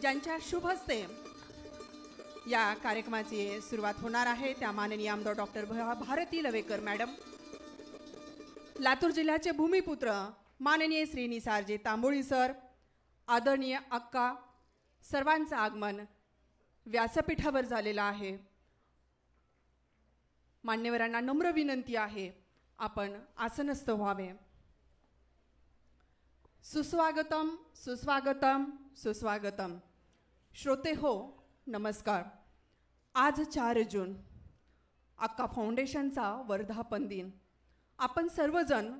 ज्यांच्या शुभ हस्ते या कार्यक्रमाची सुरुवात होणार आहे त्या माननीय आमदार डॉक्टर भारती लवेकर मॅडम. लातूर जिल्ह्याचे भूमिपुत्र माननीय श्री निसारजी तांबोळी सर आदरणीय अक्का सर्वांचं आगमन व्यासपीठावर झालेलं आहे. मान्यवरांना नम्र विनंती आहे आपण आसनस्थ व्हावे. सुस्वागतम सुस्वागतम सुस्वागतम. श्रोते हो नमस्कार. आज चार जून. अक्का फाउंडेशनचा वर्धापन दिन. आपण सर्वजण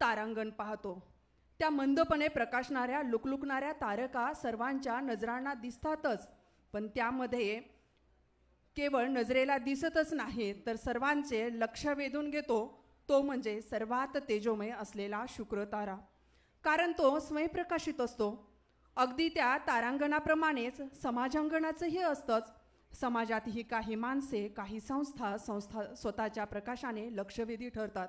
तारांगण पाहतो. त्या मंदपणे प्रकाशणाऱ्या लुकलुकणाऱ्या तारका सर्वांच्या नजरांना दिसतातच. पण त्यामध्ये केवळ नजरेला दिसतच नाही तर सर्वांचे लक्ष वेधून घेतो. तो म्हणजे सर्वात तेजोमय असलेला शुक्र तारा कारण तो स्वयंप्रकाशित असतो. अगदी त्या तारांगणाप्रमाणेच समाजांगणाचंही असतंच. समाजातही काही माणसे काही संस्था संस्था स्वतःच्या प्रकाशाने लक्षवेधी ठरतात.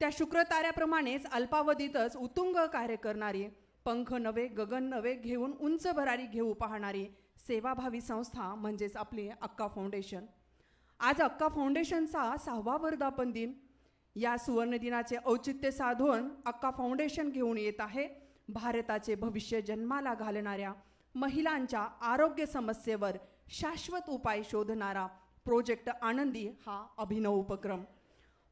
त्या शुक्र ताऱ्याप्रमाणेच अल्पावधीतच उतुंग कार्य करणारी पंख नवे गगन नवे घेऊन उंच भरारी घेऊ पाहणारी सेवाभावी संस्था म्हणजेच आपली अक्का फाउंडेशन. आज अक्का फाउंडेशनचा सहावा वर्धापन दिन. या सुवर्णदिनाचे औचित्य साधून अक्का फाउंडेशन घेऊन येत आहे. भारताचे भविष्य जन्माला घालणाऱ्या महिलांच्या आरोग्य समस्येवर शाश्वत उपाय शोधणारा प्रोजेक्ट आनंदी हा अभिनव उपक्रम.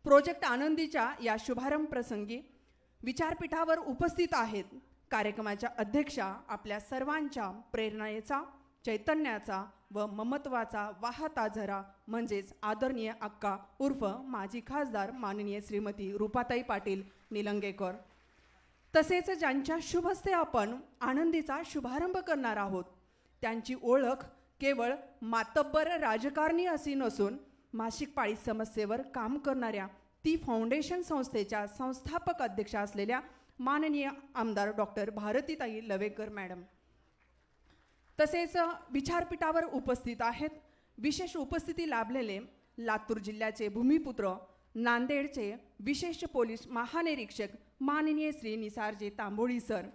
प्रोजेक्ट आनंदीच्या या शुभारंभ प्रसंगी विचारपीठावर उपस्थित आहेत कार्यक्रमाच्या अध्यक्षा आपल्या सर्वांच्या प्रेरणेचा चैतन्याचा व ममत्वाचा वाहता झरा म्हणजेच आदरणीय अक्का उर्फ माजी खासदार माननीय श्रीमती रुपाताई पाटील निलंगेकर. तसेच ज्यांच्या शुभस्ते आपण आनंदीचा शुभारंभ करणार आहोत त्यांची ओळख केवळ मातब्बर राजकारणी अशी नसून मासिक पाळी समस्येवर काम करणाऱ्या ती फाउंडेशन संस्थेच्या संस्थापक अध्यक्षा असलेल्या माननीय आमदार डॉक्टर भारतीताई लवेकर मॅडम. तसेच विचारपीठावर उपस्थित आहेत. विशेष उपस्थिती लाभलेले लातूर जिल्ह्याचे भूमिपुत्र नांदेडचे विशेष पोलीस महानिरीक्षक माननीय श्री निसारजी तांबोळी सर.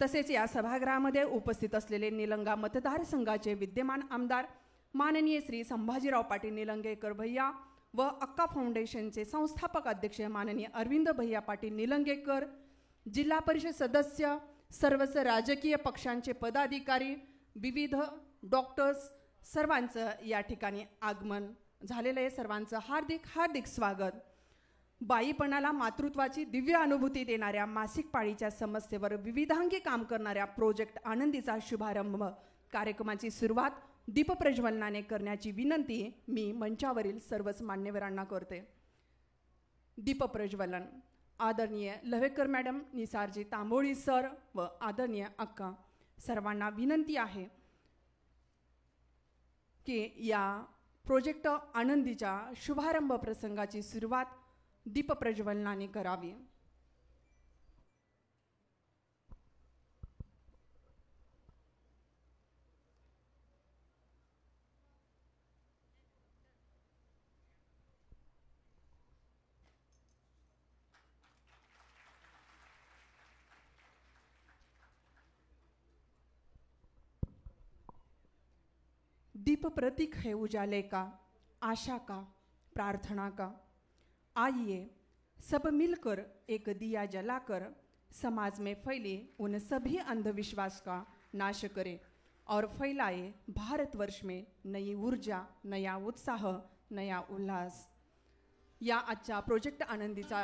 तसेच या सभागृहामध्ये उपस्थित असलेले निलंगा मतदारसंघाचे विद्यमान आमदार माननीय श्री संभाजीराव पाटील निलंगेकर भैया व अक्का फाउंडेशनचे संस्थापक अध्यक्ष माननीय अरविंद भैया पाटील निलंगेकर जिल्हा परिषद सदस्य सर्वच राजकीय पक्षांचे पदाधिकारी विविध डॉक्टर्स सर्वांचं या ठिकाणी आगमन झालेलं आहे. सर्वांचं हार्दिक हार्दिक स्वागत. बाईपणाला मातृत्वाची दिव्य अनुभूती देणाऱ्या मासिक पाळीच्या समस्येवर विविधांगी काम करणाऱ्या प्रोजेक्ट आनंदीचा शुभारंभ कार्यक्रमाची सुरुवात दीपप्रज्वलनाने करण्याची विनंती मी मंचावरील सर्वच मान्यवरांना करते. दीपप्रज्वलन आदरणीय लवेकर मॅडम निसारजी तांबोळी सर व आदरणीय अक्का सर्वांना विनंती आहे की या प्रोजेक्ट आनंदीच्या शुभारंभ प्रसंगाची सुरुवात दीपप्रज्वलनाने करावी. दीप प्रतीक है उजाले का, आशा का, प्रार्थना का। आइए सब मिलकर एक दिया जलाकर समाज में फैले उन सभी अंधविश्वास का नाश करे और फैलाए भारतवर्ष में नई ऊर्जा, नया उत्साह, नया उल्हास या आजच्या प्रोजेक्ट आनंदीचा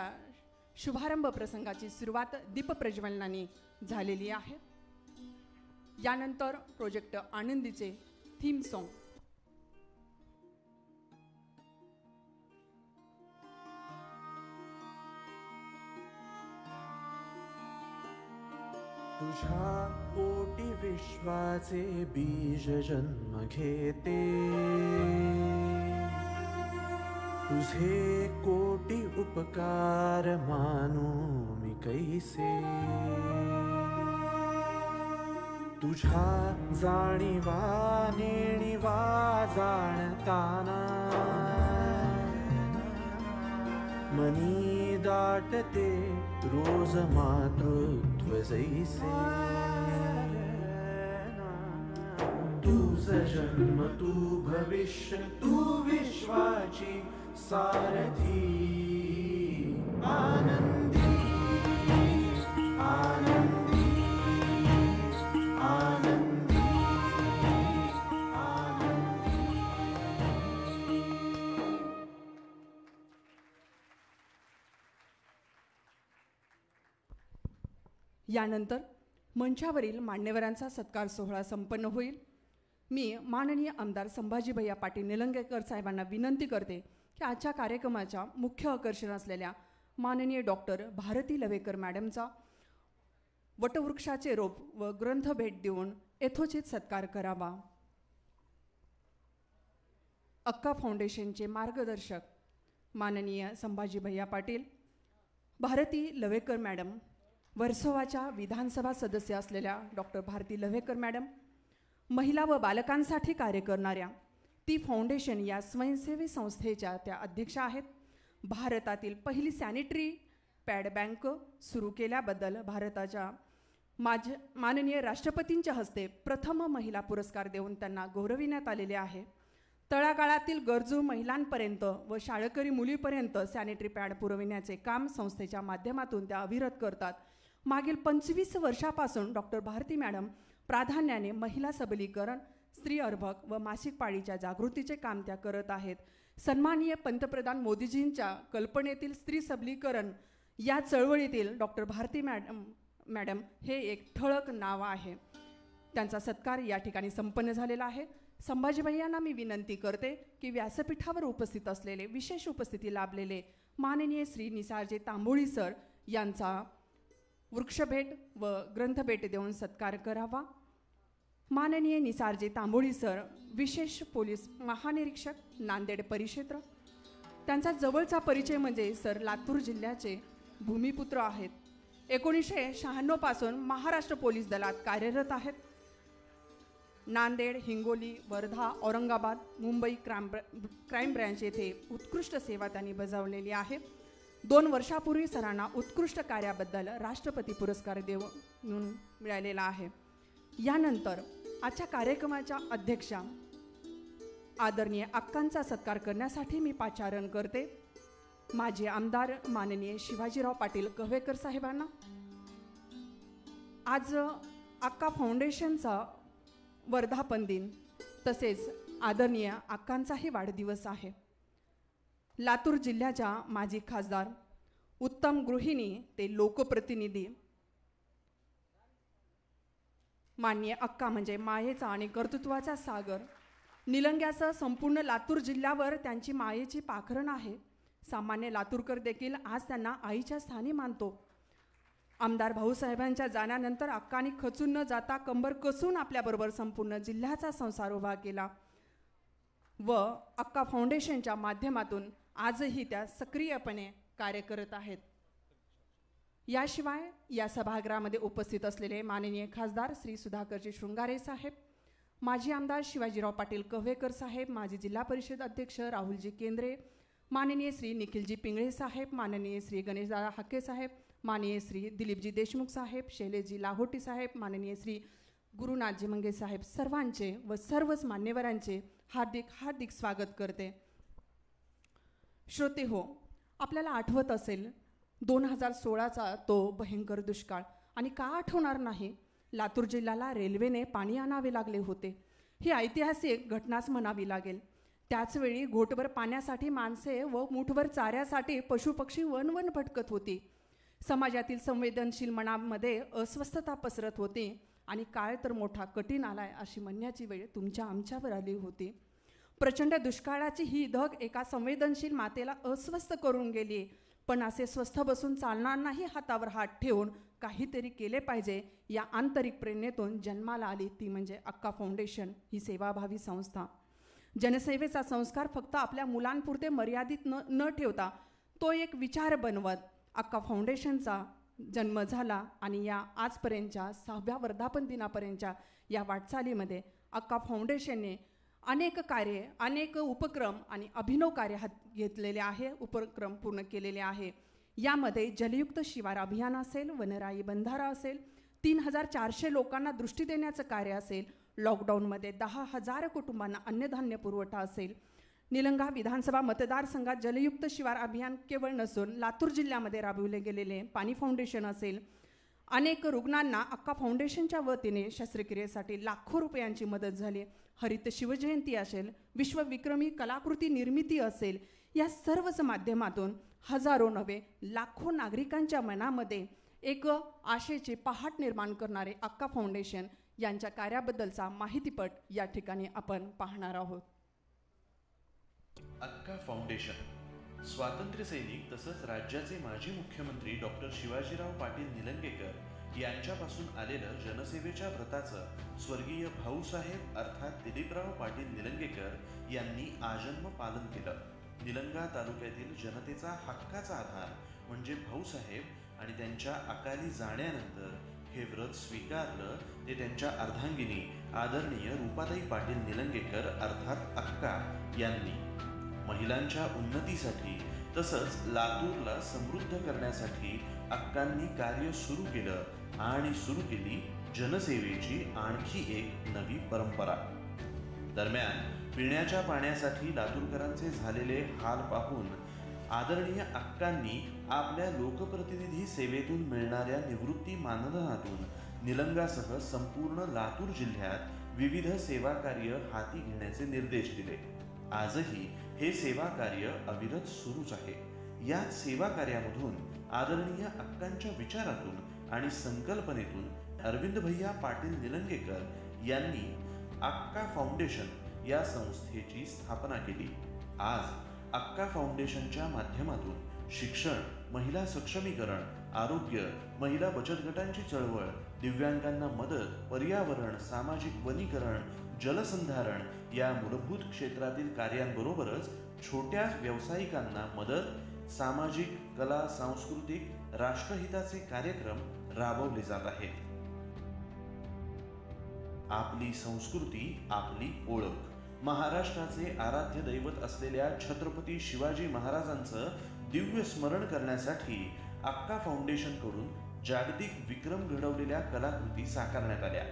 शुभारंभ प्रसंगाची सुरुवात दीपप्रज्वलनाने झालेली आहे. यानंतर प्रोजेक्ट आनंदीचे थीम सॉन्ग तुझ्या पोटी विश्वाचे बीज जन्म घेते. तुझे कोटी उपकार मानू मी कैसे? तुझ्या जाणीवा नेणीवा जाणताना मनी दाटते रोज मातृ जैसे तूच जन्म तू भविष्य तू विश्वाची सारथी आनंदी यानंतर मंचावरील मान्यवरांचा सत्कार सोहळा संपन्न होईल. मी माननीय आमदार संभाजी भैया पाटील निलंगेकर साहेबांना विनंती करते की आजच्या कार्यक्रमाच्या मुख्य आकर्षण असलेल्या माननीय डॉक्टर भारती लवेकर मॅडमचा वटवृक्षाचे रोप व ग्रंथ भेट देऊन यथोचित सत्कार करावा. अक्का फाउंडेशनचे मार्गदर्शक माननीय संभाजी भैया पाटील भारती लवेकर मॅडम वर्सोवाच्या विधानसभा सदस्य असलेल्या डॉक्टर भारती लव्हेकर मॅडम महिला व बालकांसाठी कार्य करणाऱ्या ती फाउंडेशन या स्वयंसेवी संस्थेच्या त्या अध्यक्षा आहेत. भारतातील पहिली सॅनिटरी पॅड बँक सुरू केल्याबद्दल भारताच्या माज माननीय राष्ट्रपतींच्या हस्ते प्रथम महिला पुरस्कार देऊन त्यांना गौरविण्यात आलेले आहे. तळागाळातील गरजू महिलांपर्यंत व शाळकरी मुलीपर्यंत सॅनिटरी पॅड पुरविण्याचे काम संस्थेच्या माध्यमातून त्या अविरत करतात. मागील पंचवीस वर्षापासून डॉक्टर भारती मॅडम प्राधान्याने महिला सबलीकरण स्त्री अर्भक व मासिक पाळीच्या जागृतीचे काम त्या करत आहेत. सन्माननीय पंतप्रधान मोदीजींच्या कल्पनेतील स्त्री सबलीकरण या चळवळीतील डॉक्टर भारती मॅडम मॅडम हे एक ठळक नाव आहे. त्यांचा सत्कार या ठिकाणी संपन्न झालेला आहे. संभाजी भैयांना मी विनंती करते की व्यासपीठावर उपस्थित असलेले विशेष उपस्थिती लाभलेले माननीय श्री निसारजे तांबोळी सर यांचा वृक्षभेट व ग्रंथभेट देऊन सत्कार करावा. माननीय निसारजे तांबोळी सर विशेष पोलीस महानिरीक्षक नांदेड परिक्षेत्र. त्यांचा जवळचा परिचय म्हणजे सर लातूर जिल्ह्याचे भूमिपुत्र आहेत. एकोणीसशे शहाण्णवपासून महाराष्ट्र पोलीस दलात कार्यरत आहेत. नांदेड हिंगोली वर्धा औरंगाबाद मुंबई क्राईम ब्र क्राईम ब्रँच येथे उत्कृष्ट सेवा त्यांनी बजावलेली आहे. दोन वर्षापूर्वी सरांना उत्कृष्ट कार्याबद्दल राष्ट्रपती पुरस्कार देऊन मिळालेला आहे. यानंतर आजच्या कार्यक्रमाच्या अध्यक्षा आदरणीय अक्कांचा सत्कार करण्यासाठी मी पाचारण करते. माझे आमदार माननीय शिवाजीराव पाटील कव्हेकर साहेबांना. आज अक्का फाउंडेशनचा वर्धापन दिन तसेच आदरणीय अक्कांचाही वाढदिवस आहे. लातूर जिल्ह्याच्या माजी खासदार उत्तम गृहिणी ते लोकप्रतिनिधी. मान्य अक्का म्हणजे मायेचा आणि कर्तृत्वाचा सागर. निलंग्यासह संपूर्ण लातूर जिल्ह्यावर त्यांची मायेची पाखरण आहे सामान्य लातूरकर देखील आज त्यांना आईच्या स्थानी मानतो. आमदार भाऊसाहेबांच्या जाण्यानंतर अक्कानी खचून न जाता कंबर कसून आपल्याबरोबर संपूर्ण जिल्ह्याचा संसार उभा केला व अक्का फाउंडेशनच्या माध्यमातून आजही त्या सक्रियपणे कार्य करत आहेत. याशिवाय या सभागृहामध्ये उपस्थित असलेले माननीय खासदार श्री सुधाकरजी शृंगारे साहेब माजी आमदार शिवाजीराव पाटील कव्हेकर साहेब माजी जिल्हा परिषद अध्यक्ष राहुलजी केंद्रे माननीय श्री निखिलजी पिंगळे साहेब माननीय श्री गणेशदादा हाके साहेब माननीय श्री दिलीपजी देशमुख साहेब शैलेशजी लाहोटी साहेब माननीय श्री गुरुनाथजी मंगे साहेब सर्वांचे व सर्वच मान्यवरांचे हार्दिक हार्दिक स्वागत करते. श्रोते हो आपल्याला आठवत असेल दोन हजार सोळाचा तो भयंकर दुष्काळ. आणि का आठवणार नाही लातूर जिल्ह्याला रेल्वेने पाणी आणावे लागले होते. ही ऐतिहासिक घटनाच म्हणावी लागेल. त्याचवेळी घोटभर पाण्यासाठी माणसे व मुठभर चाऱ्यासाठी पशुपक्षी वनवन भटकत होती. समाजातील संवेदनशील मनामध्ये अस्वस्थता पसरत होती. आणि काळ तर मोठा कठीण आलाय अशी म्हणण्याची वेळ तुमच्या आमच्यावर आली होती. प्रचंड दुष्काळाची ही धग एका संवेदनशील मातेला अस्वस्थ करून गेली. पण असे स्वस्थ बसून चालणार नाही हातावर हात ठेवून. काहीतरी केले पाहिजे. या आंतरिक प्रेरणेतून जन्माला आली ती म्हणजे अक्का फाउंडेशन ही सेवाभावी संस्था. जनसेवेचा संस्कार फक्त आपल्या मुलांपुरते मर्यादित न न ठेवता तो एक विचार बनवत अक्का फाउंडेशनचा जन्म झाला आणि या आजपर्यंतच्या सहाव्या वर्धापन दिनापर्यंतच्या या वाटचालीमध्ये अक्का फाउंडेशनने अनेक कार्ये अनेक उपक्रम आणि अभिनव कार्य हात घेतलेले आहे उपक्रम पूर्ण केलेले आहे. यामध्ये जलयुक्त शिवार अभियान असेल वनराई बंधारा असेल तीन हजार चारशे लोकांना दृष्टी देण्याचं कार्य असेल लॉकडाऊनमध्ये दहा हजार कुटुंबांना अन्नधान्य पुरवठा असेल. निलंगा विधानसभा मतदारसंघात जलयुक्त शिवार अभियान केवळ नसून लातूर जिल्ह्यामध्ये राबविले गेलेले पाणी फाउंडेशन असेल. अनेक रुग्णांना अक्का फाउंडेशनच्या वतीने शस्त्रक्रियेसाठी लाखो रुपयांची मदत झाली. हरित शिवजयंती असेल विश्वविक्रमी कलाकृती निर्मिती असेल या सर्वच माध्यमातून हजारो नव्हे लाखो नागरिकांच्या मनामध्ये एक आशेचे पहाट निर्माण करणारे अक्का फाउंडेशन यांच्या कार्याबद्दलचा माहितीपट या ठिकाणी आपण पाहणार आहोत. अक्का फाउंडेशन. स्वातंत्र्य सैनिक तसंच राज्याचे माजी मुख्यमंत्री डॉक्टर शिवाजीराव पाटील निलंगेकर यांच्यापासून आलेलं जनसेवेच्या व्रताचं स्वर्गीय भाऊसाहेब अर्थात दिलीपराव पाटील निलंगेकर यांनी आजन्म पालन केलं. निलंगा तालुक्यातील जनतेचा हक्काचा आधार म्हणजे भाऊसाहेब आणि त्यांच्या अकाली जाण्यानंतर हे व्रत स्वीकारलं ते त्यांच्या अर्धांगिनी आदरणीय रूपाताई पाटील निलंगेकर अर्थात अक्का यांनी. महिलांच्या उन्नतीसाठी तसंच लातूरला समृद्ध करण्यासाठी अक्कांनी कार्य सुरू केलं. आणि सुरू केली जनसेवेची आणखी एक नवी परंपरा. दरम्यान पिण्याच्या पाण्यासाठी लातूरकरांचे झालेले हाल पाहून आदरणीय अक्कांनी आपल्या लोकप्रतिनिधी सेवेतून मिळणाऱ्या निवृत्ती मानधनातून निलंगासह संपूर्ण लातूर जिल्ह्यात विविध सेवा कार्य हाती घेण्याचे निर्देश दिले. आजही हे सेवा कार्य अविरत सुरूच आहे. या सेवा कार्यामधून आदरणीय अक्कांच्या विचारातून आणि संकल्पनेतून अरविंद भैया पाटील निलंगेकर यांनी अक्का फाउंडेशन या संस्थेची स्थापना केली. आज अक्का फाउंडेशनच्या माध्यमातून शिक्षण महिला सक्षमीकरण आरोग्य महिला बचत गटांची चळवळ दिव्यांगांना मदत पर्यावरण सामाजिक वनीकरण जलसंधारण या मूलभूत क्षेत्रातील कार्यांबरोबरच छोट्या व्यावसायिकांना मदत सामाजिक कला सांस्कृतिक राष्ट्रहिताचे कार्यक्रम राबवले जात आहेत आपली संस्कृती आपली ओळख. महाराष्ट्राचे आराध्य दैवत असलेल्या छत्रपती शिवाजी महाराजांचं दिव्य स्मरण करण्यासाठी अक्का फाउंडेशनकडून जागतिक विक्रम घडवलेल्या कलाकृती साकारण्यात आल्या.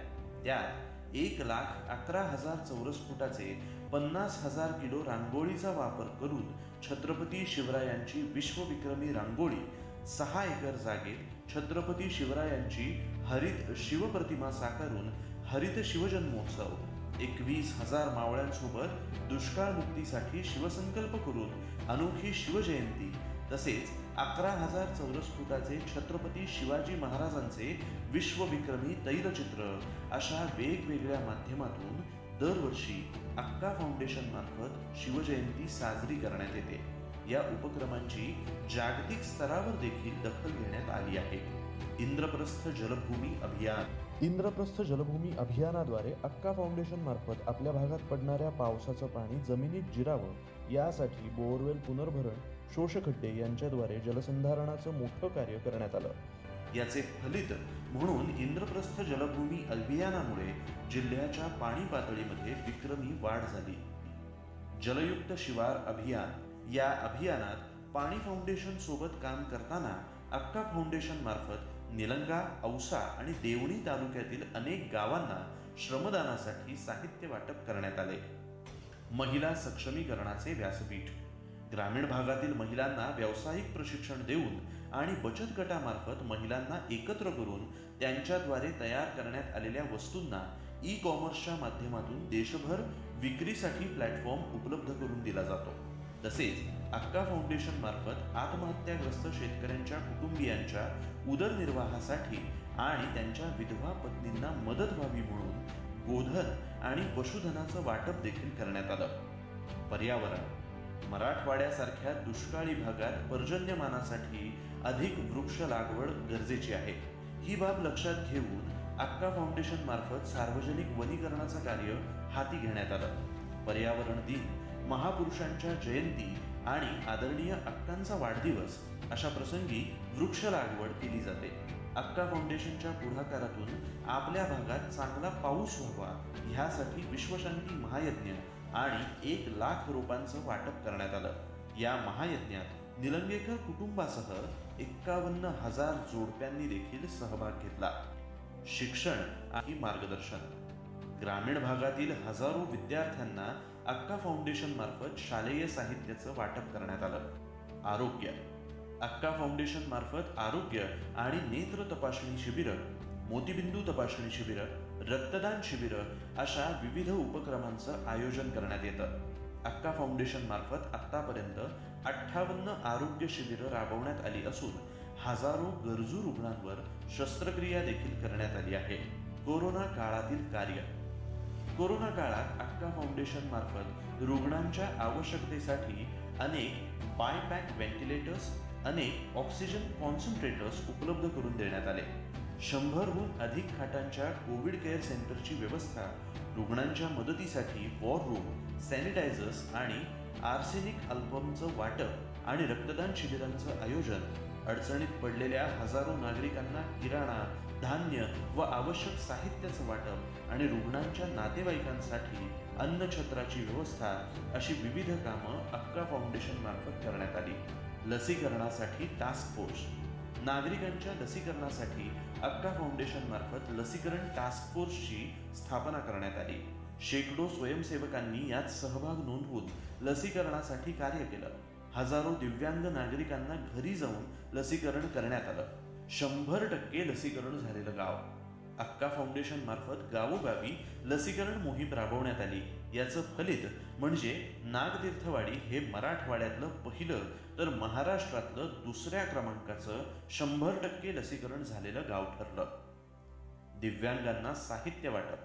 त्यात एक लाख अकरा हजार चौरस फुटाचे पन्नास हजार किलो रांगोळीचा वापर करून छत्रपती शिवरायांची विश्वविक्रमी रांगोळी सहा एकर जागेत छत्रपती शिवरायांची हरित शिवप्रतिमा साकारून हरित शिवजन्मोत्सव. एकवीस हजार मावळ्यांसोबत दुष्काळ मुक्तीसाठी शिवसंकल्प करून अनोखी शिवजयंती. तसेच अकरा हजार चौरस फुटाचे छत्रपती शिवाजी महाराजांचे विश्वविक्रमी तैलचित्र अशा वेगवेगळ्या माध्यमातून दरवर्षी अक्का फाउंडेशन मार्फत शिवजयंती साजरी करण्यात येते. या उपक्रमांची जागतिक स्तरावर देखील दखल घेण्यात आली आहे. इंद्रप्रस्थ जलभूमी अभियान. इंद्रप्रस्थ जलभूमी अभियानाद्वारे अक्का फाउंडेशन मार्फत आपल्या भागात पडणाऱ्या पावसाचं पाणी जमिनीत जिरावं यासाठी बोअरवेल पुनर्भरण शोषखड्डे यांच्याद्वारे जलसंधारणाचं मोठं कार्य करण्यात आलं. याचे फलित म्हणून इंद्रप्रस्थ जलभूमी अभियानामुळे जिल्ह्याच्या पाणी पातळीमध्ये विक्रमी वाढ झाली. जलयुक्त शिवार अभियान. या अभियानात पाणी फाउंडेशन सोबत काम करताना अक्का फाउंडेशन मार्फत निलंगा औसा आणि देवणी तालुक्यातील अनेक गावांना श्रमदानासाठी साहित्य वाटप करण्यात आले. महिला सक्षमीकरणाचे व्यासपीठ. ग्रामीण भागातील महिलांना व्यावसायिक प्रशिक्षण देऊन आणि बचत गटामार्फत महिलांना एकत्र करून त्यांच्याद्वारे तयार करण्यात आलेल्या वस्तूंना ई कॉमर्सच्या माध्यमातून देशभर विक्रीसाठी प्लॅटफॉर्म उपलब्ध करून दिला जातो. तसेच अक्का फाउंडेशन मार्फत आत्महत्याग्रस्त शेतकऱ्यांच्या कुटुंबियांच्या उदरनिर्वाहासाठी आणि त्यांच्या विधवा पत्नींना मदत व्हावी म्हणून गोधन आणि पशुधनाचं वाटप देखील करण्यात आलं. पर्यावरण. मराठवाड्यासारख्या दुष्काळी भागात पर्जन्यमानासाठी अधिक वृक्ष लागवड गरजेची आहे. ही बाब लक्षात घेऊन अक्का फाउंडेशन मार्फत सार्वजनिक वनीकरणाचं कार्य हाती घेण्यात आलं. पर्यावरण दिन. महापुरुषांच्या जयंती आणि आदरणीय अक्कांचा वाढदिवस अशा प्रसंगी वृक्ष लागवड केली जाते. अक्का फाउंडेशनच्या पुढाकारातून आपल्या भागात चांगला पाऊस व्हावा ह्यासाठी विश्वशांती महायज्ञ आणि एक लाख रोपांचं वाटप करण्यात आलं. या महायज्ञात निलंगेकर कुटुंबासह एक्कावन्न हजार जोडप्यांनी देखील सहभाग घेतला. शिक्षण आणि मार्गदर्शन. ग्रामीण भागातील हजारो विद्यार्थ्यांना अक्का फाउंडेशन मार्फत शालेय साहित्याचं वाटप करण्यात आलं. आरोग्य. अक्का फाउंडेशन मार्फत आरोग्य आणि नेत्र तपासणी शिबिरं मोतीबिंदू तपासणी शिबिरं रक्तदान शिबिरं अशा विविध उपक्रमांचं आयोजन करण्यात येतं. अक्का फाउंडेशन मार्फत आतापर्यंत अठ्ठावन्न आरोग्य शिबिरं राबवण्यात आली असून हजारो गरजू रुग्णांवर शस्त्रक्रिया देखील करण्यात आली आहे. कोरोना काळातील कार्य. कोरोना काळात अक्का फाउंडेशन मार्फत रुग्णांच्या आवश्यकतेसाठी अनेक बायपॅक व्हेंटिलेटर्स अनेक ऑक्सिजन कॉन्सन्ट्रेटर्स उपलब्ध करून देण्यात आले. शंभरहून अधिक खाटांच्या कोविड केअर सेंटरची व्यवस्था रुग्णांच्या मदतीसाठी वॉर रूम सॅनिटायझर्स आणि आर्सेनिक अल्बमचं वाटप आणि रक्तदान शिबिरांचं आयोजन अडचणीत पडलेल्या हजारो नागरिकांना किराणा धान्य व आवश्यक साहित्याचं वाटप आणि रुग्णांच्या नातेवाईकांसाठी अन्नछत्राची व्यवस्था अशी विविध कामं अक्का फाउंडेशन मार्फत करण्यात आली. लसीकरणासाठी टास्क फोर्स नागरिकांच्या लसीकरणासाठी अक्का फाउंडेशन मार्फत लसीकरण टास्क फोर्सची स्थापना करण्यात आली. शेकडो स्वयंसेवकांनी यात सहभाग नोंदवून लसीकरणासाठी कार्य केलं. हजारो दिव्यांग नागरिकांना घरी जाऊन लसीकरण करण्यात आलं. शंभर टक्के लसीकरण झालेलं गाव. अक्का फाउंडेशनमार्फत गावोगावी लसीकरण मोहीम राबवण्यात आली. याचं फलित म्हणजे नागतीर्थवाडी हे मराठवाड्यातलं पहिलं तर महाराष्ट्रातलं दुसऱ्या क्रमांकाचं शंभर टक्के लसीकरण झालेलं गाव ठरलं. दिव्यांगांना साहित्य वाटप.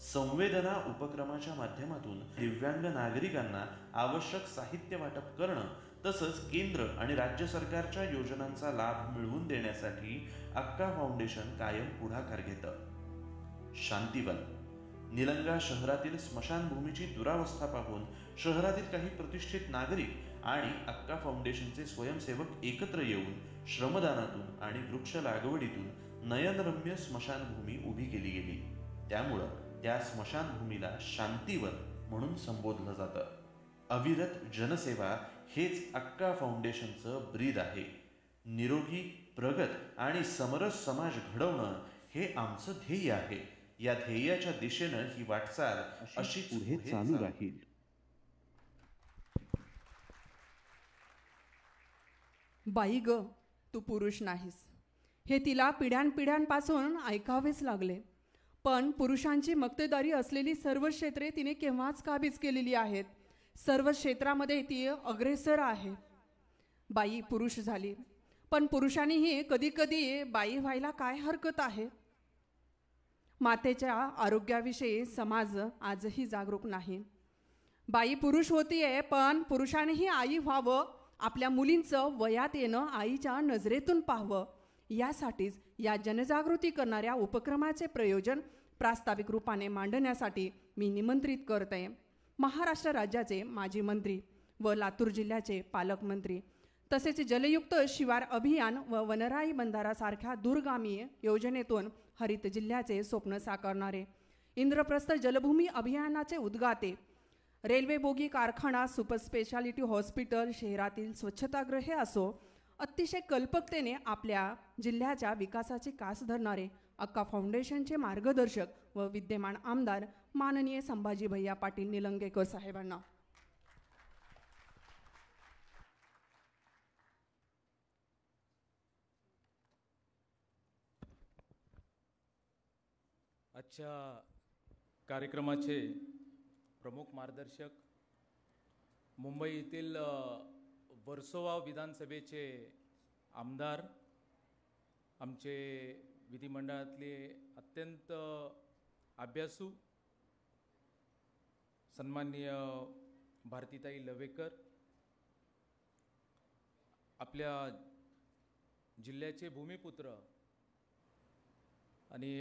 संवेदना उपक्रमाच्या माध्यमातून दिव्यांग नागरिकांना आवश्यक साहित्य वाटप करणं तसंच केंद्र आणि राज्य सरकारच्या योजनांचा लाभ मिळवून देण्यासाठी अक्का फाउंडेशन कायम पुढाकार घेतं. शांतीवन. निलंगा शहरातील स्मशानभूमीची दुरावस्था पाहून शहरातील काही प्रतिष्ठित नागरिक आणि अक्का फाउंडेशनचे स्वयंसेवक एकत्र येऊन श्रमदानातून आणि वृक्ष लागवडीतून नयनरम्य स्मशानभूमी उभी केली गेली. त्यामुळं त्या स्मशानभूमीला शांतीवन म्हणून संबोधलं जातं. अविरत जनसेवा हेच अक्का फाउंडेशनचं ब्रीद आहे. निरोगी प्रगत आणि समरस समाज घडवणं हे आमचं ध्येय आहे. या ध्येयाच्या दिशेनं ही वाटचाल अशी पुढे चालू राहील. बाई ग तू पुरुष नाहीस. हे तिला पिढ्यानपिढ्यांपासून ऐकावेच लागले. पण पुरुषांची मक्तेदारी असलेली सर्व क्षेत्रे तिने केव्हाच काबीज केलेली आहेत? सर्व क्षेत्रामध्ये ती अग्रेसर आहे. बाई पुरुष झाली. पण पुरुषांनीही कधीकधी बाई व्हायला काय हरकत आहे? मातेच्या आरोग्याविषयी समाज आजही जागरूक नाही. बाई पुरुष होतीये पण पुरुषानेही आई व्हावं आपल्या मुलींचं वयात येणं आईच्या नजरेतून पाहावं यासाठीच या जनजागृती करणाऱ्या उपक्रमाचे प्रयोजन प्रास्ताविक रूपाने मांडण्यासाठी मी निमंत्रित करते महाराष्ट्र राज्याचे माजी मंत्री व लातूर जिल्ह्याचे पालकमंत्री तसेच जलयुक्त शिवार अभियान व वनराई बंधारासारख्या दूरगामी योजनेतून हरित जिल्ह्याचे स्वप्न साकारणारे. इंद्रप्रस्थ जलभूमी अभियानाचे उद्गाते. रेल्वे बोगी कारखाना सुपर स्पेशालिटी हॉस्पिटल शहरातील स्वच्छतागृहे असो अतिशय कल्पकतेने आपल्या जिल्ह्याच्या विकासाची कास धरणारे अक्का फाउंडेशनचे मार्गदर्शक व विद्यमान आमदार माननीय संभाजी भैया पाटील निलंगेकर साहेबांना. आजच्या कार्यक्रमाचे प्रमुख मार्गदर्शक मुंबईतील वर्सोवा विधानसभेचे आमदार आमचे विधिमंडळातले अत्यंत अभ्यासू सन्माननीय भारतीताई लवेकर आपल्या जिल्ह्याचे भूमिपुत्र आणि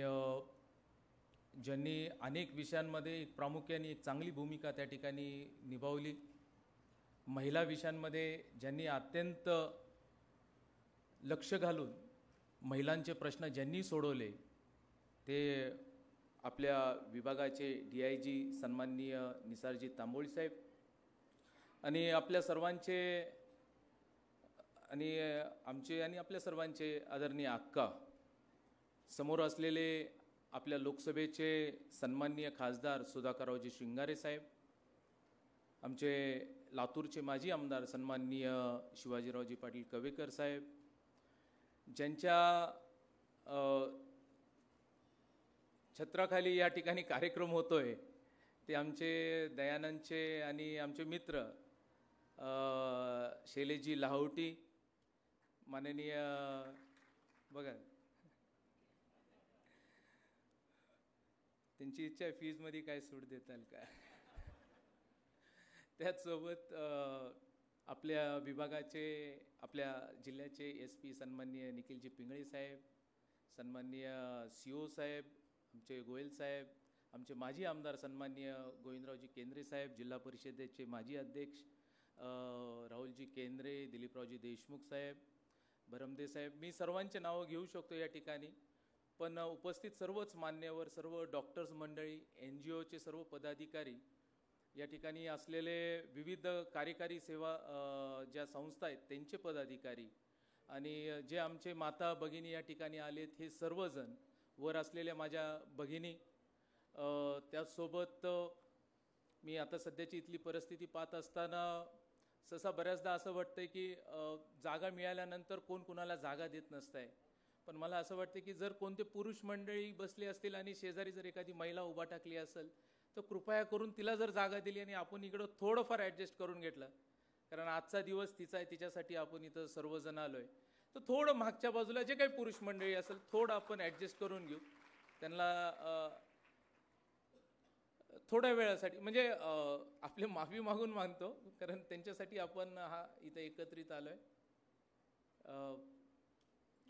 ज्यांनी अनेक विषयांमध्ये एक प्रामुख्याने एक चांगली भूमिका त्या ठिकाणी निभावली. महिला विषयांमध्ये ज्यांनी अत्यंत लक्ष घालून महिलांचे प्रश्न ज्यांनी सोडवले ते आपल्या विभागाचे डी आय जी सन्माननीय निसारजी तांबोळी साहेब आणि आपल्या सर्वांचे आणि आमचे आणि आपल्या सर्वांचे आदरणीय अक्का समोर असलेले आपल्या लोकसभेचे सन्माननीय खासदार सुधाकररावजी शिंगारे साहेब आमचे लातूरचे माजी आमदार सन्माननीय शिवाजीरावजी पाटील कवेकर साहेब ज्यांच्या छत्राखाली या ठिकाणी कार्यक्रम होतोय. ते आमचे दयानंदचे आणि आमचे मित्र शैलेजी लाहोटी माननीय बघा. त्यांची इच्छा आहे फीजमध्ये काय सूट देताल का? त्याचसोबत आपल्या विभागाचे आपल्या जिल्ह्याचे एस पी सन्माननीय निखिलजी पिंगळे साहेब सन्माननीय सी ओ साहेब आमचे गोयल साहेब आमचे माजी आमदार सन्माननीय गोविंदरावजी केंद्रे साहेब जिल्हा परिषदेचे माजी अध्यक्ष राहुलजी केंद्रे दिलीपरावजी देशमुख साहेब भरमदे साहेब. मी सर्वांचे नावं घेऊ शकतो या ठिकाणी पण उपस्थित सर्वच मान्यवर सर्व डॉक्टर्स मंडळी एन जी ओचे सर्व पदाधिकारी या ठिकाणी असलेले विविध कार्यकारी सेवा ज्या संस्था आहेत त्यांचे पदाधिकारी आणि जे आमचे माता भगिनी या ठिकाणी आलेत हे सर्वजण वर असलेल्या माझ्या भगिनी त्याचसोबत मी आता सध्याची इथली परिस्थिती पाहत असताना सहसा बऱ्याचदा असं वाटतंय की जागा मिळाल्यानंतर कोण कुणाला जागा देत नसतंय. पण मला असं वाटतं की जर कोणते पुरुष मंडळी बसले असतील आणि शेजारी जर एखादी महिला उभा टाकली असेल तर कृपया करून तिला जर जागा दिली आणि आपण इकडं थोडंफार ॲडजस्ट करून घेतलं. कारण आजचा दिवस तिचा आहे तिच्यासाठी आपण इथं सर्वजण आलो आहे तर थोडं मागच्या बाजूला जे काही पुरुष मंडळी असेल थोडं आपण ॲडजस्ट करून घेऊ. त्यांना थोड्या वेळासाठी म्हणजे आपले माफी मागून मागतो कारण त्यांच्यासाठी आपण हा इथं एकत्रित आलो आहे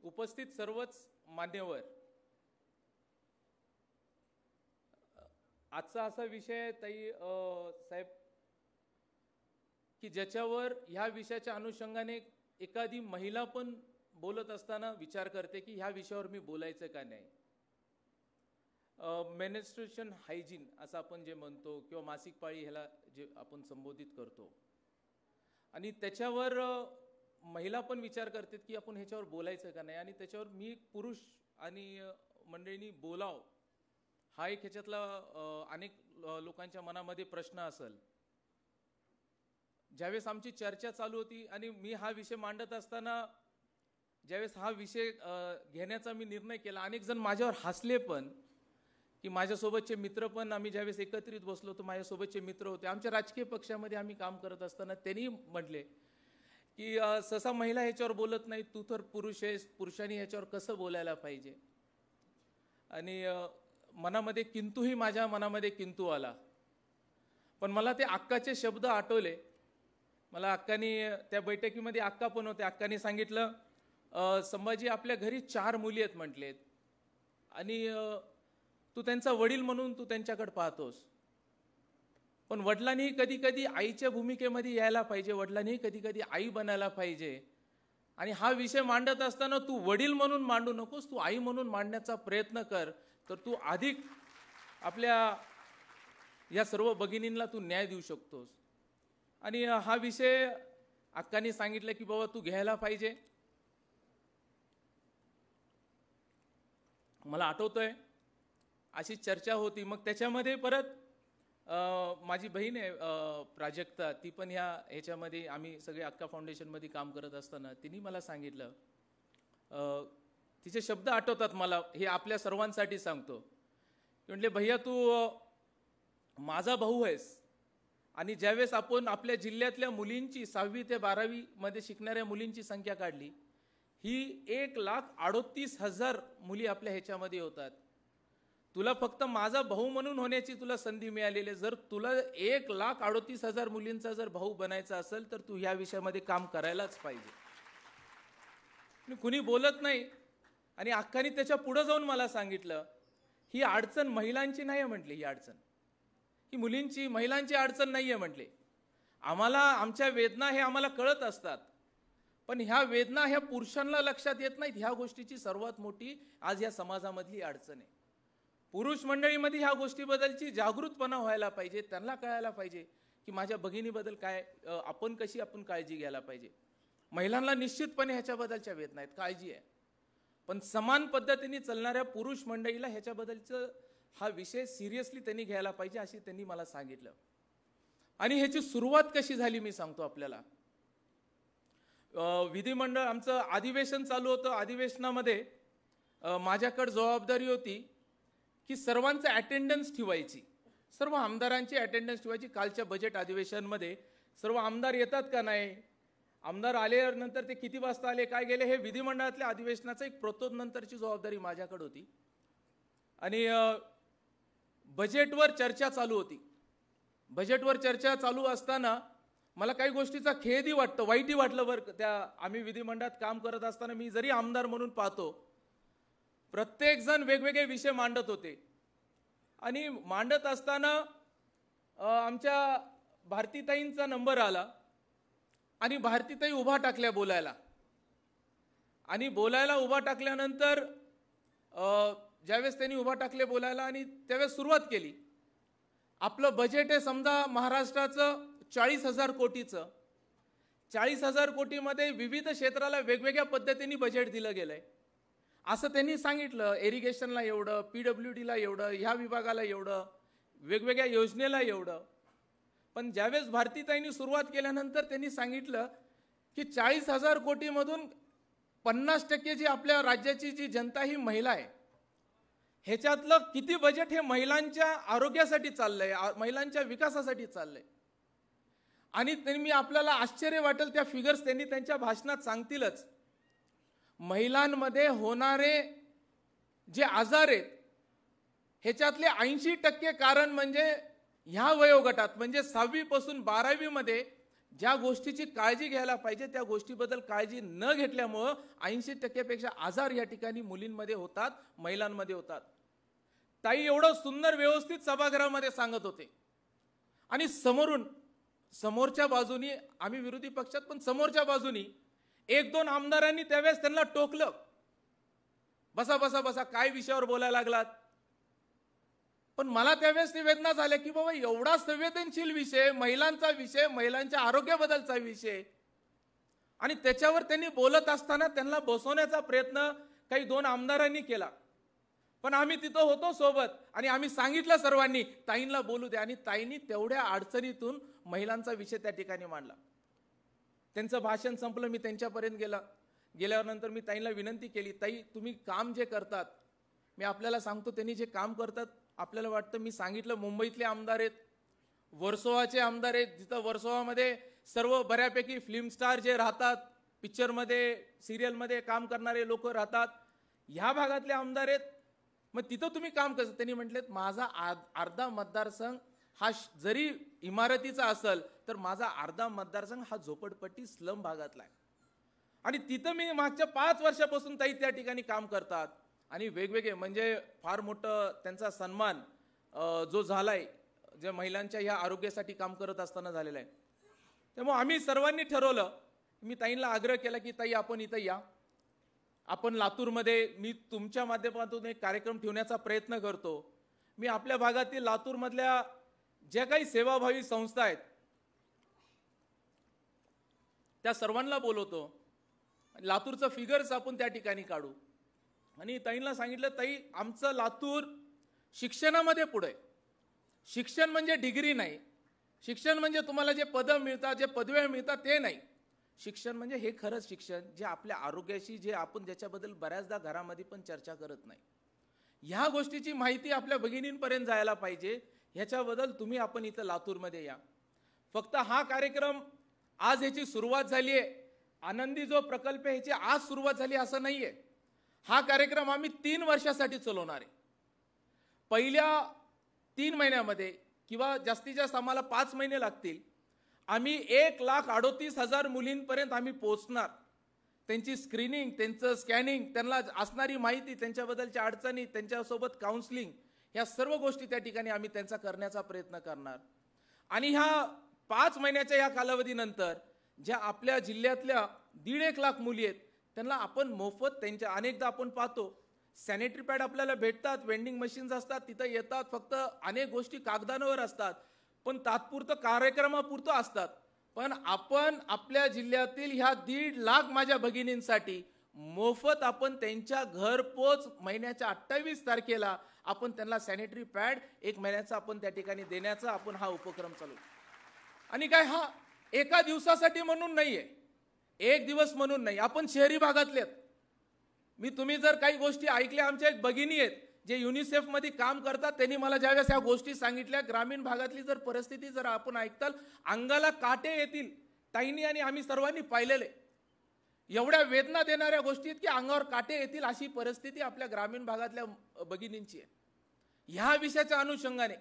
उपस्थित सर्वच मान्यवर. आजचा असा विषय आहे ताई साहेब की ज्याच्यावर ह्या विषयाच्या अनुषंगाने एखादी महिला पण बोलत असताना विचार करते की ह्या विषयावर मी बोलायचं का नाही? मेनेस्ट्रेशन हायजीन असं आपण जे म्हणतो किंवा मासिक पाळी ह्याला जे आपण संबोधित करतो. आणि त्याच्यावर महिला पण विचार करतात की आपण ह्याच्यावर बोलायचं का नाही? आणि त्याच्यावर मी एक पुरुष आणि मंडळींनी बोलाव. हा एक ह्याच्यातला अनेक लोकांच्या मनामध्ये प्रश्न असेल. ज्यावेळेस आमची चर्चा चालू होती आणि मी हा विषय मांडत असताना ज्यावेळेस हा विषय घेण्याचा मी निर्णय केला अनेक जण माझ्यावर हसले पण की माझ्यासोबतचे मित्र पण आम्ही ज्यावेळेस एकत्रित बसलो होतो माझ्यासोबतचे मित्र होते. आमच्या राजकीय पक्षामध्ये आम्ही काम करत असताना त्यांनी म्हटले की ससा महिला ह्याच्यावर बोलत नाही तू तर पुरुष आहेस पुरुषांनी ह्याच्यावर कसं बोलायला पाहिजे? आणि मनामध्ये किंतूही माझ्या मनामध्ये किंतू आला. पण मला ते अक्काचे शब्द आठवले. मला अक्कानी त्या बैठकीमध्ये अक्का पण होते. अक्कानी सांगितलं संभाजी आपल्या घरी चार मुली आहेत म्हटलेत. आणि तू त्यांचा वडील म्हणून तू त्यांच्याकडे पाहतोस. पण वडिलांनी कधी कधी आईच्या भूमिकेमध्ये यायला पाहिजे वडिलांनी कधी कधी आई बनायला पाहिजे. आणि हा विषय मांडत असताना तू वडील म्हणून मांडू नकोस तू आई म्हणून मांडण्याचा प्रयत्न कर. तर तू अधिक आपल्या या सर्व भगिनींना तू न्याय देऊ शकतोस. आणि हा विषय अक्कानी सांगितलं की बाबा तू घ्यायला पाहिजे. मला आठवतंय. अशी चर्चा होती. मग त्याच्यामध्ये परत माझी बहीण आहे प्राजक्ता. ती पण ह्या ह्याच्यामध्ये आम्ही सगळे अक्का फाउंडेशनमध्ये काम करत असताना तिने मला सांगितलं तिचे शब्द आठवतात मला. हे आपल्या सर्वांसाठी सांगतो. म्हटले भैया तू माझा भाऊ आहेस. आणि ज्यावेळेस आपण आपल्या जिल्ह्यातल्या मुलींची सहावी ते बारावीमध्ये शिकणाऱ्या मुलींची संख्या काढली ही एक लाख अडोतीस हजार मुली आपल्या ह्याच्यामध्ये होतात. तुला फक्त माझा भाऊ म्हणून होण्याची तुला संधी मिळालेली आहे. जर तुला एक लाख अडोतीस हजार मुलींचा जर भाऊ बनायचा असेल तर तू ह्या विषयामध्ये काम करायलाच पाहिजे. कुणी बोलत नाही. आणि अख्खानी त्याच्या पुढं जाऊन मला सांगितलं ही अडचण महिलांची नाही आहे म्हटली ही अडचण. ही मुलींची महिलांची अडचण नाही आहे म्हटले. आम्हाला आमच्या वेदना हे आम्हाला कळत असतात. पण ह्या वेदना ह्या पुरुषांना लक्षात येत नाहीत. ह्या गोष्टीची सर्वात मोठी आज या समाजामधली अडचण आहे. पुरुष मंडळीमध्ये ह्या गोष्टीबद्दलची जागृतपणा व्हायला पाहिजे त्यांना कळायला पाहिजे की माझ्या भगिनीबद्दल काय आपण कशी आपण काळजी घ्यायला पाहिजे. महिलांना निश्चितपणे ह्याच्याबद्दलच्या वेदना आहेत काळजी आहे. पण समान पद्धतीने चालणाऱ्या पुरुष मंडळीला ह्याच्याबद्दलचं हा विषय सिरियसली त्यांनी घ्यायला पाहिजे अशी त्यांनी मला सांगितलं. आणि ह्याची सुरुवात कशी झाली मी सांगतो आपल्याला. विधिमंडळ आमचं अधिवेशन चालू होतं. अधिवेशनामध्ये माझ्याकडं जबाबदारी होती की सर्वांचं अटेंडन्स ठेवायची. सर्व आमदारांची अटेंडन्स ठेवायची. कालच्या बजेट अधिवेशनमध्ये सर्व आमदार येतात का नाही? आमदार आल्यानंतर ते किती वाजता आले काय गेले हे विधिमंडळातल्या अधिवेशनाचं एक प्रतोदनंतरची जबाबदारी माझ्याकडे होती. आणि बजेटवर चर्चा चालू होती. बजेटवर चर्चा चालू असताना मला काही गोष्टीचा खेदही वाटतं वाईटही वाटलं बरं त्या आम्ही विधिमंडळात काम करत असताना मी जरी आमदार म्हणून पाहतो प्रत्येकजण वेगवेगळे विषय मांडत होते. आणि मांडत असताना आमच्या भारतीताईंचा नंबर आला आणि भारतीताई उभा टाकल्या बोलायला. आणि बोलायला उभा टाकल्यानंतर ज्यावेळेस त्यांनी उभा टाकले बोलायला आणि त्यावेळेस सुरुवात केली. आपलं बजेट आहे समजा महाराष्ट्राचं चाळीस हजार कोटीचं चाळीस हजार कोटीमध्ये विविध क्षेत्राला वेगवेगळ्या पद्धतीने बजेट दिलं गेलं आहे असं त्यांनी सांगितलं एरिगेशनला एवढं पी डब्ल्यू डीला एवढं ह्या विभागाला एवढं वेगवेगळ्या योजनेला एवढं. पण ज्यावेळेस भारतीताईंनी सुरुवात केल्यानंतर त्यांनी सांगितलं की चाळीस हजार कोटीमधून पन्नास टक्के जी आपल्या राज्याची जी जनता ही महिला आहे ह्याच्यातलं किती बजेट हे महिलांच्या आरोग्यासाठी चाललं आ- महिलांच्या विकासासाठी चाललं आहे आणि त्यांनी मी आपल्याला आश्चर्य वाटेल त्या फिगर्स त्यांनी त्यांच्या भाषणात सांगतीलच. महिलांमध्ये होणारे जे आजार आहेत ह्याच्यातले ऐंशी टक्के कारण म्हणजे ह्या वयोगटात म्हणजे सहावीपासून बारावीमध्ये ज्या गोष्टीची काळजी घ्यायला पाहिजे त्या गोष्टीबद्दल काळजी न घेतल्यामुळं ऐंशी टक्केपेक्षा आजार या ठिकाणी मुलींमध्ये होतात महिलांमध्ये होतात. ताई एवढं सुंदर व्यवस्थित सभागृहामध्ये सांगत होते. आणि समोरून समोरच्या बाजूनी आम्ही विरोधी पक्षात पण समोरच्या बाजूनी एक दोन आमदारांनी त्यावेळेस त्यांना टोकलं. बसा बसा बसा काय विषयावर बोलायला लागलात? पण मला त्यावेळेस निवेदना झाल्या की बाबा एवढा संवेदनशील विषय महिलांचा विषय महिलांच्या आरोग्याबद्दलचा विषय आणि त्याच्यावर त्यांनी बोलत असताना त्यांना बसवण्याचा प्रयत्न काही दोन आमदारांनी केला. पण आम्ही तिथं होतो सोबत. आणि आम्ही सांगितलं सर्वांनी ताईंना बोलू द्या आणि ताईंनी तेवढ्या अडचणीतून महिलांचा विषय त्या ठिकाणी मांडला. त्यांचं भाषण संपलं मी त्यांच्यापर्यंत गेला. गेल्यानंतर मी ताईंना विनंती केली ताई तुम्ही काम जे करतात मी आपल्याला सांगतो त्यांनी जे काम करतात आपल्याला वाटतं मी सांगितलं मुंबईतले आमदार आहेत वर्सोवाचे आमदार आहेत जिथं वर्सोवामध्ये सर्व बऱ्यापैकी फिल्म स्टार जे राहतात पिक्चरमध्ये सिरियलमध्ये काम करणारे लोक राहतात ह्या भागातले आमदार आहेत मग तिथं तुम्ही काम कसं त्यांनी म्हटलेत माझा आर- अर्धा मतदारसंघ हा श- जरी इमारतीचा असेल तर माझा अर्धा मतदारसंघ हा झोपडपट्टी स्लम भागातला आहे. आणि तिथं मी मागच्या पाच वर्षापासून ताई त्या ठिकाणी काम करतात. आणि वेगवेगळे म्हणजे फार मोठं त्यांचा सन्मान जो जो झालाय जे महिलांच्या ह्या आरोग्यासाठी काम करत असताना झालेला आहे. त्यामुळे आम्ही सर्वांनी ठरवलं मी ताईंना आग्रह केला की ताई आपण इथं या. आपण लातूरमध्ये मी तुमच्या माध्यमातून एक कार्यक्रम ठेवण्याचा प्रयत्न करतो. मी आपल्या भागातील लातूरमधल्या ज्या काही सेवाभावी संस्था आहेत त्या सर्वांना बोलवतो. लातूरचं फिगर्स आपण त्या ठिकाणी काढू. आणि ताईंना सांगितलं ताई आमचं लातूर शिक्षणामध्ये पुढे शिक्षण म्हणजे डिग्री नाही. शिक्षण म्हणजे तुम्हाला जे पदं मिळतात जे पदव्या मिळतात ते नाही. शिक्षण म्हणजे हे खरंच शिक्षण जे आपल्या आरोग्याशी जे आपण ज्याच्याबद्दल बऱ्याचदा घरामध्ये पण चर्चा करत नाही. ह्या गोष्टीची माहिती आपल्या भगिनींपर्यंत जायला पाहिजे. ह्याच्याबद्दल तुम्ही आपण इथं लातूरमध्ये या. फक्त हा कार्यक्रम आज ह्याची सुरुवात झाली आहे. आनंदी जो प्रकल्प आहे ह्याची आज सुरुवात झाली असं नाहीये. हा कार्यक्रम आम्ही तीन वर्षासाठी चालवणार आहे. पहिल्या तीन महिन्यामध्ये किंवा जास्तीत जास्त आम्हाला पाच महिने लागतील. आम्ही एक लाख अडोतीस हजार मुलींपर्यंत आम्ही पोचणार त्यांची स्क्रीनिंग त्यांचं स्कॅनिंग त्यांना असणारी माहिती त्यांच्याबद्दलच्या अडचणी त्यांच्यासोबत काउन्सिलिंग ह्या सर्व गोष्टी त्या ठिकाणी आम्ही त्यांचा करण्याचा प्रयत्न करणार. आणि ह्या पाच महिन्याच्या ह्या कालावधीनंतर ज्या आपल्या जिल्ह्यातल्या दीड एक लाख मुली आहेत त्यांना आपण मोफत त्यांच्या अनेकदा आपण पाहतो सॅनिटरी पॅड आपल्याला भेटतात वेंडिंग मशीन्स असतात तिथं येतात फक्त अनेक गोष्टी कागदांवर असतात पण तात्पुरतं कार्यक्रमापुरतं असतात. पण आपण आपल्या जिल्ह्यातील ह्या दीड लाख माझ्या भगिनींसाठी मोफत आपण त्यांच्या घरपोच महिन्याच्या अठ्ठावीस तारखेला आपण त्यांना सॅनिटरी पॅड एक महिन्याचा आपण त्या ठिकाणी देण्याचा आपण हा उपक्रम चालू. आणि काय हा एका दिवसासाठी म्हणून नाही आहे एक दिवस म्हणून नाही. आपण शहरी भागातले आहेत. मी तुम्ही जर काही गोष्टी ऐकल्या आमच्या एक भगिनी आहेत. जे युनिसेफमध्ये काम करतात त्यांनी मला ज्यावेळेस ह्या गोष्टी सांगितल्या ग्रामीण भागातली जर परिस्थिती जर आपण ऐकताल अंगाला काटे येतील ताईंनी आणि आम्ही सर्वांनी पाहिलेले. एवढ्या वेदना देणाऱ्या गोष्टी आहेत की अंगावर काटे येतील अशी परिस्थिती आपल्या ग्रामीण भागातल्या भगिनींची आहे. ह्या विषयाच्या अनुषंगाने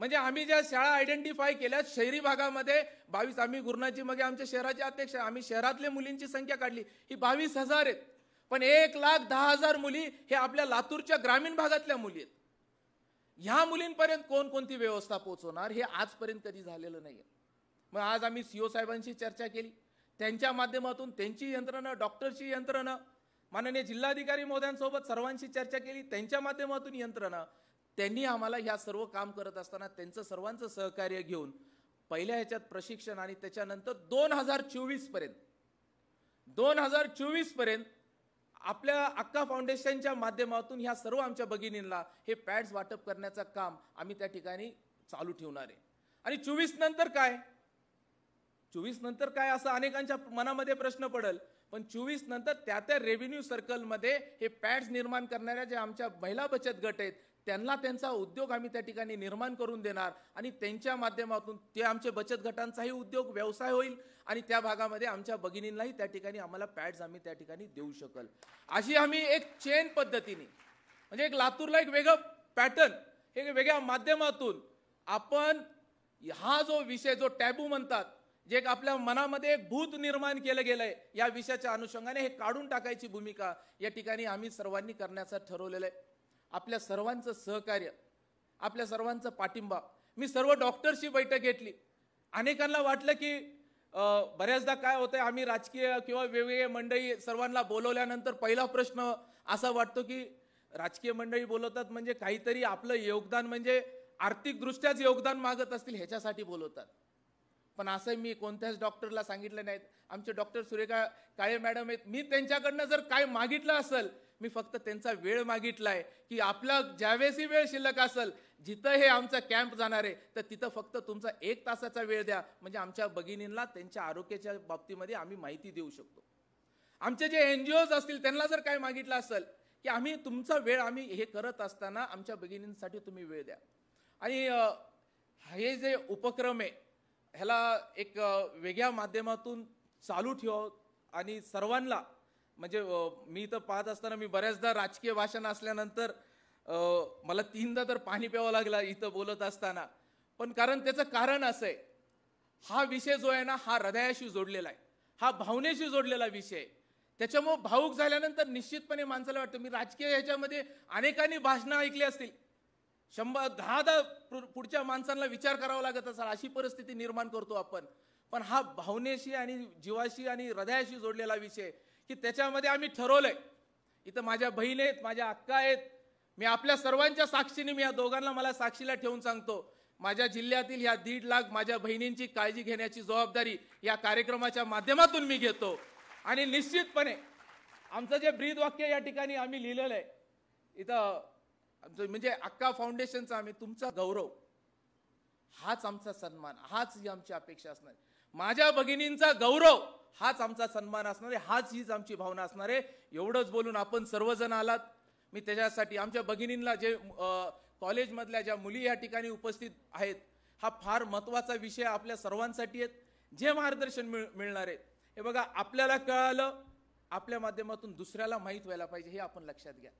म्हणजे आम्ही ज्या शाळा आयडेंटिफाय केल्या शहरी भागामध्ये बावीस आम्ही गुरुनाजी मगे आमच्या शहराचे अध्यक्ष आम्ही शहरातल्या मुलींची संख्या काढली ही बावीस हजार आहेत. पण एक लाख दहा हजार मुली हे आपल्या लातूरच्या ग्रामीण भागातल्या मुली आहेत. ह्या मुलींपर्यंत कोणकोणती व्यवस्था पोहोचवणार हे आजपर्यंत कधी झालेलं नाही आहे मग आज आम्ही सीओ साहेबांशी चर्चा केली. त्यांच्या माध्यमातून त्यांची यंत्रणा डॉक्टरची यंत्रणा माननीय जिल्हाधिकारी महोदयांसोबत सर्वांशी चर्चा केली. त्यांच्या माध्यमातून यंत्रणा. त्यांनी आम्हाला ह्या सर्व काम करत असताना त्यांचं सर्वांचं सहकार्य घेऊन पहिल्या ह्याच्यात प्रशिक्षण आणि त्याच्यानंतर दोन हजार चोवीसपर्यंत दोन हजार चोवीसपर्यंत आपल्या अक्का फाउंडेशनच्या माध्यमातून ह्या सर्व आमच्या भगिनींना हे पॅड्स वाटप करण्याचं काम आम्ही त्या ठिकाणी चालू ठेवणार आहे. आणि चोवीस नंतर काय? चोवीस नंतर काय असं अनेकांच्या मनामध्ये प्रश्न पडेल पण चोवीस नंतर त्या त्या रेव्हेन्यू सर्कलमध्ये हे पॅड्स निर्माण करणाऱ्या ज्या आमच्या महिला बचत गट आहेत त्यांना त्यांचा उद्योग आम्ही त्या ठिकाणी निर्माण करून देणार आणि त्यांच्या माध्यमातून ते आमचे बचत गटांचाही उद्योग व्यवसाय होईल आणि त्या भागामध्ये आमच्या भगिनींनाही त्या ठिकाणी आम्हाला पॅड्स आम्ही त्या ठिकाणी देऊ शकल. अशी आम्ही एक चेन पद्धतीने म्हणजे एक लातूरला एक वेगळं पॅटर्न हे वेगळ्या माध्यमातून आपण हा जो विषय जो टॅबू म्हणतात जे एक आपल्या मनामध्ये एक भूत निर्माण केलं गेलंय या विषयाच्या अनुषंगाने हे काढून टाकायची भूमिका या ठिकाणी आम्ही सर्वांनी करण्याचं ठरवलेलं आहे. आपल्या सर्वांचं सहकार्य आपल्या सर्वांचा पाठिंबा. मी सर्व डॉक्टरशी बैठक घेतली. अनेकांना वाटलं की बऱ्याचदा काय होतंय आम्ही राजकीय किंवा वेगवेगळे मंडळी सर्वांना बोलवल्यानंतर पहिला प्रश्न असा वाटतो की राजकीय मंडळी बोलवतात म्हणजे काहीतरी आपलं योगदान म्हणजे आर्थिकदृष्ट्याच योगदान मागत असतील ह्याच्यासाठी बोलवतात. पण असं मी कोणत्याच डॉक्टरला सांगितलं नाहीत. आमचे डॉक्टर सुरेखा काळे मॅडम आहेत. मी त्यांच्याकडनं जर काय मागितलं असेल मी फक्त त्यांचा वेळ मागितलाय की आपला ज्यावेळेसही वेळ शिल्लक असेल जिथं हे आमचा कॅम्प जाणार आहे तर तिथं फक्त तुमचा एक तासाचा वेळ द्या. म्हणजे आमच्या भगिनींना त्यांच्या आरोग्याच्या बाबतीमध्ये आम्ही माहिती देऊ शकतो. आमचे जे एन जी ओज असतील त्यांना जर काय मागितलं असेल की आम्ही तुमचा वेळ आम्ही हे करत असताना आमच्या भगिनींसाठी तुम्ही वेळ द्या. आणि हे जे उपक्रम आहे ह्याला एक वेगळ्या माध्यमातून चालू ठेव आणि सर्वांना म्हणजे मी तर पाहत असताना मी बऱ्याचदा राजकीय भाषण असल्यानंतर मला तीनदा तर पाणी प्यावं लागला इथं बोलत असताना. पण कारण त्याचं कारण असं आहे. हा विषय जो आहे ना हा हृदयाशी जोडलेला आहे. हा भावनेशी जोडलेला विषय आहे. त्याच्यामुळं भावूक झाल्यानंतर निश्चितपणे माणसाला वाटतं मी राजकीय ह्याच्यामध्ये अनेकांनी भाषणं ऐकली असतील. शंभर दहा दहा पुढच्या माणसांना विचार करावा लागत असाल अशी परिस्थिती निर्माण करतो आपण. पण हा भावनेशी आणि जीवाशी आणि हृदयाशी जोडलेला विषय की त्याच्यामध्ये आम्ही ठरवलंय. इथं माझ्या बहीण आहेत माझ्या अक्का आहेत. मी आपल्या सर्वांच्या साक्षीने मी या दोघांना मला साक्षीला ठेवून सांगतो. माझ्या जिल्ह्यातील ह्या दीड लाख माझ्या बहिणींची काळजी घेण्याची जबाबदारी या कार्यक्रमाच्या माध्यमातून मी घेतो. आणि निश्चितपणे आमचं जे ब्रीद वाक्य या ठिकाणी आम्ही लिहिलेलं आहे इथं आमचं म्हणजे अक्का फाउंडेशनचा आम्ही तुमचा गौरव. हाच आमचा सन्मान हाच ही आमची अपेक्षा असणार. माझ्या भगिनींचा गौरव हाच आमचा सन्मान असणार आहे हाच हीच आमची भावना असणार. आहे एवढंच बोलून आपण सर्वजण आलात. मी त्याच्यासाठी आमच्या भगिनींना जे कॉलेजमधल्या ज्या मुली या ठिकाणी उपस्थित आहेत हा फार महत्त्वाचा विषय आपल्या सर्वांसाठी आहेत. जे मार्गदर्शन मिळ मिळणार आहे. हे बघा आपल्याला कळालं आपल्या माध्यमातून दुसऱ्याला माहीत व्हायला पाहिजे हे आपण लक्षात घ्या.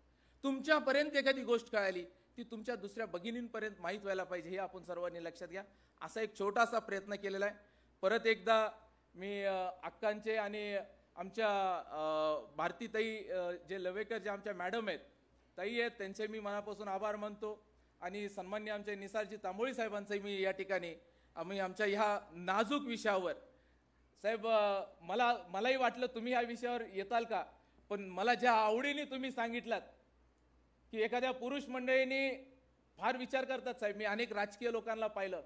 तुमच्यापर्यंत एखादी गोष्ट कळाली ती तुमच्या दुसऱ्या भगिनींपर्यंत माहीत व्हायला पाहिजे हे आपण सर्वांनी लक्षात घ्या. असा एक छोटासा प्रयत्न केलेला आहे. परत एकदा मी अक्कांचे आणि आमच्या भारतीताई जे लवेकर जे आमच्या मॅडम आहेत ताई आहेत त्यांचे मी मनापासून आभार मानतो. आणि सन्मान्य आमचे निसारजी तांबोळी साहेबांचंही मी या ठिकाणी आम्ही आमच्या ह्या नाजूक विषयावर साहेब मला मलाही वाटलं तुम्ही ह्या विषयावर येताल का? पण मला ज्या आवडीने तुम्ही सांगितलात की एखाद्या पुरुष मंडळींनी फार विचार करतात साहेब. मी अनेक राजकीय लोकांना पाहिलं.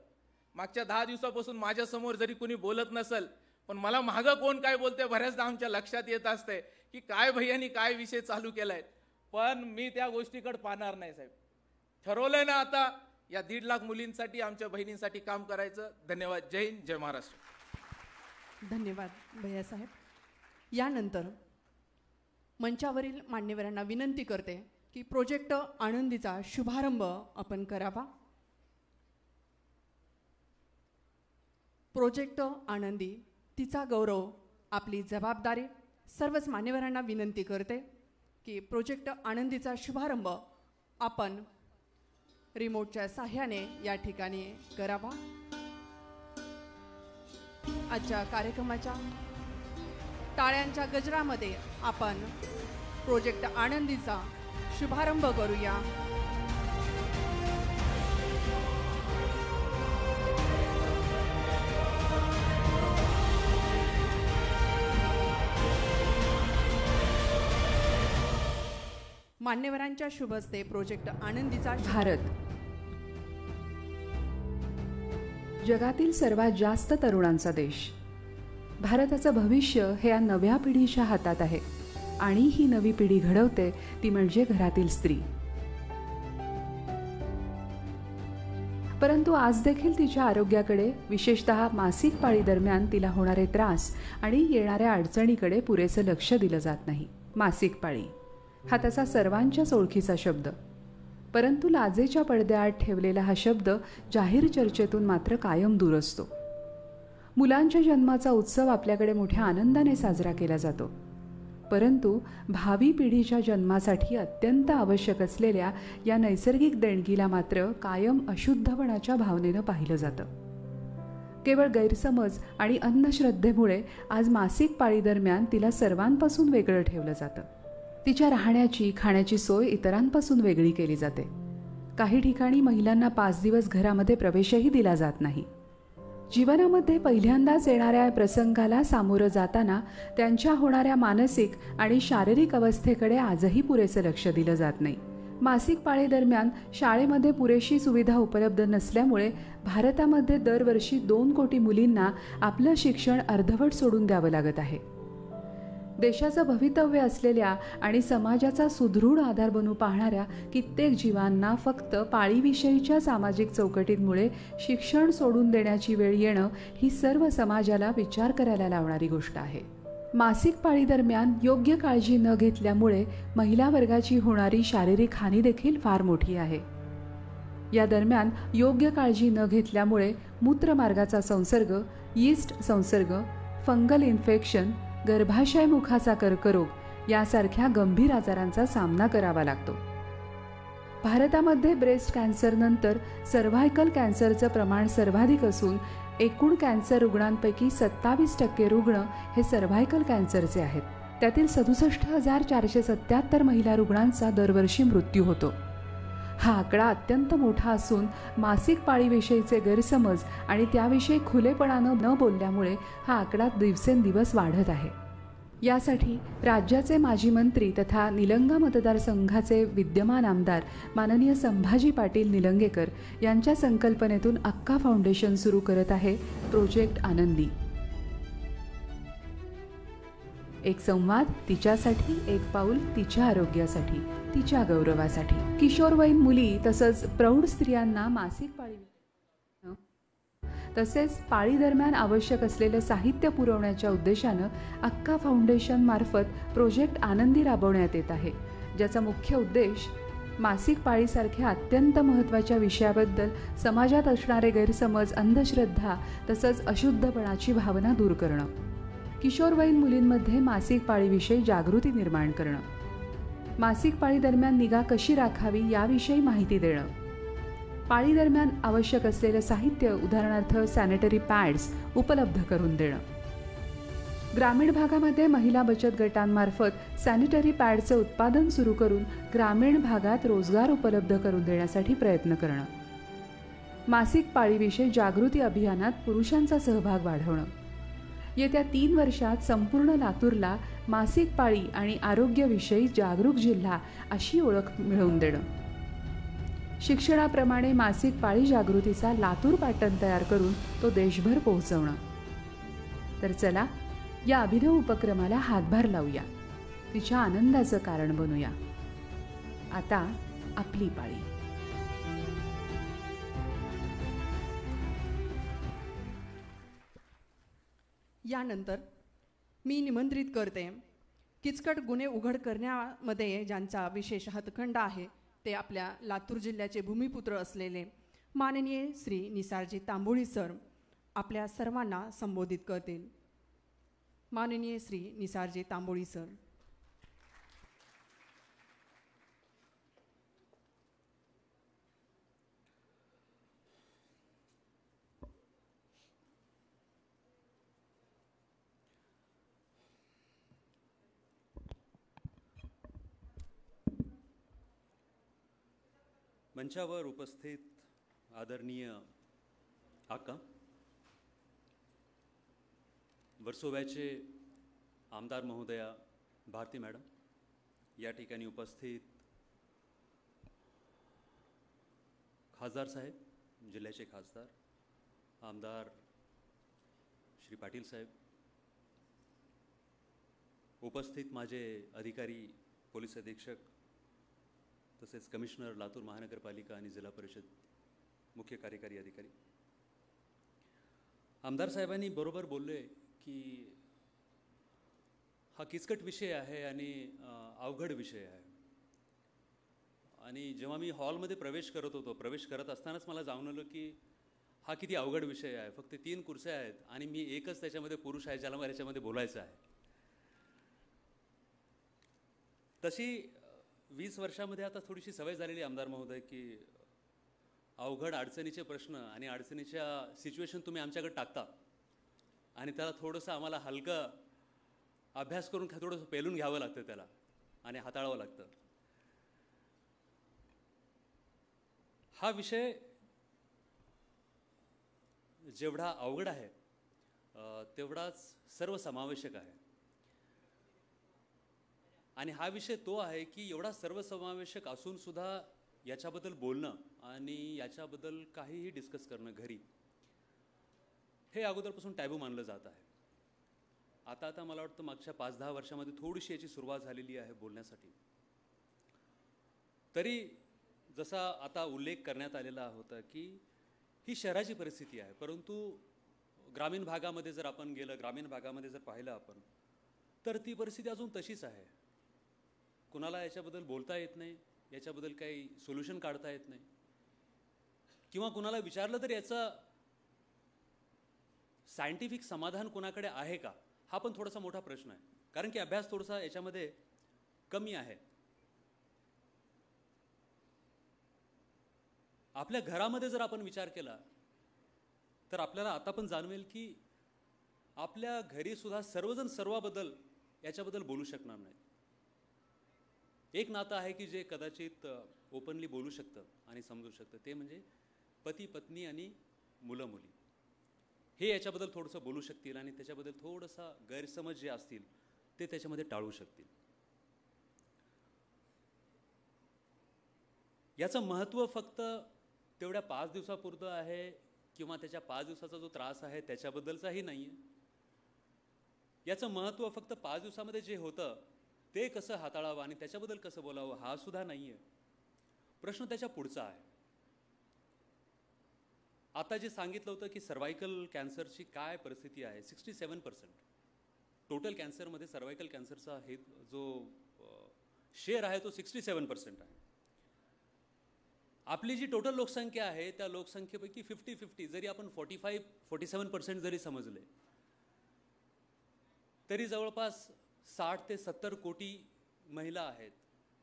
मागच्या दहा दिवसापासून माझ्यासमोर जरी कुणी बोलत नसेल पण मला मागं कोण काय बोलते बऱ्याचदा आमच्या लक्षात येत असते की काय भैयानी काय विषय चालू केलाय. पण मी त्या गोष्टीकडे पाहणार नाही साहेब. ठरवलंय ना आता या दीड लाख मुलींसाठी आमच्या बहिणींसाठी काम करायचं. धन्यवाद. जय हिंद जय महाराष्ट्र. धन्यवाद भैयासाहेब यानंतर मंचावरील मान्यवरांना विनंती करते की प्रोजेक्ट आनंदीचा शुभारंभ आपण करावा. प्रोजेक्ट आनंदी तिचा गौरव आपली जबाबदारी सर्वच मान्यवरांना विनंती करते की प्रोजेक्ट आनंदीचा शुभारंभ आपण रिमोटच्या साह्याने या ठिकाणी करावा. आजच्या कार्यक्रमाच्या टाळ्यांच्या गजरामध्ये आपण प्रोजेक्ट आनंदीचा शुभारंभ करूया. मान्यवरांच्या शुभ हस्ते प्रोजेक्ट आनंदीचा भारत. जगातील सर्वात जास्त तरुणांचा देश. भारताचं भविष्य हे या नव्या पिढीच्या हातात आहे. आणि ही नवी पिढी घडवते ती म्हणजे घरातील स्त्री. परंतु आज देखील तिच्या आरोग्याकडे विशेषतः मासिक पाळी दरम्यान तिला होणारे त्रास आणि येणाऱ्या अडचणीकडे पुरेसं लक्ष दिलं जात नाही. मासिक पाळी. हा त्याचा सर्वांच्याच ओळखीचा शब्द. परंतु लाजेच्या पडद्याआड ठेवलेला हा शब्द जाहीर चर्चेतून मात्र कायम दूर असतो. मुलांच्या जन्माचा उत्सव आपल्याकडे मोठ्या आनंदाने साजरा केला जातो. परंतु भावी पिढीच्या जन्मासाठी अत्यंत आवश्यक असलेल्या या नैसर्गिक देणगीला मात्र कायम अशुद्धपणाच्या भावनेनं पाहिलं जातं. केवळ गैरसमज आणि अंधश्रद्धेमुळे आज मासिक पाळीदरम्यान तिला सर्वांपासून वेगळं ठेवलं जातं. तिच्या राहण्याची खाण्याची सोय इतरांपासून वेगळी केली जाते. काही ठिकाणी महिलांना पाच दिवस घरामध्ये प्रवेशही दिला जात नाही. जीवनामध्ये पहिल्यांदाच येणाऱ्या प्रसंगाला सामोरं जाताना त्यांच्या होणाऱ्या मानसिक आणि शारीरिक अवस्थेकडे आजही पुरेसं लक्ष दिलं जात नाही. मासिक पाळीदरम्यान शाळेमध्ये पुरेशी सुविधा उपलब्ध नसल्यामुळे भारतामध्ये दरवर्षी दोन कोटी मुलींना आपलं शिक्षण अर्धवट सोडून द्यावं लागत आहे. देशाचं भवितव्य असलेल्या आणि समाजाचा सुदृढ आधार बनू पाहणाऱ्या कित्येक जीवांना फक्त पाळीविषयीच्या सामाजिक चौकटींमुळे शिक्षण सोडून देण्याची वेळ येणं ही सर्व समाजाला विचार करायला लावणारी गोष्ट आहे. मासिक पाळीदरम्यान योग्य काळजी न घेतल्यामुळे महिला वर्गाची होणारी शारीरिक हानी देखील फार मोठी आहे. या दरम्यान योग्य काळजी न घेतल्यामुळे मूत्रमार्गाचा संसर्ग यीस्ट संसर्ग फंगल इन्फेक्शन गर्भाशय मुखाचा कर्करोग यासारख्या गंभीर आजारांचा सामना करावा लागतो. भारतामध्ये ब्रेस्ट कॅन्सरनंतर सर्व्हायकल कॅन्सरचं प्रमाण सर्वाधिक असून एकूण कॅन्सर रुग्णांपैकी सत्तावीस टक्के रुग्ण हे सर्व्हायकल कॅन्सरचे आहेत. त्यातील सदुसष्ट हजार चारशे सत्याहत्तर महिला रुग्णांचा दरवर्षी मृत्यू होतो. हा आकडा अत्यंत मोठा असून मासिक पाळीविषयीचे गैरसमज आणि त्याविषयी खुलेपणानं न बोलल्यामुळे हा आकडा दिवसेंदिवस वाढत आहे. यासाठी राज्याचे माजी मंत्री तथा निलंगा मतदारसंघाचे विद्यमान आमदार माननीय संभाजी पाटील निलंगेकर यांच्या संकल्पनेतून अक्का फाउंडेशन सुरू करत आहे प्रोजेक्ट आनंदी. एक संवाद तिच्यासाठी एक पाऊल तिच्या आरोग्यासाठी तिच्या गौरवासाठी. किशोरवयीन मुली तसंच प्रौढ स्त्रियांना मासिक पाळी तसेच पाळीदरम्यान आवश्यक असलेलं साहित्य पुरवण्याच्या उद्देशानं अक्का फाउंडेशन मार्फत प्रोजेक्ट आनंदी राबवण्यात येत आहे. ज्याचा मुख्य उद्देश मासिक पाळीसारख्या अत्यंत महत्त्वाच्या विषयाबद्दल समाजात असणारे गैरसमज अंधश्रद्धा तसंच अशुद्धपणाची भावना दूर करणं. किशोरवयीन मुलींमध्ये मासिक पाळीविषयी जागृती निर्माण करणं. मासिक पाळी दरम्यान निगा कशी राखावी याविषयी माहिती देणं. पाळी दरम्यान आवश्यक असलेलं साहित्य उदाहरणार्थ सॅनिटरी पॅड्स उपलब्ध करून देणं. ग्रामीण भागामध्ये महिला बचत गटांमार्फत सॅनिटरी पॅडचं उत्पादन सुरू करून ग्रामीण भागात रोजगार उपलब्ध करून देण्यासाठी प्रयत्न करणं. मासिक पाळीविषयी जागृती अभियानात पुरुषांचा सहभाग वाढवणं. येत्या तीन वर्षात संपूर्ण लातूरला मासिक पाळी आणि आरोग्यविषयी जागरूक जिल्हा अशी ओळख मिळवून देणं. शिक्षणाप्रमाणे मासिक पाळी जागृतीचा लातूर पॅटर्न तयार करून तो देशभर पोहोचवणं. तर चला या अभिनव उपक्रमाला हातभार लावूया. तिच्या आनंदाचं कारण बनूया. आता आपली पाळी. यानंतर मी निमंत्रित करते. किचकट गुन्हे उघड करण्यामध्ये ज्यांचा विशेष हातखंड आहे ते आपल्या लातूर जिल्ह्याचे भूमिपुत्र असलेले माननीय श्री निसारजी तांबोळी सर आपल्या सर्वांना संबोधित करतील. माननीय श्री निसारजी तांबोळी सर. मंचावर उपस्थित आदरणीय आका वर्सोव्याचे आमदार महोदया भारती मॅडम या ठिकाणी उपस्थित खासदार साहेब जिल्ह्याचे खासदार आमदार श्री पाटील साहेब उपस्थित माझे अधिकारी पोलीस अधीक्षक तसेच कमिशनर लातूर महानगरपालिका आणि जिल्हा परिषद मुख्य कार्यकारी अधिकारी. आमदार साहेबांनी बरोबर बोलले की हा किचकट विषय आहे आणि अवघड विषय आहे. आणि जेव्हा मी हॉलमध्ये प्रवेश करत होतो प्रवेश करत असतानाच मला जाणवलं की हा किती अवघड विषय आहे. फक्त तीन कुर्स्या आहेत आणि मी एकच त्याच्यामध्ये पुरुष आहे ज्याला मला याच्यामध्ये बोलायचं आहे. तशी वीस वर्षामध्ये आता थोडीशी सवय झालेली आमदार महोदय की अवघड अडचणीचे प्रश्न आणि अडचणीच्या सिच्युएशन तुम्ही आमच्याकडे टाकता आणि त्याला थोडंसं आम्हाला हलकं अभ्यास करून थोडंसं पेलून घ्यावं लागतं त्याला आणि हाताळावं लागतं. हा विषय जेवढा अवघड आहे तेवढाच सर्वसमावेशक आहे. आणि हा विषय तो आहे की एवढा सर्वसमावेशक असूनसुद्धा याच्याबद्दल बोलणं आणि याच्याबद्दल काहीही डिस्कस करणं घरी हे अगोदरपासून टॅबू मानलं जात आहे. आता आता मला वाटतं मागच्या पाच दहा वर्षामध्ये थोडीशी याची सुरुवात झालेली आहे बोलण्यासाठी. तरी जसा आता उल्लेख करण्यात आलेला होता की ही शहराची परिस्थिती आहे परंतु ग्रामीण भागामध्ये जर आपण गेलं ग्रामीण भागामध्ये जर पाहिलं आपण तर ती परिस्थिती अजून तशीच आहे. कुणाला याच्याबद्दल बोलता येत नाही याच्याबद्दल काही सोल्युशन काढता येत नाही. किंवा कुणाला विचारलं तर याचं सायंटिफिक समाधान कोणाकडे आहे का? हा पण थोडासा मोठा प्रश्न आहे. कारण की अभ्यास थोडासा याच्यामध्ये कमी आहे. आपल्या घरामध्ये जर आपण विचार केला तर आपल्याला आता पण जाणवेल की आपल्या घरी सुद्धा सर्वजण सर्वाबद्दल याच्याबद्दल बोलू शकणार नाहीत. एक नातं आहे की जे कदाचित ओपनली बोलू शकतं आणि समजू शकतं. ते म्हणजे पती पत्नी आणि मुलं मुली. हे याच्याबद्दल थोडंसं बोलू शकतील आणि त्याच्याबद्दल थोडंसं गैरसमज जे असतील ते त्याच्यामध्ये टाळू शकतील. याचं महत्त्व फक्त तेवढ्या पाच दिवसापुरतं आहे किंवा त्याच्या पाच दिवसाचा जो त्रास आहे त्याच्याबद्दलचाही नाही आहे याचं महत्त्व फक्त पाच दिवसामध्ये जे होतं ते कसं हाताळावं आणि त्याच्याबद्दल कसं बोलावं हा सुद्धा नाही आहे प्रश्न त्याच्या पुढचा आहे. आता जे सांगितलं होतं की सर्वायकल कॅन्सरची काय परिस्थिती आहे सिक्स्टी सेवन पर्सेंट. टोटल कॅन्सरमध्ये सर्वायकल कॅन्सरचा हे जो शेअर आहे तो सिक्स्टी सेवन पर्सेंट आहे. आपली जी टोटल लोकसंख्या आहे त्या लोकसंख्येपैकी फिफ्टी फिफ्टी जरी आपण forty five forty seven percent जरी समजले तरी जवळपास साठ ते सत्तर कोटी महिला आहेत.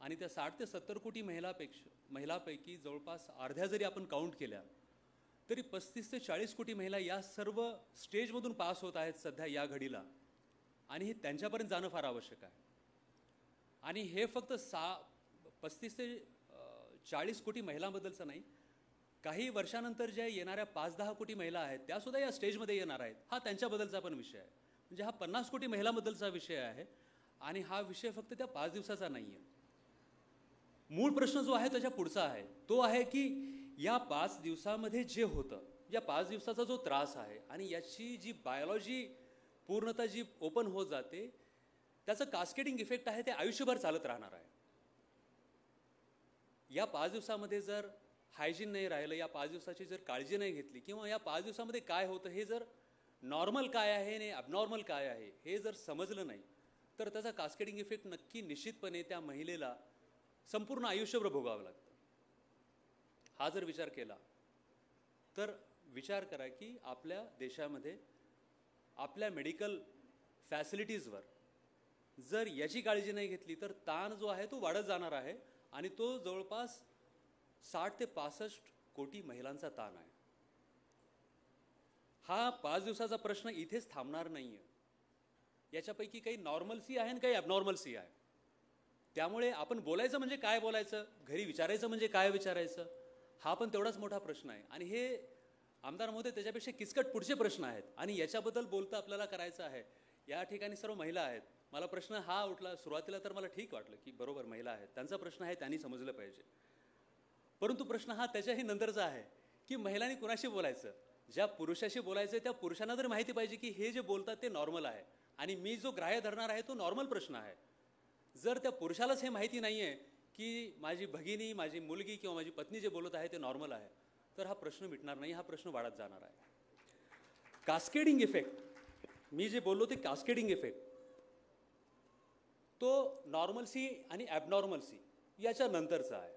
आणि त्या साठ ते सत्तर कोटी महिलापेक्षा महिलापैकी जवळपास अर्ध्या जरी आपण काउंट केल्या तरी पस्तीस ते चाळीस कोटी महिला या सर्व स्टेजमधून पास होत आहेत सध्या या घडीला. आणि हे त्यांच्यापर्यंत जाणं फार आवश्यक आहे. आणि हे फक्त सा पस्तीस ते चाळीस कोटी महिलांबद्दलचं नाही काही वर्षानंतर ज्या येणाऱ्या पाच दहा कोटी महिला आहेत त्यासुद्धा या स्टेजमध्ये येणार आहेत. हा त्यांच्याबद्दलचा पण विषय आहे. म्हणजे हा पन्नास कोटी महिलांबद्दलचा विषय आहे आणि हा विषय फक्त त्या पाच दिवसाचा नाही आहे मूळ प्रश्न जो आहे त्याच्या पुढचा आहे. तो आहे की या पाच दिवसामध्ये जे होतं या पाच दिवसाचा जो त्रास आहे आणि याची जी बायोलॉजी पूर्णतः जी ओपन होत जाते त्याचं कास्केटिंग इफेक्ट आहे ते आयुष्यभर चालत राहणार आहे. या पाच दिवसामध्ये जर हायजीन नाही राहिलं या पाच दिवसाची जर काळजी नाही घेतली किंवा या पाच दिवसामध्ये काय होतं हे जर नॉर्मल काय आहे आणि ॲबनॉर्मल काय आहे हे जर समजलं नाही तर त्याचा कास्केडिंग इफेक्ट नक्की निश्चितपणे त्या महिलेला संपूर्ण आयुष्यभर भोगावं लागतं. हा जर विचार केला तर विचार करा की आपल्या देशामध्ये आपल्या मेडिकल फॅसिलिटीजवर जर याची काळजी नाही घेतली तर ताण जो आहे तो वाढत जाणार आहे आणि तो जवळपास साठ ते पासष्ट कोटी महिलांचा ताण आहे. हा पाच दिवसाचा प्रश्न इथेच थांबणार नाही आहे याच्यापैकी काही नॉर्मलसी आहे आणि काही ॲबनॉर्मलसी आहे. त्यामुळे आपण बोलायचं म्हणजे काय बोलायचं? घरी विचारायचं म्हणजे काय विचारायचं? हा पण तेवढाच मोठा प्रश्न आहे. आणि हे आमदार महोदय त्याच्यापेक्षा किचकट पुढचे प्रश्न आहेत. आणि याच्याबद्दल बोलतं आपल्याला करायचं आहे. या ठिकाणी सर्व महिला आहेत. मला प्रश्न हा उठला सुरुवातीला तर मला ठीक वाटलं की बरोबर महिला आहेत. त्यांचा प्रश्न आहे त्यांनी समजलं पाहिजे. परंतु प्रश्न हा त्याच्याही नंतरचा आहे की महिलांनी कुणाशी बोलायचं? ज्या पुरुषाशी बोलायचं त्या पुरुषांना तर माहिती पाहिजे की हे जे बोलतात ते नॉर्मल आहे. आणि मी जो ग्राह्य धरणार आहे तो नॉर्मल प्रश्न आहे. जर त्या पुरुषालाच हे माहिती नाही आहे की माझी भगिनी माझी मुलगी किंवा माझी पत्नी जे बोलत आहे ते नॉर्मल आहे तर हा प्रश्न मिटणार नाही हा प्रश्न वाढत जाणार आहे. कास्केडिंग इफेक्ट मी जे बोललो ते कास्केडिंग इफेक्ट तो नॉर्मलसी आणि ॲबनॉर्मलसी याच्या नंतरचा आहे.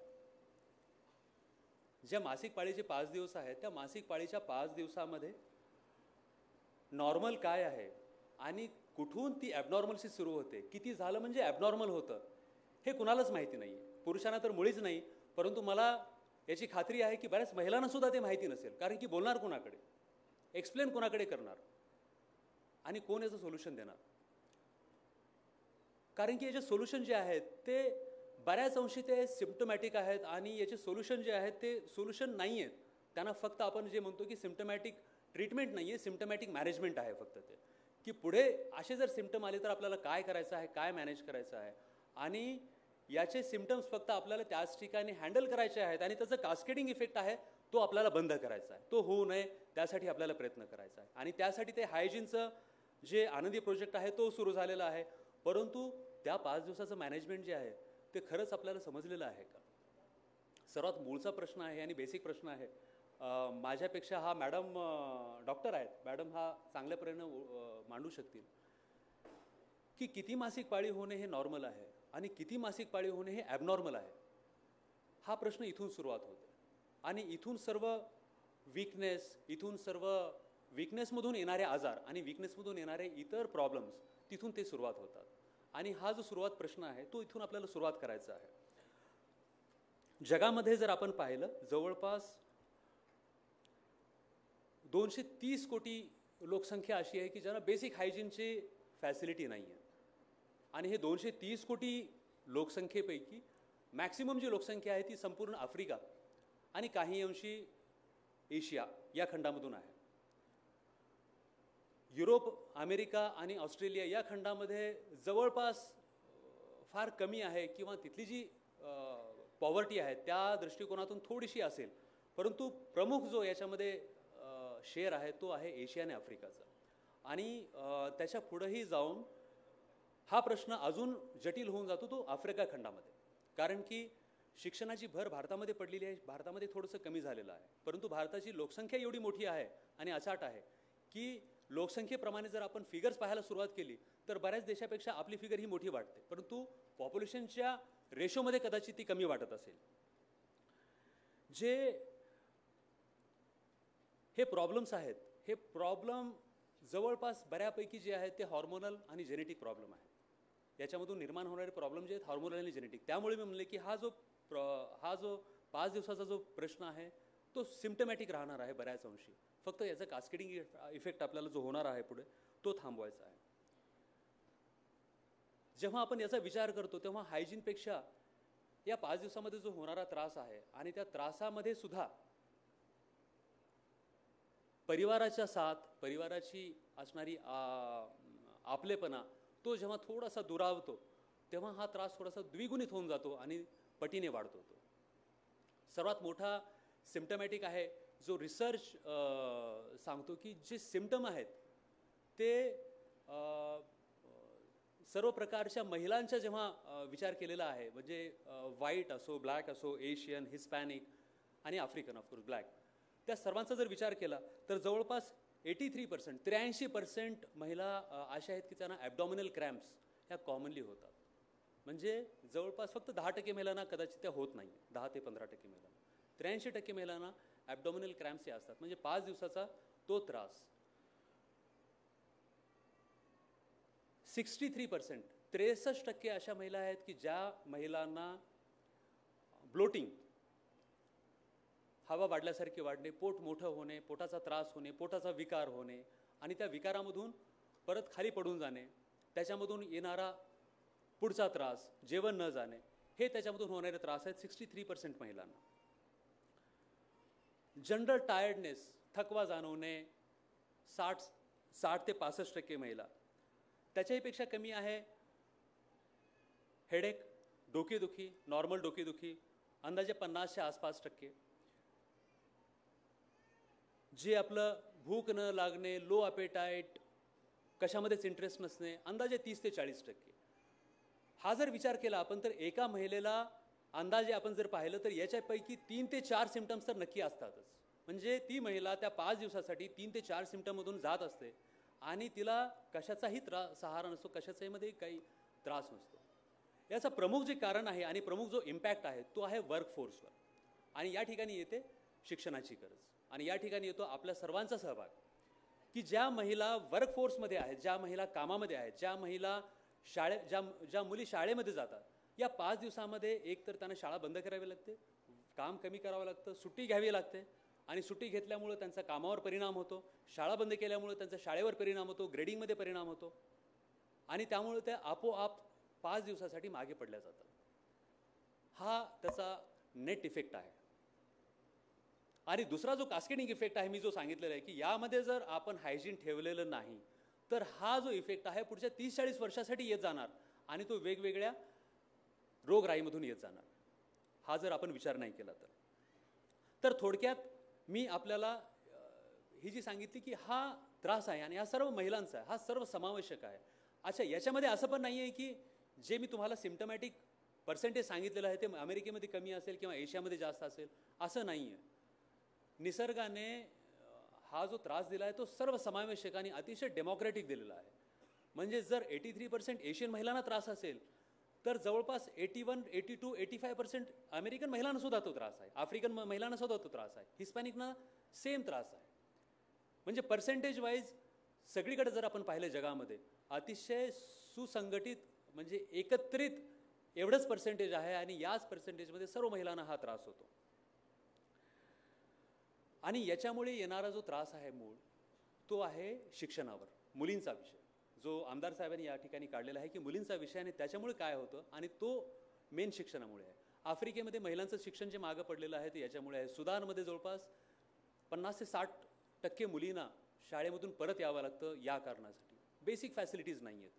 ज्या मासिक पाळीचे पाच दिवस आहेत त्या मासिक पाळीच्या पाच दिवसामध्ये नॉर्मल काय आहे आणि कुठून ती ॲबनॉर्मलशी सुरू होते किती झालं म्हणजे ॲबनॉर्मल होतं हे कुणालाच माहिती नाही पुरुषांना तर मुळीच नाही परंतु मला याची खात्री आहे की बऱ्याच महिलांनासुद्धा ते माहिती नसेल कारण की बोलणार कोणाकडे? एक्सप्लेन कोणाकडे करणार? आणि कोण याचं सोल्युशन देणार? कारण की याचे सोल्युशन जे आहेत ते बऱ्याच अंशी ते सिम्टमॅटिक आहेत आणि याचे सोल्युशन जे आहेत ते सोल्युशन नाही आहेत त्यांना फक्त आपण जे म्हणतो की सिम्टमॅटिक ट्रीटमेंट नाही आहे सिम्टमॅटिक मॅनेजमेंट आहे फक्त ते. की पुढे असे जर सिम्टम आले तर आपल्याला काय करायचं आहे काय मॅनेज करायचं आहे? आणि याचे सिम्टम्स फक्त आपल्याला त्याच ठिकाणी हँडल करायचे आहेत आणि त्याचा कास्केडिंग इफेक्ट आहे तो आपल्याला बंद करायचा आहे. तो होऊ नये त्यासाठी आपल्याला प्रयत्न करायचा आहे. आणि त्यासाठी ते हायजीनचं जे आनंदी प्रोजेक्ट आहे तो सुरू झालेला आहे. परंतु त्या पाच दिवसाचं मॅनेजमेंट जे आहे ते खरंच आपल्याला समजलेलं आहे का? सर्वात मूळचा प्रश्न आहे आणि बेसिक प्रश्न आहे. माझ्यापेक्षा हा मॅडम डॉक्टर आहेत. मॅडम हा चांगल्या परीने मांडू शकतील. की किती मासिक पाळी होणे हे नॉर्मल आहे आणि किती मासिक पाळी होणे हे ॲबनॉर्मल आहे? हा प्रश्न इथून सुरुवात होते. आणि इथून सर्व वीकनेस इथून सर्व वीकनेसमधून येणारे आजार आणि विकनेसमधून येणारे इतर प्रॉब्लेम्स तिथून ते सुरुवात होतात. आणि हा जो सुरुवात प्रश्न आहे तो इथून आपल्याला सुरुवात करायचा आहे. जगामध्ये जर आपण पाहिलं जवळपास दोनशे तीस कोटी लोकसंख्या अशी आहे की ज्यांना बेसिक हायजीनची फॅसिलिटी नाही आहे आणि हे दोनशे तीस कोटी लोकसंख्येपैकी मॅक्सिमम जी लोकसंख्या आहे ती संपूर्ण आफ्रिका आणि काही अंशी एशिया या खंडामधून आहे. युरोप अमेरिका आणि ऑस्ट्रेलिया या खंडामध्ये जवळपास फार कमी आहे किंवा तिथली जी पॉवर्टी आहे त्या दृष्टिकोनातून थोडीशी असेल. परंतु प्रमुख जो याच्यामध्ये शेअर आहे तो आहे एशिया आणि आफ्रिकाचा. आणि त्याच्या पुढंही जाऊन हा प्रश्न अजून जटिल होऊन जातो तो आफ्रिका खंडामध्ये. कारण की शिक्षणाची भर भारतामध्ये पडलेली आहे भारतामध्ये थोडंसं कमी झालेलं आहे. परंतु भारताची लोकसंख्या एवढी मोठी आहे आणि अचाट आहे की लोकसंख्येप्रमाणे जर आपण फिगर्स पाहायला सुरुवात केली तर बऱ्याच देशापेक्षा आपली फिगर ही मोठी वाटते परंतु पॉप्युलेशनच्या रेशोमध्ये कदाचित ती कमी वाटत असेल. जे हे प्रॉब्लेम्स आहेत हे प्रॉब्लेम जवळपास बऱ्यापैकी जे आहेत ते हॉर्मोनल आणि जेनेटिक प्रॉब्लेम आहेत. याच्यामधून निर्माण होणारे प्रॉब्लेम जे आहेत हॉर्मोनल आणि जेनेटिक त्यामुळे मी म्हणले की हा जो प्र हा जो पाच दिवसाचा जो प्रश्न आहे तो सिमटमॅटिक राहणार आहे बऱ्याच अंशी. फक्त याचा कास्केडिंग इफेक्ट आपल्याला जो होणार आहे पुढे तो थांबवायचा आहे. जेव्हा आपण याचा विचार करतो तेव्हा हायजीनपेक्षा या पाच दिवसामध्ये जो होणारा त्रास आहे आणि त्या त्रासामध्ये सुद्धा परिवाराच्या साथ परिवाराची असणारी आपलेपणा तो जेव्हा थोडासा दुरावतो तेव्हा हा त्रास थोडासा द्विगुणित होऊन जातो आणि पटीने वाढतो तो. सर्वात मोठा सिमटमॅटिक आहे जो रिसर्च सांगतो की जे सिम्टम आहेत ते सर्व प्रकारच्या महिलांचा जेव्हा विचार केलेला आहे म्हणजे व्हाईट असो ब्लॅक असो एशियन हिस्पॅनिक आणि आफ्रिकन ऑफकोर्स ब्लॅक त्या सर्वांचा जर विचार केला तर जवळपास एटी थ्री पर्सेंट त्र्याऐंशी पर्सेंट महिला अशा आहेत की त्यांना ॲबडॉमिनल क्रॅम्प्स ह्या कॉमनली होतात. म्हणजे जवळपास फक्त दहा टक्के महिलांना कदाचित त्या होत नाही दहा ते पंधरा टक्के महिलांना. त्र्याऐंशी टक्के महिलांना ॲबडॉमिनल क्रॅम्प्स हे असतात. म्हणजे पाच दिवसाचा तो त्रास. सिक्स्टी थ्री पर्सेंट त्रेसष्ट टक्के अशा महिला आहेत की ज्या महिलांना ब्लोटिंग हवा वाढल्यासारखी वाढणे पोट मोठं होणे पोटाचा त्रास होणे पोटाचा विकार होणे आणि त्या विकारामधून परत खाली पडून जाणे त्याच्यामधून येणारा पुढचा त्रास जेवण न जाणे हे त्याच्यामधून होणारे त्रास आहेत सिक्स्टी थ्री पर्सेंट महिलांना. जनरल टायर्डनेस थकवा जाणवणे साठ साठ ते पासष्ट टक्के महिला. त्याच्याहीपेक्षा कमी आहे हेडेक डोकेदुखी नॉर्मल डोकेदुखी अंदाजे पन्नासच्या आसपास टक्के. जे आपलं भूक न लागणे लो अपेटाईट कशामध्येच इंटरेस्ट नसणे अंदाजे तीस ते चाळीस टक्के. हा जर विचार केला आपण तर एका महिलेला अंदाजे आपण जर पाहिलं तर याच्यापैकी तीन ते चार सिमटम्स तर नक्की असतातच. म्हणजे ती महिला त्या पाच दिवसासाठी तीन ते चार सिमटममधून जात असते आणि तिला कशाचाही त्रास सहारा नसतो कशाचाही मध्ये काही त्रास नसतो. याचं प्रमुख जे कारण आहे आणि प्रमुख जो इम्पॅक्ट आहे तो आहे वर्कफोर्सवर आणि या ठिकाणी येते शिक्षणाची गरज. आणि या ठिकाणी येतो आपल्या सर्वांचा सहभाग. की ज्या महिला वर्कफोर्समध्ये आहेत ज्या महिला कामामध्ये आहेत ज्या महिला शाळे ज्या ज्या मुली शाळेमध्ये जातात या पाच दिवसामध्ये एक तर त्यांना शाळा बंद करावी लागते काम कमी करावं लागतं सुट्टी घ्यावी लागते आणि सुट्टी घेतल्यामुळं त्यांचा कामावर परिणाम होतो शाळा बंद केल्यामुळं त्यांचा शाळेवर परिणाम होतो ग्रेडिंगमध्ये परिणाम होतो आणि त्यामुळे ते आपोआप पाच दिवसासाठी मागे पडल्या जातात. हा त्याचा नेट इफेक्ट आहे. आणि दुसरा जो कास्केडिंग इफेक्ट आहे मी जो सांगितलेला आहे की यामध्ये जर आपण हायजीन ठेवलेलं नाही तर हा जो इफेक्ट आहे पुढच्या तीस चाळीस वर्षासाठी येत जाणार आणि तो वेगवेगळ्या रोगराईमधून येत जाणार. हा जर आपण विचार नाही केला तर. तर थोडक्यात मी आपल्याला ही जी सांगितली की हा त्रास आहे आणि हा सर्व महिलांचा आहे हा सर्व समावेशक आहे. अच्छा याच्यामध्ये असं पण नाही आहे की जे मी तुम्हाला सिमटमॅटिक पर्सेंटेज सांगितलेलं आहे ते अमेरिकेमध्ये कमी असेल किंवा एशियामध्ये जास्त असेल असं नाही आहे निसर्गाने हा जो त्रास दिला आहे तो सर्व समावेशक आणि अतिशय डेमोक्रॅटिक दिलेला आहे. म्हणजे जर एटी थ्री पर्सेंट एशियन महिलांना त्रास असेल तर जवळपास eighty one eighty two eighty five percent American महिलांना सुद्धा तो त्रास आहे. आफ्रिकन महिलांना सुद्धा तो त्रास आहे. हिस्पॅनिकना सेम त्रास आहे. म्हणजे पर्सेंटेज वाईज सगळीकडे जर आपण पाहिलं जगामध्ये अतिशय सुसंघटित म्हणजे एकत्रित एवढंच पर्सेंटेज आहे आणि याच पर्सेंटेजमध्ये सर्व महिलांना हा त्रास होतो. आणि याच्यामुळे येणारा जो त्रास आहे मूळ तो आहे शिक्षणावर मुलींचा विषय. जो आमदार साहेबांनी या ठिकाणी काढलेला आहे की मुलींचा विषय आणि त्याच्यामुळे काय होतं आणि तो मेन शिक्षणामुळे आहे. आफ्रिकेमध्ये महिलांचं शिक्षण जे मागं पडलेलं आहे ते याच्यामुळे आहे. सुदानमध्ये जवळपास पन्नास ते साठ टक्के मुलींना शाळेमधून परत यावं लागतं या कारणासाठी. बेसिक फॅसिलिटीज नाही आहेत.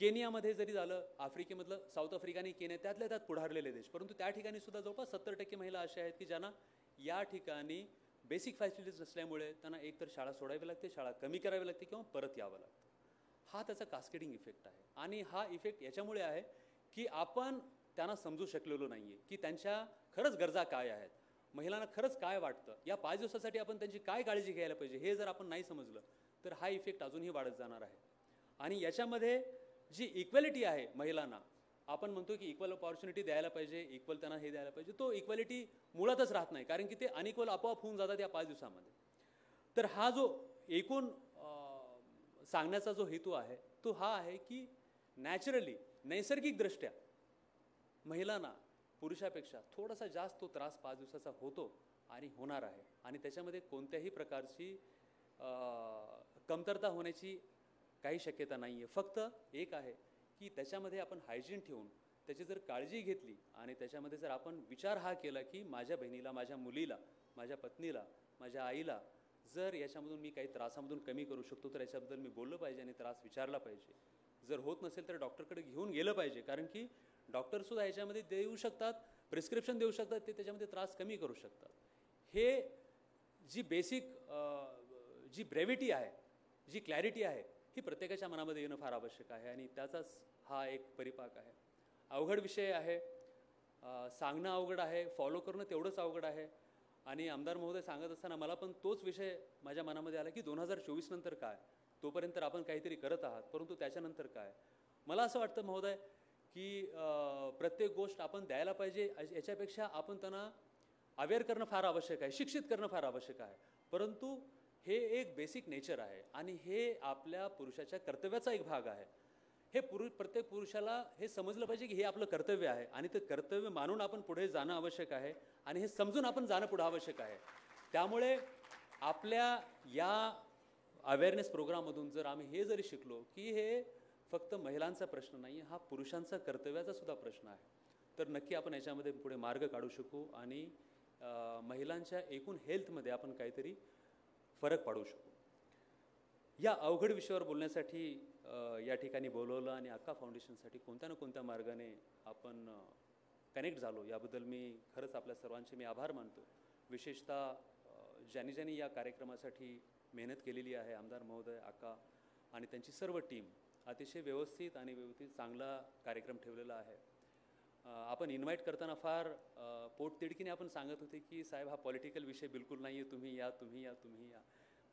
केनियामध्ये जरी झालं आफ्रिकेमधलं साऊथ आफ्रिका आणि केनिया त्यातल्या त्यात पुढारलेले देश. परंतु त्या ठिकाणी सुद्धा जवळपास सत्तर टक्के महिला अशा आहेत की ज्यांना या ठिकाणी बेसिक फॅसिलिटीज नसल्यामुळे त्यांना एकतर शाळा सोडावी लागते शाळा कमी करावी लागते किंवा परत यावं लागतं. हा त्याचा कास्केडिंग इफेक्ट आहे. आणि हा इफेक्ट याच्यामुळे आहे की आपण त्यांना समजू शकलेलो नाही आहे की त्यांच्या खरंच गरजा काय आहेत. महिलांना खरंच काय वाटतं? या पाच दिवसासाठी आपण त्यांची काय काळजी घ्यायला पाहिजे हे जर आपण नाही समजलं तर हा इफेक्ट अजूनही वाढत जाणार आहे. आणि याच्यामध्ये जी इक्वॅलिटी आहे महिलांना आपण म्हणतो की इक्वल ऑपॉर्च्युनिटी द्यायला पाहिजे इक्वल त्यांना हे द्यायला पाहिजे तो इक्वॅलिटी मुळातच राहत नाही कारण की ते अनइक्वल आपोआप होऊन जातात या पाच दिवसामध्ये. तर हा जो एकूण सांगण्याचा जो हेतू आहे तो हा आहे की नॅचरली नैसर्गिकदृष्ट्या महिलांना पुरुषापेक्षा थोडासा जास्त तो त्रास पाच दिवसाचा होतो आणि होणार आहे. आणि त्याच्यामध्ये कोणत्याही प्रकारची कमतरता होण्याची काही शक्यता नाही आहे फक्त एक आहे की त्याच्यामध्ये आपण हायजीन ठेवून त्याची जर काळजी घेतली आणि त्याच्यामध्ये जर आपण विचार हा केला की माझ्या बहिणीला माझ्या मुलीला माझ्या पत्नीला माझ्या आईला जर याच्यामधून मी काही त्रासामधून कमी करू शकतो तर याच्याबद्दल मी बोललं पाहिजे आणि त्रास विचारला पाहिजे. जर होत नसेल तर डॉक्टरकडे घेऊन गेलं पाहिजे कारण की डॉक्टरसुद्धा याच्यामध्ये देऊ शकतात प्रिस्क्रिप्शन देऊ शकतात ते त्याच्यामध्ये त्रास कमी करू शकतात. हे जी बेसिक जी ब्रेव्हिटी आहे जी क्लॅरिटी आहे ही प्रत्येकाच्या मनामध्ये येणं फार आवश्यक आहे आणि त्याचाच हा एक परिपाक आहे. अवघड विषय आहे सांगणं अवघड आहे फॉलो करणं तेवढंच अवघड आहे. आणि आमदार महोदय सांगत असताना मला पण तोच विषय माझ्या मनामध्ये आला की दोन हजार चोवीस नंतर काय? तोपर्यंत आपण काहीतरी करत आहात परंतु त्याच्यानंतर काय? मला असं वाटतं महोदय की प्रत्येक गोष्ट आपण द्यायला पाहिजे याच्यापेक्षा आपण त्यांना अवेअर करणं फार आवश्यक आहे शिक्षित करणं फार आवश्यक आहे. परंतु हे एक बेसिक नेचर आहे आणि हे आपल्या पुरुषाच्या कर्तव्याचा एक भाग आहे. हे पुरुष प्रत्येक पुरुषाला हे समजलं पाहिजे की हे आपलं कर्तव्य आहे. आणि ते कर्तव्य मानून आपण पुढे जाणं आवश्यक आहे. आणि हे समजून आपण जाणं पुढं आवश्यक आहे. त्यामुळे आपल्या या अवेअरनेस प्रोग्राममधून जर आम्ही हे जरी शिकलो की हे फक्त महिलांचा प्रश्न नाही हा पुरुषांचा कर्तव्याचा सुद्धा प्रश्न आहे. तर नक्की आपण याच्यामध्ये पुढे मार्ग काढू शकू आणि महिलांच्या एकूण हेल्थमध्ये आपण काहीतरी फरक पाडू शकू. या अवघड विषयावर बोलण्यासाठी या ठिकाणी बोलवलं आणि अक्का फाउंडेशनसाठी कोणत्या ना कोणत्या मार्गाने आपण कनेक्ट झालो याबद्दल मी खरंच आपल्या सर्वांचे मी आभार मानतो. विशेषतः ज्यांनी ज्यांनी या कार्यक्रमासाठी मेहनत केलेली आहे आमदार महोदय अक्का आणि त्यांची सर्व टीम अतिशय व्यवस्थित आणि व्यवस्थित चांगला कार्यक्रम ठेवलेला आहे. आपण इन्व्हाइट करताना फार पोटतिडकीने आपण सांगत होते की साहेब हा पॉलिटिकल विषय बिलकुल नाही आहे तुम्ही या तुम्ही या तुम्ही या.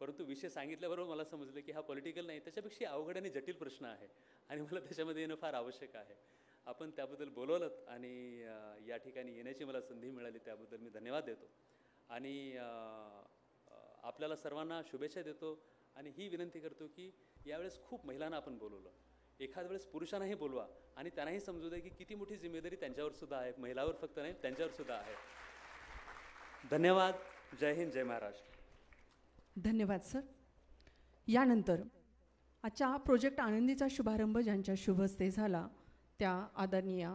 परंतु विषय सांगितल्याबरोबर मला समजलं की हा पॉलिटिकल नाही त्याच्यापेक्षा अवघड आणि जटिल प्रश्न आहे. आणि मला त्याच्यामध्ये येणं फार आवश्यक आहे. आपण त्याबद्दल बोलवलं आणि या ठिकाणी येण्याची मला संधी मिळाली त्याबद्दल मी धन्यवाद देतो. आणि आपल्याला सर्वांना शुभेच्छा देतो आणि ही विनंती करतो की यावेळेस खूप महिलांना आपण बोलवलं. एखाद वेळेस पुरुषांनाही बोलवा आणि त्यांनाही समजू दे की किती मोठी जिम्मेदारी त्यांच्यावर सुद्धा आहे महिलावर फक्त नाही त्यांच्यावर सुद्धा आहे. धन्यवाद. जय हिंद जय महाराष्ट्र. धन्यवाद सर. यानंतर आजच्या प्रोजेक्ट आनंदीचा शुभारंभ ज्यांच्या शुभस्ते झाला त्या आदरणीय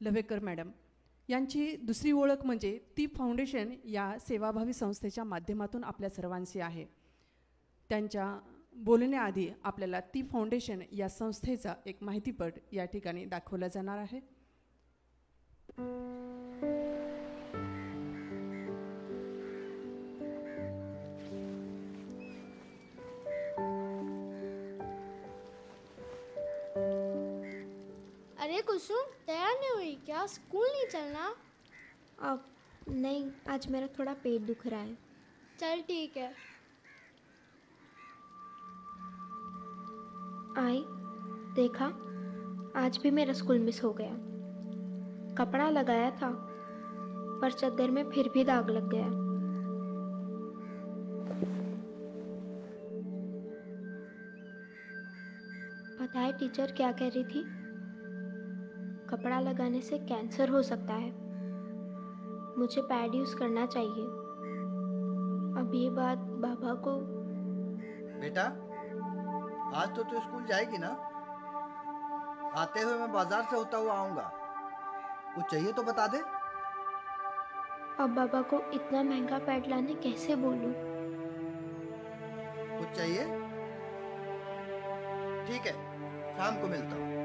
लवेकर मॅडम. यांची दुसरी ओळख म्हणजे ती फाउंडेशन या सेवाभावी संस्थेच्या माध्यमातून आपल्या सर्वांशी आहे. त्यांच्या बोलण्याआधी आपल्याला ती फाउंडेशन या संस्थेचा एक माहितीपट या ठिकाणी दाखवला जाणार आहे. अरे कुसुम तैयार नहीं हुई क्या? स्कूल नहीं चलना? अब नहीं आज मेरा थोड़ा पेट दुख रहा है। चल ठीक है। आई देखा? आज भी मेरा स्कूल मिस हो गया। कपड़ा लगाया था पर चद्दर में फिर भी दाग लग गया। पता है टीचर क्या कह रही थी? कपड़ा लगाने से कैंसर हो सकता है। मुझे पैड यूज़ करना चाहिए। अब ये बात बाबा को बेटा आज तो तू तो स्कूल जाएगी ना? आते हुए मैं बाज़ार से होता हुआ आऊँगा। कुछ चाहिए तो बता दे। अब बाबा को इतना महँगा पैड लाने कैसे बोलूँ? कुछ चाहिए? ठीक है शाम को मिलता हूँ।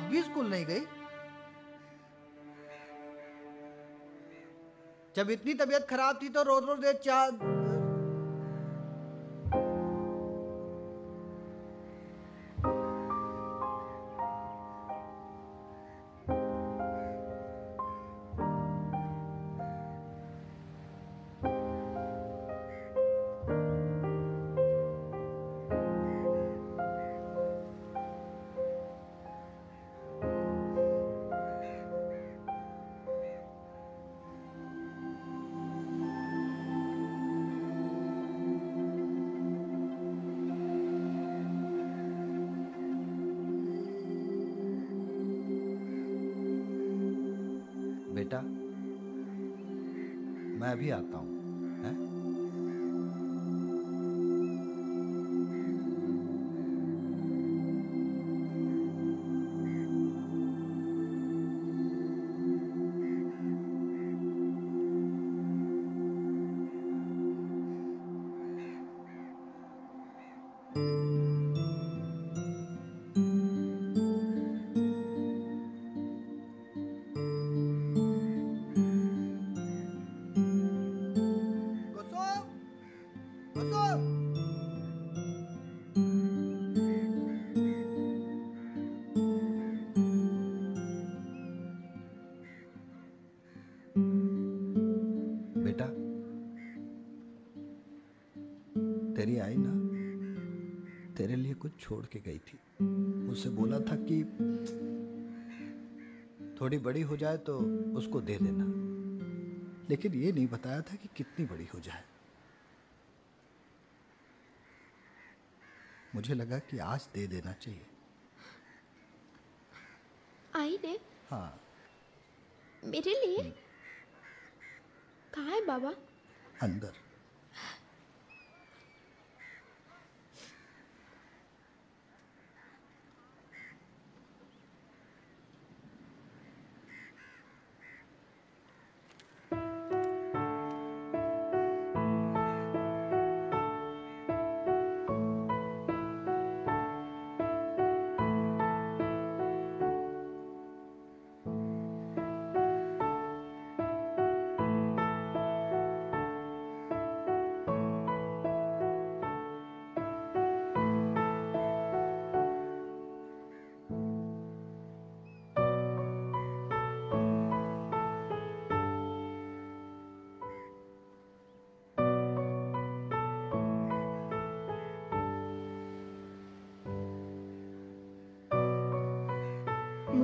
आज भी स्कूल नहीं गई। जब इतनी तबीयत खराब थी तो रोज रोज चार छोड़ के गई थी। मुझसे बोला था कि थोड़ी बड़ी हो जाए तो उसको दे देना। लेकिन ये नहीं बताया था कि कितनी बड़ी हो जाए। मुझे लगा कि आज दे देना चाहिए। आई ने? हाँ। मेरे लिए? कहाँ है बाबा? अंदर।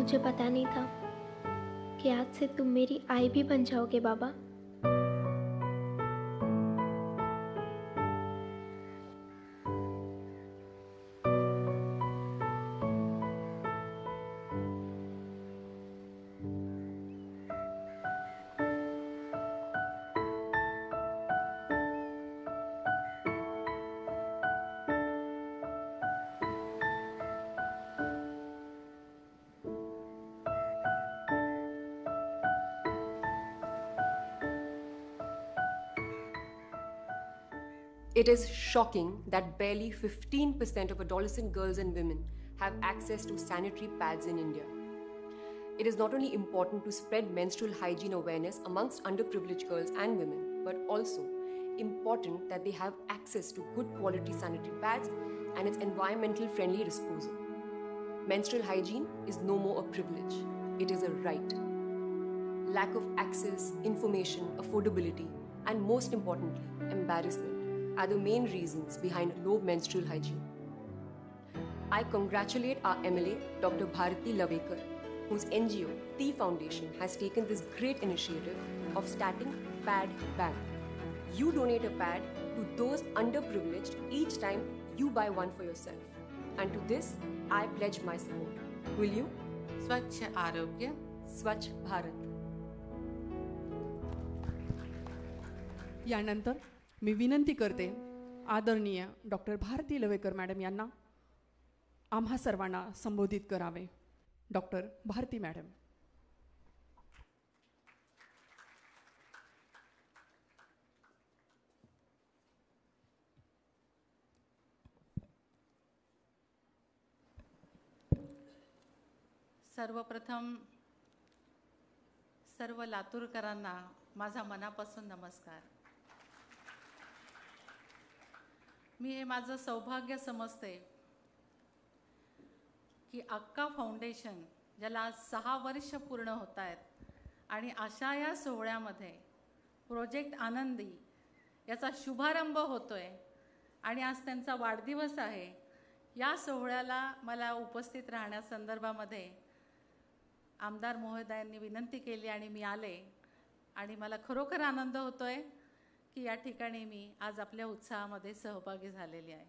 मुझे पता नहीं था कि आज से तुम मेरी आई भी बन जाओगे बाबा। It is shocking that barely 15% of adolescent girls and women have access to sanitary pads in India. It is not only important to spread menstrual hygiene awareness amongst underprivileged girls and women, but also important that they have access to good quality sanitary pads and its environmental friendly disposal. Menstrual hygiene is no more a privilege, it is a right. Lack of access, information, affordability, and most importantly, embarrassment are the main reasons behind low menstrual hygiene. I congratulate our MLA, Dr. Bharati Lavekar, whose NGO, T Foundation, has taken this great initiative of starting Pad Bank. You donate a pad to those underprivileged each time you buy one for yourself. And to this, I pledge my support. Will you? स्वच्छ आरोग्य Swachh Bharat. यानंतर मी विनंती करते आदरणीय doctor Bharti Lavekar madam यांना आम्हा सर्वांना संबोधित करावे. Doctor Bharati madam. सर्वप्रथम सर्व लातूरकरांना माझा मनापासून नमस्कार. मी हे माझं सौभाग्य समजते की अक्का फाउंडेशन ज्याला आज सहा वर्ष पूर्ण होत आहेत आणि अशा या सोहळ्यामध्ये प्रोजेक्ट आनंदी याचा शुभारंभ होतो आहे आणि आज त्यांचा वाढदिवस आहे या सोहळ्याला मला उपस्थित राहण्यासंदर्भामध्ये आमदार महोदयांनी विनंती केली आणि मी आले आणि मला खरोखर आनंद होतो आहे की या ठिकाणी मी आज आपल्या उत्साहामध्ये सहभागी झालेली आहे.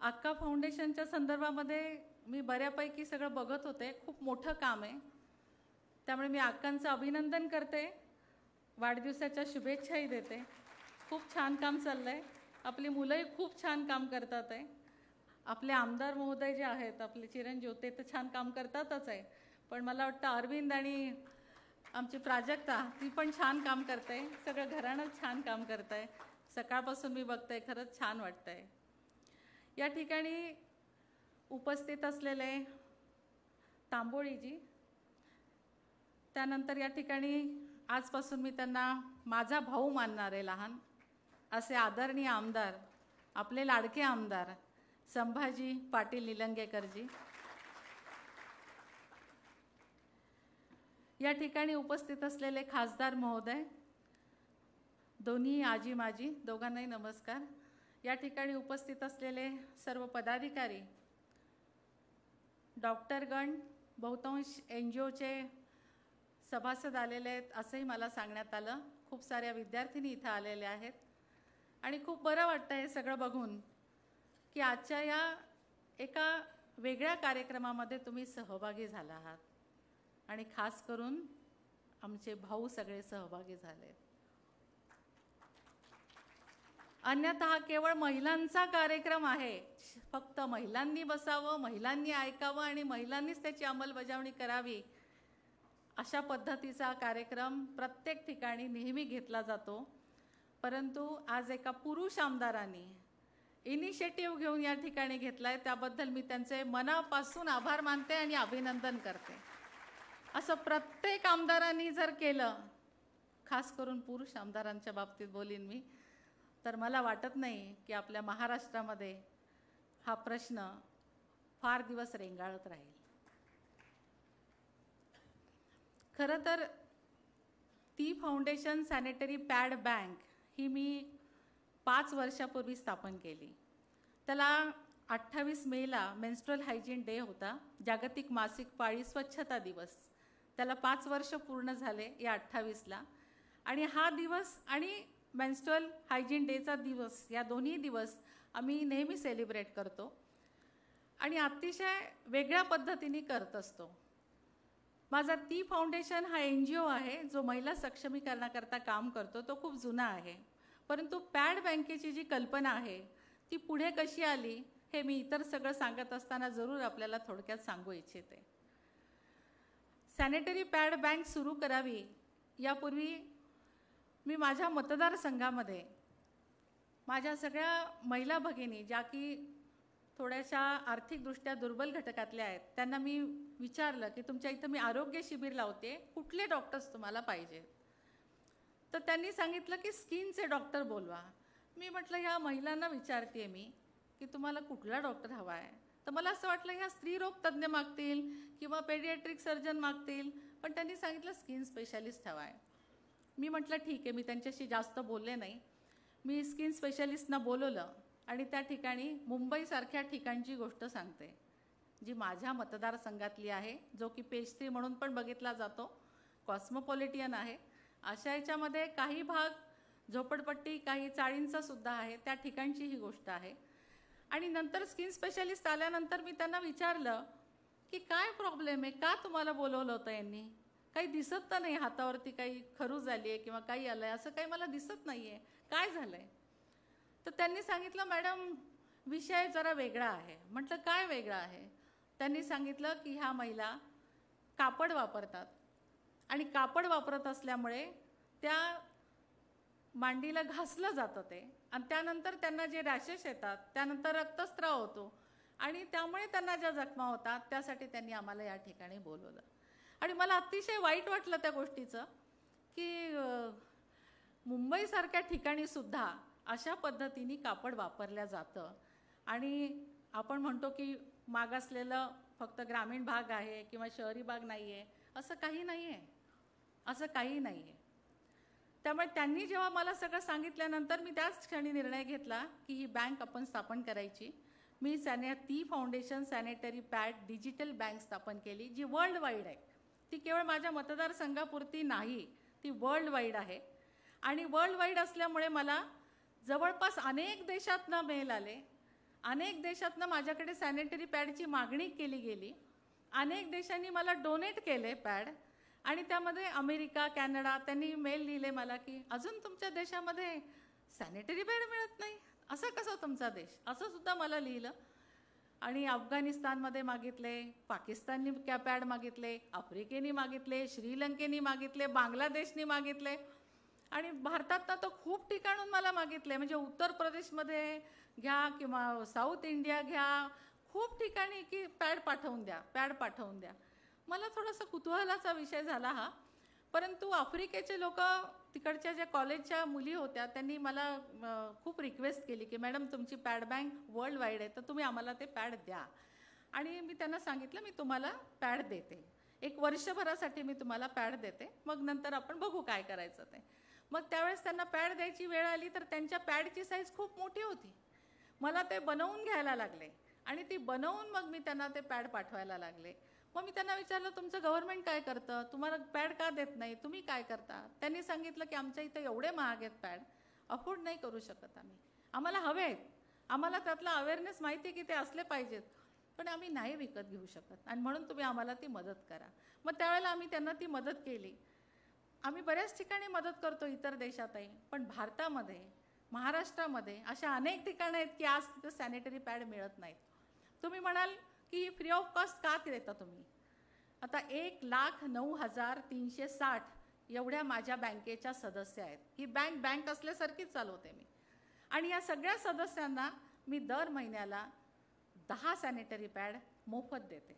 अक्का फाउंडेशनच्या संदर्भामध्ये मी बऱ्यापैकी सगळं बघत होते. खूप मोठं काम आहे. त्यामुळे मी अक्कांचं अभिनंदन करते. वाढदिवसाच्या शुभेच्छाही देते. खूप छान काम चाललं आहे आपली मुलंही खूप छान काम करतात आहे. आपले आमदार महोदय जे आहेत आपले चिरंजीव ते तर छान काम करतातच आहे. पण मला वाटतं अरविंद आणि आमची प्राजक्ता ती पण छान काम करते. सगळं घराणंच छान काम करत. आहे सकाळपासून मी बघते खरंच छान वाटतं आहे या ठिकाणी उपस्थित असलेले तांबोळीजी त्यानंतर या ठिकाणी आजपासून मी त्यांना माझा भाऊ मानणारे लहान असे आदरणीय आमदार आपले लाडके आमदार संभाजी पाटील निलंगेकरजी या ठिकाणी उपस्थित असलेले खासदार महोदय दोन्ही आजी माजी दोघांनाही नमस्कार. या ठिकाणी उपस्थित असलेले सर्व पदाधिकारी डॉक्टरगण बहुतांश एन जी ओचे सभासद आलेले आहेत असंही मला सांगण्यात आलं. खूप साऱ्या विद्यार्थिनी इथं आलेल्या आहेत. आणि खूप बरं वाटतं हे सगळं बघून की आजच्या या एका वेगळ्या कार्यक्रमामध्ये तुम्ही सहभागी झाला आहात. आणि खास करून आमचे भाऊ सगळे सहभागी झाले. अन्यथा हा केवळ महिलांचा कार्यक्रम आहे. फक्त महिलांनी बसावं महिलांनी ऐकावं आणि महिलांनीच त्याची अंमलबजावणी करावी अशा पद्धतीचा कार्यक्रम प्रत्येक ठिकाणी नेहमी घेतला जातो. परंतु आज एका पुरुष आमदारांनी इनिशिएटिव्ह घेऊन या ठिकाणी घेतला आहे त्याबद्दल मी त्यांचे मनापासून आभार मानते आणि अभिनंदन करते. असं प्रत्येक आमदारांनी जर केलं खास करून पुरुष आमदारांच्या बाबतीत बोलीन मी तर मला वाटत नाही की आपल्या महाराष्ट्रामध्ये हा प्रश्न फार दिवस रेंगाळत राहील. खरं तर ती फाउंडेशन सॅनिटरी पॅड बँक ही मी पाच वर्षापूर्वी स्थापन केली. त्याला अठ्ठावीस मेला मेन्स्ट्रल हायजीन डे होता जागतिक मासिक पाळी स्वच्छता दिवस. त्याला पाच वर्ष पूर्ण झाले या अठ्ठावीसला. आणि हा दिवस आणि मेन्स्ट्रल हायजीन डेचा दिवस या दोन्ही दिवस आम्ही नेहमी सेलिब्रेट करतो. आणि अतिशय वेगळ्या पद्धतीने करत असतो. माझा ती फाउंडेशन हा एन जी ओ आहे जो महिला सक्षमीकरणाकरता काम करतो तो खूप जुना आहे. परंतु पॅड बँकेची जी कल्पना आहे ती पुढे कशी आली हे मी इतर सगळं सांगत असताना जरूर आपल्याला थोडक्यात सांगू इच्छिते. सॅनिटरी पॅड बँक सुरू करावी. यापूर्वी मी माझ्या मतदारसंघामध्ये माझ्या सगळ्या महिला भगिनी ज्या की थोड्याशा आर्थिकदृष्ट्या दुर्बल घटकातल्या आहेत त्यांना मी विचारलं की तुमच्या इथं मी आरोग्य शिबिर लावते कुठले डॉक्टर्स तुम्हाला पाहिजेत तर त्यांनी सांगितलं की स्किनचे डॉक्टर बोलवा. मी म्हटलं ह्या महिलांना विचारते मी की तुम्हाला कुठला डॉक्टर हवा आहे तर मला असं वाटलं ह्या स्त्रीरोग तज्ज्ञ मागतील किंवा पेडियाट्रिक सर्जन मागतील. पण त्यांनी सांगितलं स्किन स्पेशालिस्ट हवा आहे मी म्हटलं ठीक आहे मी त्यांच्याशी जास्त बोलले नाही. मी स्किन स्पेशालिस्टना बोलवलं आणि त्या ठिकाणी मुंबईसारख्या ठिकाणची गोष्ट सांगते जी माझ्या मतदारसंघातली आहे जो की पेज थ्री म्हणून पण बघितला जातो. कॉस्मोपॉलिटियन आहे. अशा याच्यामध्ये काही भाग झोपडपट्टी काही चाळींचासुद्धा आहे. त्या ठिकाणची ही गोष्ट आहे. आणि नंतर स्किन स्पेशालिस्ट आल्यानंतर मी त्यांना विचारलं की काय प्रॉब्लेम आहे? का तुम्हाला बोलवलं होतं यांनी? काही दिसत तर नाही हातावरती काही खरू झाली आहे किंवा काही आलं आहे असं काही मला दिसत नाही आहे काय झालं आहे तर त्यांनी सांगितलं मॅडम विषय जरा वेगळा आहे. म्हटलं काय वेगळा आहे? त्यांनी सांगितलं की ह्या महिला कापड वापरतात. आणि कापड वापरत असल्यामुळे त्या मांडीला घासलं जातं ते. आणि त्यानंतर त्यांना जे रॅशेस येतात त्यानंतर रक्तस्त्राव होतो. आणि त्यामुळे त्यांना ज्या जखमा होतात त्यासाठी त्यांनी आम्हाला या ठिकाणी बोलवलं. आणि मला अतिशय वाईट वाटलं त्या गोष्टीचं की मुंबईसारख्या ठिकाणी सुद्धा अशा पद्धतीने कापड वापरलं जातं. आणि आपण म्हणतो की मागासलेलं फक्त ग्रामीण भाग आहे किंवा शहरी भाग नाही आहे असं काही नाही आहे असं काही नाही आहे त्यामुळे त्यांनी जेव्हा मला सगळं सांगितल्यानंतर मी त्याच क्षणी निर्णय घेतला की ही बँक आपण स्थापन करायची. मी सॅने ती foundation sanitary pad digital bank स्थापन केली जी वर्ल्ड वाईड आहे. ती केवळ माझ्या मतदारसंघापुरती नाही ती वर्ल्ड वाईड आहे. आणि वर्ल्ड वाईड असल्यामुळे मला जवळपास अनेक देशातनं मेल आले. अनेक देशातनं माझ्याकडे सॅनिटरी पॅडची मागणी केली गेली. अनेक देशांनी मला डोनेट केले पॅड. आणि त्यामध्ये अमेरिका कॅनडा त्यांनी मेल लिहिले मला की अजून तुमच्या देशामध्ये सॅनिटरी पॅड मिळत नाही? असं कसं तुमचा देश? असं सुद्धा मला लिहिलं. आणि अफगाणिस्तानमध्ये मागितले पाकिस्ताननी क्या पॅड मागितले आफ्रिकेनी मागितले श्रीलंकेनी मागितले बांगलादेशनी मागितले. आणि भारतातनं तर खूप ठिकाणून मला मागितले. म्हणजे उत्तर प्रदेशमध्ये घ्या किंवा साऊथ इंडिया घ्या खूप ठिकाणी की पॅड पाठवून द्या पॅड पाठवून द्या. मला थोडासा कुतूहलाचा विषय झाला हा. परंतु आफ्रिकेचे लोक तिकडच्या ज्या कॉलेजच्या मुली होत्या त्यांनी मला खूप रिक्वेस्ट केली की मॅडम तुमची पॅड बँक वर्ल्ड वाईड आहे तर तुम्ही आम्हाला ते पॅड द्या. आणि मी त्यांना सांगितलं मी तुम्हाला पॅड देते. एक वर्षभरासाठी मी तुम्हाला पॅड देते. मग नंतर आपण बघू काय करायचं ते. मग त्यावेळेस त्यांना पॅड द्यायची वेळ आली तर त्यांच्या पॅडची साईज खूप मोठी होती. मला ते बनवून घ्यायला लागले. आणि ती बनवून मग मी त्यांना ते पॅड पाठवायला लागले. मग मी त्यांना विचारलं तुमचं गव्हर्नमेंट काय करतं? तुम्हाला पॅड का देत नाही? तुम्ही काय करता? त्यांनी सांगितलं की आमच्या इथं एवढे महाग आहेत पॅड अफोर्ड नाही करू शकत आम्ही. आम्हाला हवे आहेत. आम्हाला त्यातला अवेअरनेस माहिती आहे की ते असले पाहिजेत. पण आम्ही नाही विकत घेऊ शकत. आणि म्हणून तुम्ही आम्हाला ती मदत करा. मग त्यावेळेला आम्ही त्यांना ती मदत केली. आम्ही बऱ्याच ठिकाणी मदत करतो इतर देशातही पण भारतामध्ये महाराष्ट्रामध्ये अशा अनेक ठिकाणं आहेत की आज तिथं सॅनिटरी पॅड मिळत नाहीत. तुम्ही म्हणाल की फ्री ऑफ कॉस्ट का देता तुम्ही? आता एक लाख नऊ हजार तीनशे साठ एवढ्या माझ्या बँकेच्या सदस्य आहेत. ही बँक बँक असल्यासारखीच चालवते मी. आणि या सगळ्या सदस्यांना मी दर महिन्याला दहा सॅनिटरी पॅड मोफत देते.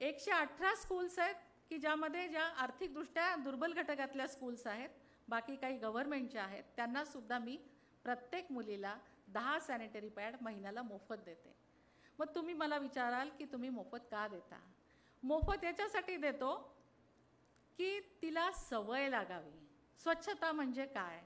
एकशे अठरा स्कूल्स आहेत की ज्यामध्ये ज्या आर्थिकदृष्ट्या दुर्बल घटकातल्या स्कूल्स आहेत बाकी काही गव्हर्नमेंटच्या आहेत त्यांनासुद्धा मी प्रत्येक मुलीला दहा सॅनिटरी पॅड महिन्याला मोफत देते. मग तुम्ही मला विचाराल की तुम्ही मोफत का देता? मोफत याच्यासाठी देतो की तिला सवय लागावी. स्वच्छता म्हणजे काय?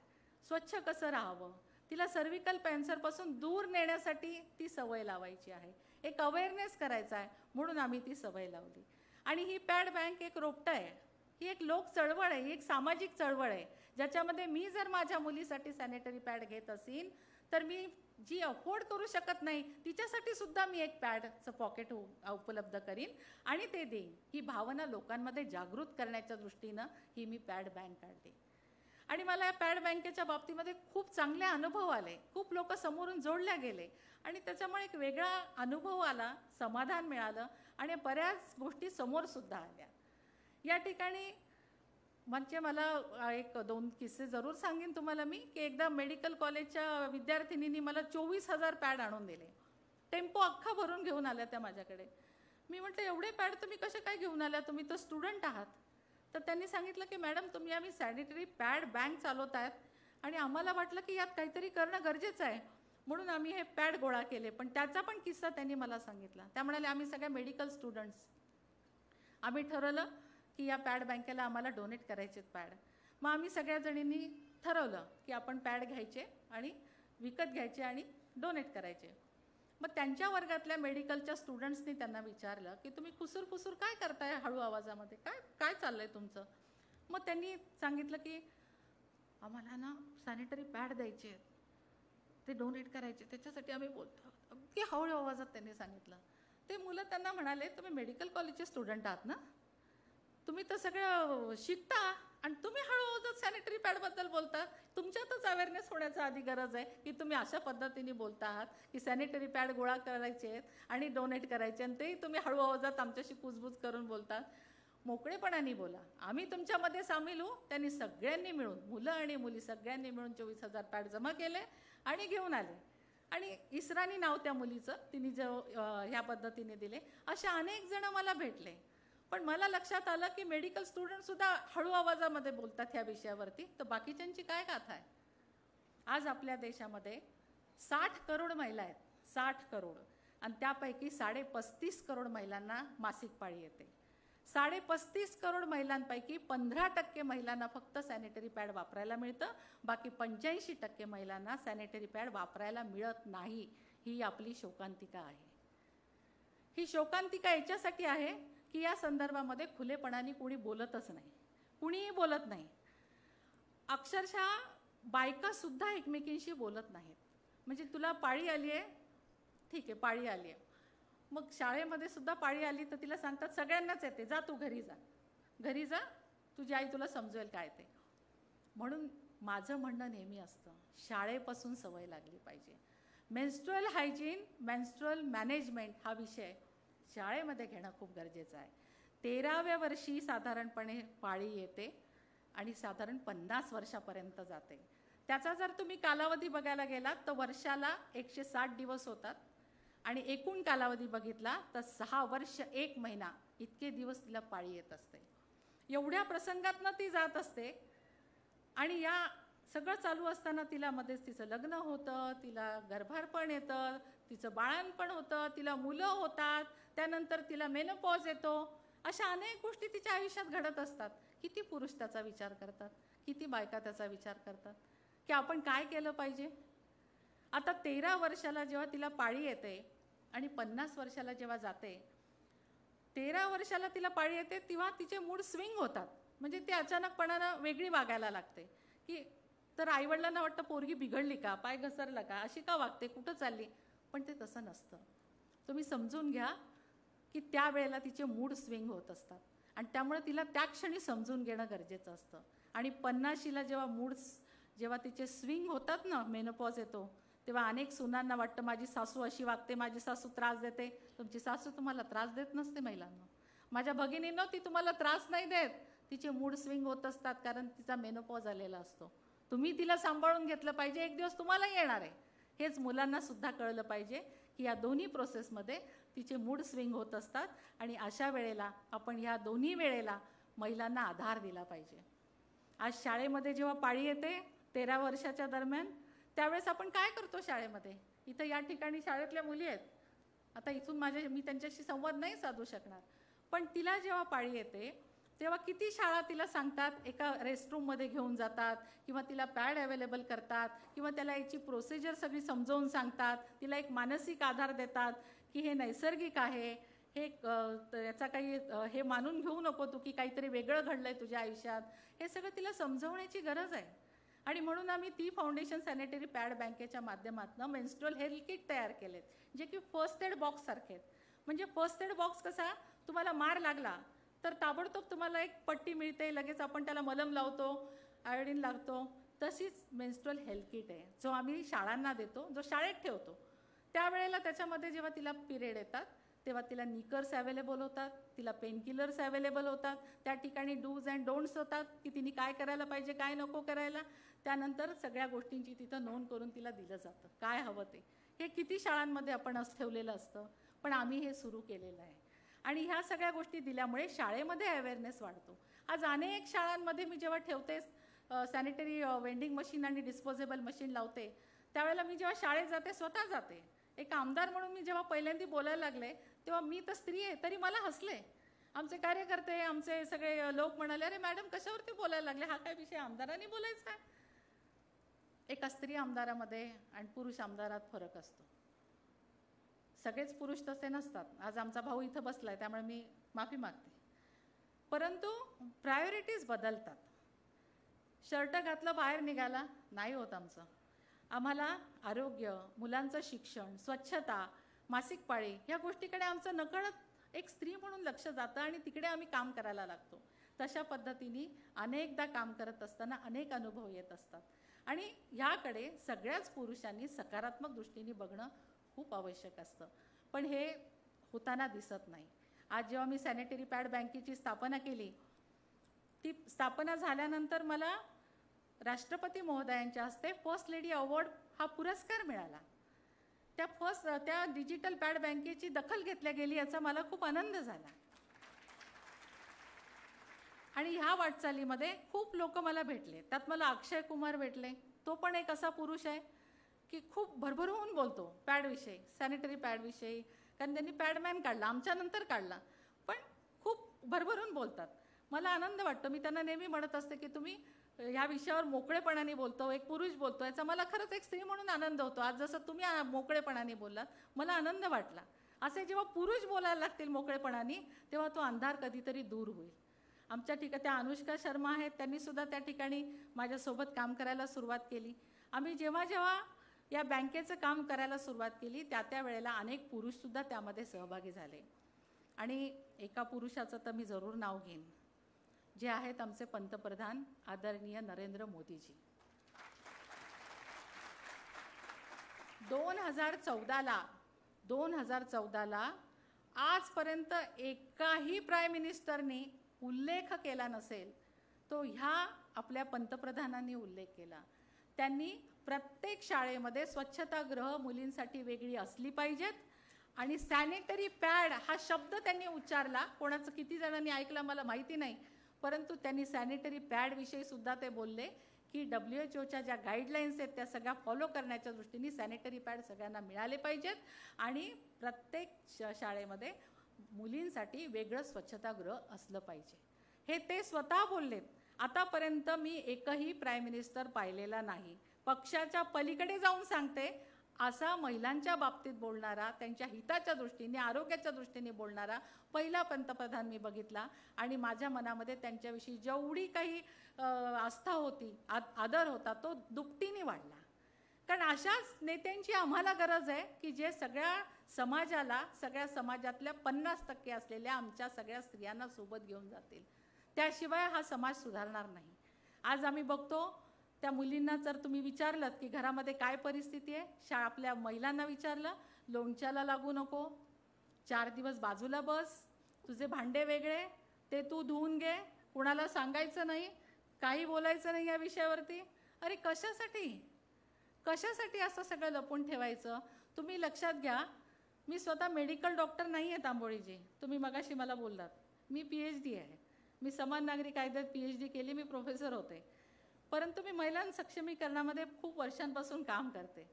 स्वच्छ कसं राहावं? तिला सर्विकल कॅन्सरपासून दूर नेण्यासाठी ती सवय लावायची आहे. एक अवेअरनेस करायचा आहे म्हणून आम्ही ती सवय लावली. आणि ही पॅड बँक एक रोपटं आहे. ही एक लोक चळवळ आहे ही एक सामाजिक चळवळ आहे. ज्याच्यामध्ये मी जर माझ्या मुलीसाठी सॅनिटरी पॅड घेत असेल तर मी जी अफोर्ड करू शकत नाही तिच्यासाठी सुद्धा मी एक पॅडचं पॉकेट उपलब्ध करीन आणि ते देईन. ही भावना लोकांमध्ये जागृत करण्याच्या दृष्टीनं ही मी पॅड बँक काढते. आणि मला या पॅड बँकेच्या बाबतीमध्ये खूप चांगले अनुभव आले. खूप लोक समोरून जोडल्या गेले आणि त्याच्यामुळे एक वेगळा अनुभव आला समाधान मिळालं आणि बऱ्याच गोष्टी समोरसुद्धा आल्या. या ठिकाणी म्हणजे मला एक दोन किस्से जरूर सांगेन तुम्हाला मी की एकदा मेडिकल कॉलेजच्या विद्यार्थिनींनी मला चोवीस हजार पॅड आणून दिले. टेम्पो अख्खा भरून घेऊन आल्या त्या माझ्याकडे. मी म्हटलं एवढे पॅड तुम्ही कसे काय घेऊन आल्या? तुम्ही तर स्टुडंट आहात. तर त्यांनी सांगितलं की मॅडम तुम्ही आम्ही सॅनिटरी पॅड बँक चालवत आहेत आणि आम्हाला वाटलं की यात काहीतरी करणं गरजेचं आहे. म्हणून आम्ही हे पॅड गोळा केले. पण त्याचा पण किस्सा त्यांनी मला सांगितला. त्या म्हणाले आम्ही सगळ्या मेडिकल स्टुडंट्स. आम्ही ठरवलं की या पॅड बँकेला आम्हाला डोनेट करायचे पॅड. मग आम्ही सगळ्या जणींनी ठरवलं की आपण पॅड घ्यायचे आणि विकत घ्यायचे आणि डोनेट करायचे. मग त्यांच्या वर्गातल्या मेडिकलच्या स्टुडंट्सनी त्यांना विचारलं की तुम्ही कुसूर खुसूर काय करताय हळू आवाजामध्ये? काय काय चाललं आहे तुमचं? मग त्यांनी सांगितलं की आम्हाला ना सॅनिटरी पॅड द्यायचे आहेत. ते डोनेट करायचे. त्याच्यासाठी आम्ही बोलतो. अगदी हळू आवाजात त्यांनी सांगितलं. ते मुलं त्यांना म्हणाले तुम्ही मेडिकल कॉलेजचे स्टुडंट आहात ना? तुम्ही तर सगळं शिकता आणि तुम्ही हळूहळू सॅनिटरी पॅडबद्दल बोलतात तुमच्यातच अवेअरनेस होण्याचा आधी गरज आहे की तुम्ही अशा पद्धतीने बोलता आहात की सॅनिटरी पॅड गोळा करायचे आहेत आणि डोनेट करायचे आणि तेही तुम्ही हळू आवाजात आमच्याशी कुजबूज करून बोलतात. मोकळेपणाने बोला. आम्ही तुमच्यामध्ये सामील होऊ. त्यांनी सगळ्यांनी मिळून मुलं आणि मुली सगळ्यांनी मिळून चोवीस हजार पॅड जमा केले आणि घेऊन आले. आणि इस्रानी नाव त्या मुलीचं तिने जो ह्या पद्धतीने दिले. अशा अनेक जण मला भेटले. पण मला लक्षात आलं की मेडिकल स्टुडंटसुद्धा हळू आवाजामध्ये बोलतात ह्या विषयावरती. तर बाकीच्यांची काय गाथा आहे? आज आपल्या देशामध्ये साठ करोड महिला आहेत. साठ करोड. आणि त्यापैकी साडे पस्तीस करोड महिलांना मासिक पाळी येते. साडे पस्तीस करोड महिलांपैकी पंधरा टक्के महिलांना फक्त सॅनिटरी पॅड वापरायला मिळतं. बाकी पंच्याऐंशी टक्के महिलांना सॅनिटरी पॅड वापरायला मिळत नाही. ही आपली शोकांतिका आहे. ही शोकांतिका याच्यासाठी आहे की या संदर्भामध्ये खुलेपणाने कोणी बोलतच नाही. कुणीही बोलत नाही. अक्षरशः बायकासुद्धा एकमेकींशी बोलत नाहीत. म्हणजे तुला पाळी आली आहे? ठीक आहे पाळी आली आहे. मग शाळेमध्ये सुद्धा पाळी आली तर तिला सांगतात सगळ्यांनाच येते जा तू घरी जा. घरी जा तुझी आई तुला समजवेल काय ते. म्हणून माझं म्हणणं नेहमी असतं शाळेपासून सवय लागली पाहिजे. मेन्स्ट्रुअल हायजीन मेन्स्ट्रुअल मॅनेजमेंट हा विषय शाळेमध्ये घेणं खूप गरजेचं आहे. तेराव्या वर्षी साधारणपणे पाळी येते आणि साधारण पन्नास वर्षापर्यंत जाते. त्याचा जर तुम्ही कालावधी बघायला गेलात तर वर्षाला एकशे साठ दिवस होतात आणि एकूण कालावधी बघितला तर सहा वर्ष एक महिना इतके दिवस तिला पाळी येत असते. एवढ्या प्रसंगातनं ती जात असते आणि या सगळं चालू असताना तिला मध्येच तिचं लग्न होतं तिला गर्भारपण येतं तिचं बाळणपण होतं तिला मुलं होतात त्यानंतर तिला मेनोपॉज येतो. अशा अनेक गोष्टी तिच्या आयुष्यात घडत असतात. किती पुरुष त्याचा विचार करतात? किती बायका त्याचा विचार करतात? की आपण काय केलं पाहिजे? आता तेरा वर्षाला जेव्हा तिला पाळी येते आणि पन्नास वर्षाला जेव्हा जाते तेरा वर्षाला तिला पाळी येते तेव्हा तिचे मूड स्विंग होतात. म्हणजे ती अचानकपणानं वेगळी वागायला लागते. की तर आईवडिलांना वाटतं पोरगी बिघडली का? पाय घसरला का? अशी का वागते? कुठं चालली? पण ते तसं नसतं. तुम्ही समजून घ्या. की त्यावेळेला तिचे मूड स्विंग होत असतात. आणि त्यामुळे तिला त्या क्षणी समजून घेणं गरजेचं असतं. आणि पन्नाशीला जेव्हा मूड जेव्हा तिचे स्विंग होतात ना मेनोपॉज येतो तेव्हा अनेक सुनांना वाटतं माझी सासू अशी वागते माझी सासू त्रास देते. तुमची सासू तुम्हाला त्रास देत नसते महिलांना. माझ्या भगिनीनं ती तुम्हाला त्रास नाही देत. तिचे मूड स्विंग होत असतात कारण तिचा मेनोपॉज आलेला असतो. तुम्ही तिला सांभाळून घेतलं पाहिजे एक दिवस तुम्हाला येणार आहे. हेच मुलांना सुद्धा कळलं पाहिजे. की या दोन्ही प्रोसेसमध्ये तिचे मूड स्विंग होत असतात आणि अशा वेळेला आपण ह्या दोन्ही वेळेला महिलांना आधार दिला पाहिजे. आज शाळेमध्ये जेव्हा पाळी येते तेरा वर्षाच्या दरम्यान त्यावेळेस आपण काय करतो शाळेमध्ये? इथं या ठिकाणी शाळेतल्या मुली आहेत. आता इथून माझ्या मी त्यांच्याशी संवाद नाही साधू शकणार. पण तिला जेव्हा पाळी येते तेव्हा किती शाळा तिला सांगतात एका रेस्टरूममध्ये घेऊन जातात किंवा तिला पॅड अवेलेबल करतात किंवा त्याला याची प्रोसिजर सगळी समजावून सांगतात तिला एक मानसिक आधार देतात की हे नैसर्गिक आहे हे याचा काही हे मानून घेऊ नको तू की काहीतरी वेगळं घडलं आहे तुझ्या आयुष्यात. हे सगळं तिला समजवण्याची गरज आहे. आणि म्हणून आम्ही ती फाउंडेशन सॅनिटरी पॅड बँकेच्या माध्यमातून मेन्स्ट्रल हेल्थ किट तयार केलेत जे की फर्स्ट एड बॉक्ससारखे आहेत. म्हणजे फर्स्ट एड बॉक्स कसा तुम्हाला मार लागला तर ताबडतोब तुम्हाला एक पट्टी मिळते लगेच आपण त्याला मलम लावतो आयोडीन लागतो. तशीच मेन्स्ट्रल हेल्थ किट आहे जो आम्ही शाळांना देतो जो शाळेत ठेवतो. त्यावेळेला त्याच्यामध्ये जेव्हा तिला पिरियड येतात तेव्हा तिला निकर्स अवेलेबल होतात तिला पेनकिलर्स अवेलेबल होतात. त्या ठिकाणी डूज अँड डोंट्स होतात की तिने काय करायला पाहिजे काय नको करायला. त्यानंतर सगळ्या गोष्टींची तिथं नोंद करून तिला दिलं जातं. काय हवं ते. हे किती शाळांमध्ये आपण असं ठेवलेलं असतं पण आम्ही हे सुरू केलेलं आहे. आणि ह्या सगळ्या गोष्टी दिल्यामुळे शाळेमध्ये अवेअरनेस वाढतो. आज अनेक शाळांमध्ये मी जेव्हा ठेवते सॅनिटरी वेंडिंग मशीन आणि डिस्पोजेबल मशीन लावते त्यावेळेला मी जेव्हा शाळेत जाते स्वतः जाते. एक आमदार म्हणून मी जेव्हा पहिल्यांदा बोलायला लागले तेव्हा मी तर स्त्री आहे तरी मला हसले. आमचे कार्यकर्ते आमचे सगळे लोक म्हणाले अरे मॅडम कशावरती बोलायला लागले? हा काय विषय आमदारांनी बोलायचा? आहे एका स्त्री आमदारामध्ये आणि पुरुष आमदारात फरक असतो. सगळेच पुरुष तसे नसतात. आज आमचा भाऊ इथं बसला आहे त्यामुळे मी माफी मागते. परंतु प्रायोरिटीज बदलतात. शर्ट घातलं बाहेर निघाला नाही होत आमचं. आम्हाला आरोग्य मुलांचं शिक्षण स्वच्छता मासिक पाळी ह्या गोष्टीकडे आमचं नकळत एक स्त्री म्हणून लक्ष जातं आणि तिकडे आम्ही काम करायला लागतो. तशा पद्धतीने अनेकदा काम करत असताना अनेक अनुभव येत असतात. आणि ह्याकडे सगळ्याच पुरुषांनी सकारात्मक दृष्टीने बघणं खूप आवश्यक असतं. पण हे होताना दिसत नाही. आज जेव्हा मी सॅनिटरी पॅड बँकेची स्थापना केली ती स्थापना झाल्यानंतर मला राष्ट्रपती महोदयांच्या हस्ते फर्स्ट लेडी अवॉर्ड हा पुरस्कार मिळाला. त्या फर्स्ट त्या डिजिटल पॅड बँकेची दखल घेतल्या गेली याचा मला खूप आनंद झाला. आणि ह्या वाटचालीमध्ये खूप लोक मला भेटले. त्यात मला अक्षय कुमार भेटले. तो पण एक असा पुरुष आहे. की खूप भरभरून बोलतो पॅडविषयी सॅनिटरी पॅडविषयी कारण त्यांनी पॅडमॅन काढला आमच्यानंतर काढला. पण खूप भरभरून बोलतात. मला आनंद वाटतो. मी त्यांना नेहमी म्हणत असते की तुम्ही ह्या विषयावर मोकळेपणाने बोलतो एक पुरुष बोलतो. याचा मला खरंच एक स्त्री म्हणून आनंद होतो. आज जसं तुम्ही मोकळेपणाने बोललात मला आनंद वाटला. असे जेव्हा पुरुष बोलायला लागतील मोकळेपणाने तेव्हा तो अंधार कधीतरी दूर होईल. आमच्या ठिकाणी त्या अनुष्का शर्मा आहेत. त्यांनी सुद्धा त्या ठिकाणी माझ्यासोबत काम करायला सुरुवात केली. आम्ही जेव्हा जेव्हा या बँकेचं काम करायला सुरुवात केली. त्या त्या वेळेला अनेक पुरुषसुद्धा त्यामध्ये सहभागी झाले. आणि एका पुरुषाचं तर मी जरूर नाव घेईन. जे आहेत आमचे पंतप्रधान आदरणीय नरेंद्र मोदीजी. दोन हजार चौदाला दोन हजार चौदाला आजपर्यंत एकाही प्राईम मिनिस्टरनी उल्लेख केला नसेल तो ह्या आपल्या पंतप्रधानांनी उल्लेख केला. त्यांनी प्रत्येक शाळेमध्ये स्वच्छतागृह मुलींसाठी वेगळी असली पाहिजेत. आणि सॅनिटरी पॅड हा शब्द त्यांनी उच्चारला. कोणाचं किती जणांनी ऐकला मला माहिती नाही. परंतु त्यांनी सॅनिटरी पॅडविषयी सुद्धा ते बोलले की डब्ल्यू एच ओच्या ज्या गाईडलाईन्स आहेत त्या सगळ्या फॉलो करण्याच्या दृष्टीने सॅनिटरी पॅड सगळ्यांना मिळाले पाहिजेत. आणि प्रत्येक श शाळेमध्ये मुलींसाठी वेगळं स्वच्छतागृह असलं पाहिजे. हे ते स्वतः बोललेत. आतापर्यंत मी एकही प्राईम मिनिस्टर पाहिलेला नाही. पक्षाच्या पलीकडे जाऊन सांगते असा महिलांच्या बाबतीत बोलणारा त्यांच्या हिताच्या दृष्टीने आरोग्याच्या दृष्टीने बोलणारा पहिला पंतप्रधान मी बघितला. आणि माझ्या मनामध्ये त्यांच्याविषयी जेवढी काही आस्था होती आद आदर होता तो दुपटीने वाढला. कारण अशाच नेत्यांची आम्हाला गरज आहे की जे सगळ्या समाजाला सगळ्या समाजातल्या पन्नास टक्के असलेल्या आमच्या सगळ्या स्त्रियांना सोबत घेऊन जातील. त्याशिवाय हा समाज सुधारणार नाही. आज आम्ही बघतो त्या मुलींना जर तुम्ही विचारलं की घरामध्ये काय परिस्थिती आहे शा आपल्या महिलांना विचारलं लोणच्याला लागू नको चार दिवस बाजूला बस तुझे भांडे वेगळे ते तू धुवून घे कुणाला सांगायचं नाही काही बोलायचं नाही या विषयावरती. अरे कशासाठी? कशासाठी असं सगळं लपून ठेवायचं? तुम्ही लक्षात घ्या मी स्वतः मेडिकल डॉक्टर नाही आहे तांबोळीजी तुम्ही मगाशी मला बोललात. मी पी एच डी आहे. मी समान नागरी कायद्यात पी एच डी केली मी प्रोफेसर होते. परंतु मी महिला सक्षमीकरणामध्ये खूप वर्षांपासून काम करते.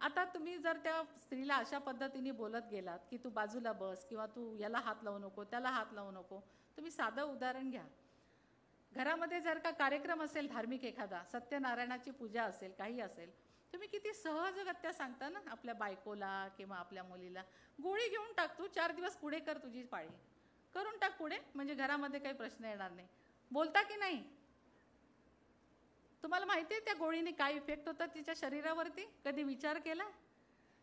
आता तुम्ही जर त्या स्त्रीला अशा पद्धतीने बोलत गेलात की तू बाजूला बस किंवा तू याला हात लावू नको त्याला हात लावू नको तुम्ही साधं उदाहरण घ्या. घरामध्ये जर का कार्यक्रम असेल धार्मिक एखादा सत्यनारायणाची पूजा असेल काही असेल तुम्ही किती सहजगत्या सांगता ना आपल्या बायकोला किंवा आपल्या मुलीला गोळी घेऊन टाक तू चार दिवस पुढे कर तुझी पाळी. करून टाक पुढे म्हणजे घरामध्ये काही प्रश्न येणार नाही. बोलता की नाही? तुम्हाला माहिती आहे त्या गोळीने काय इफेक्ट होतात तिच्या शरीरावरती? कधी विचार केला?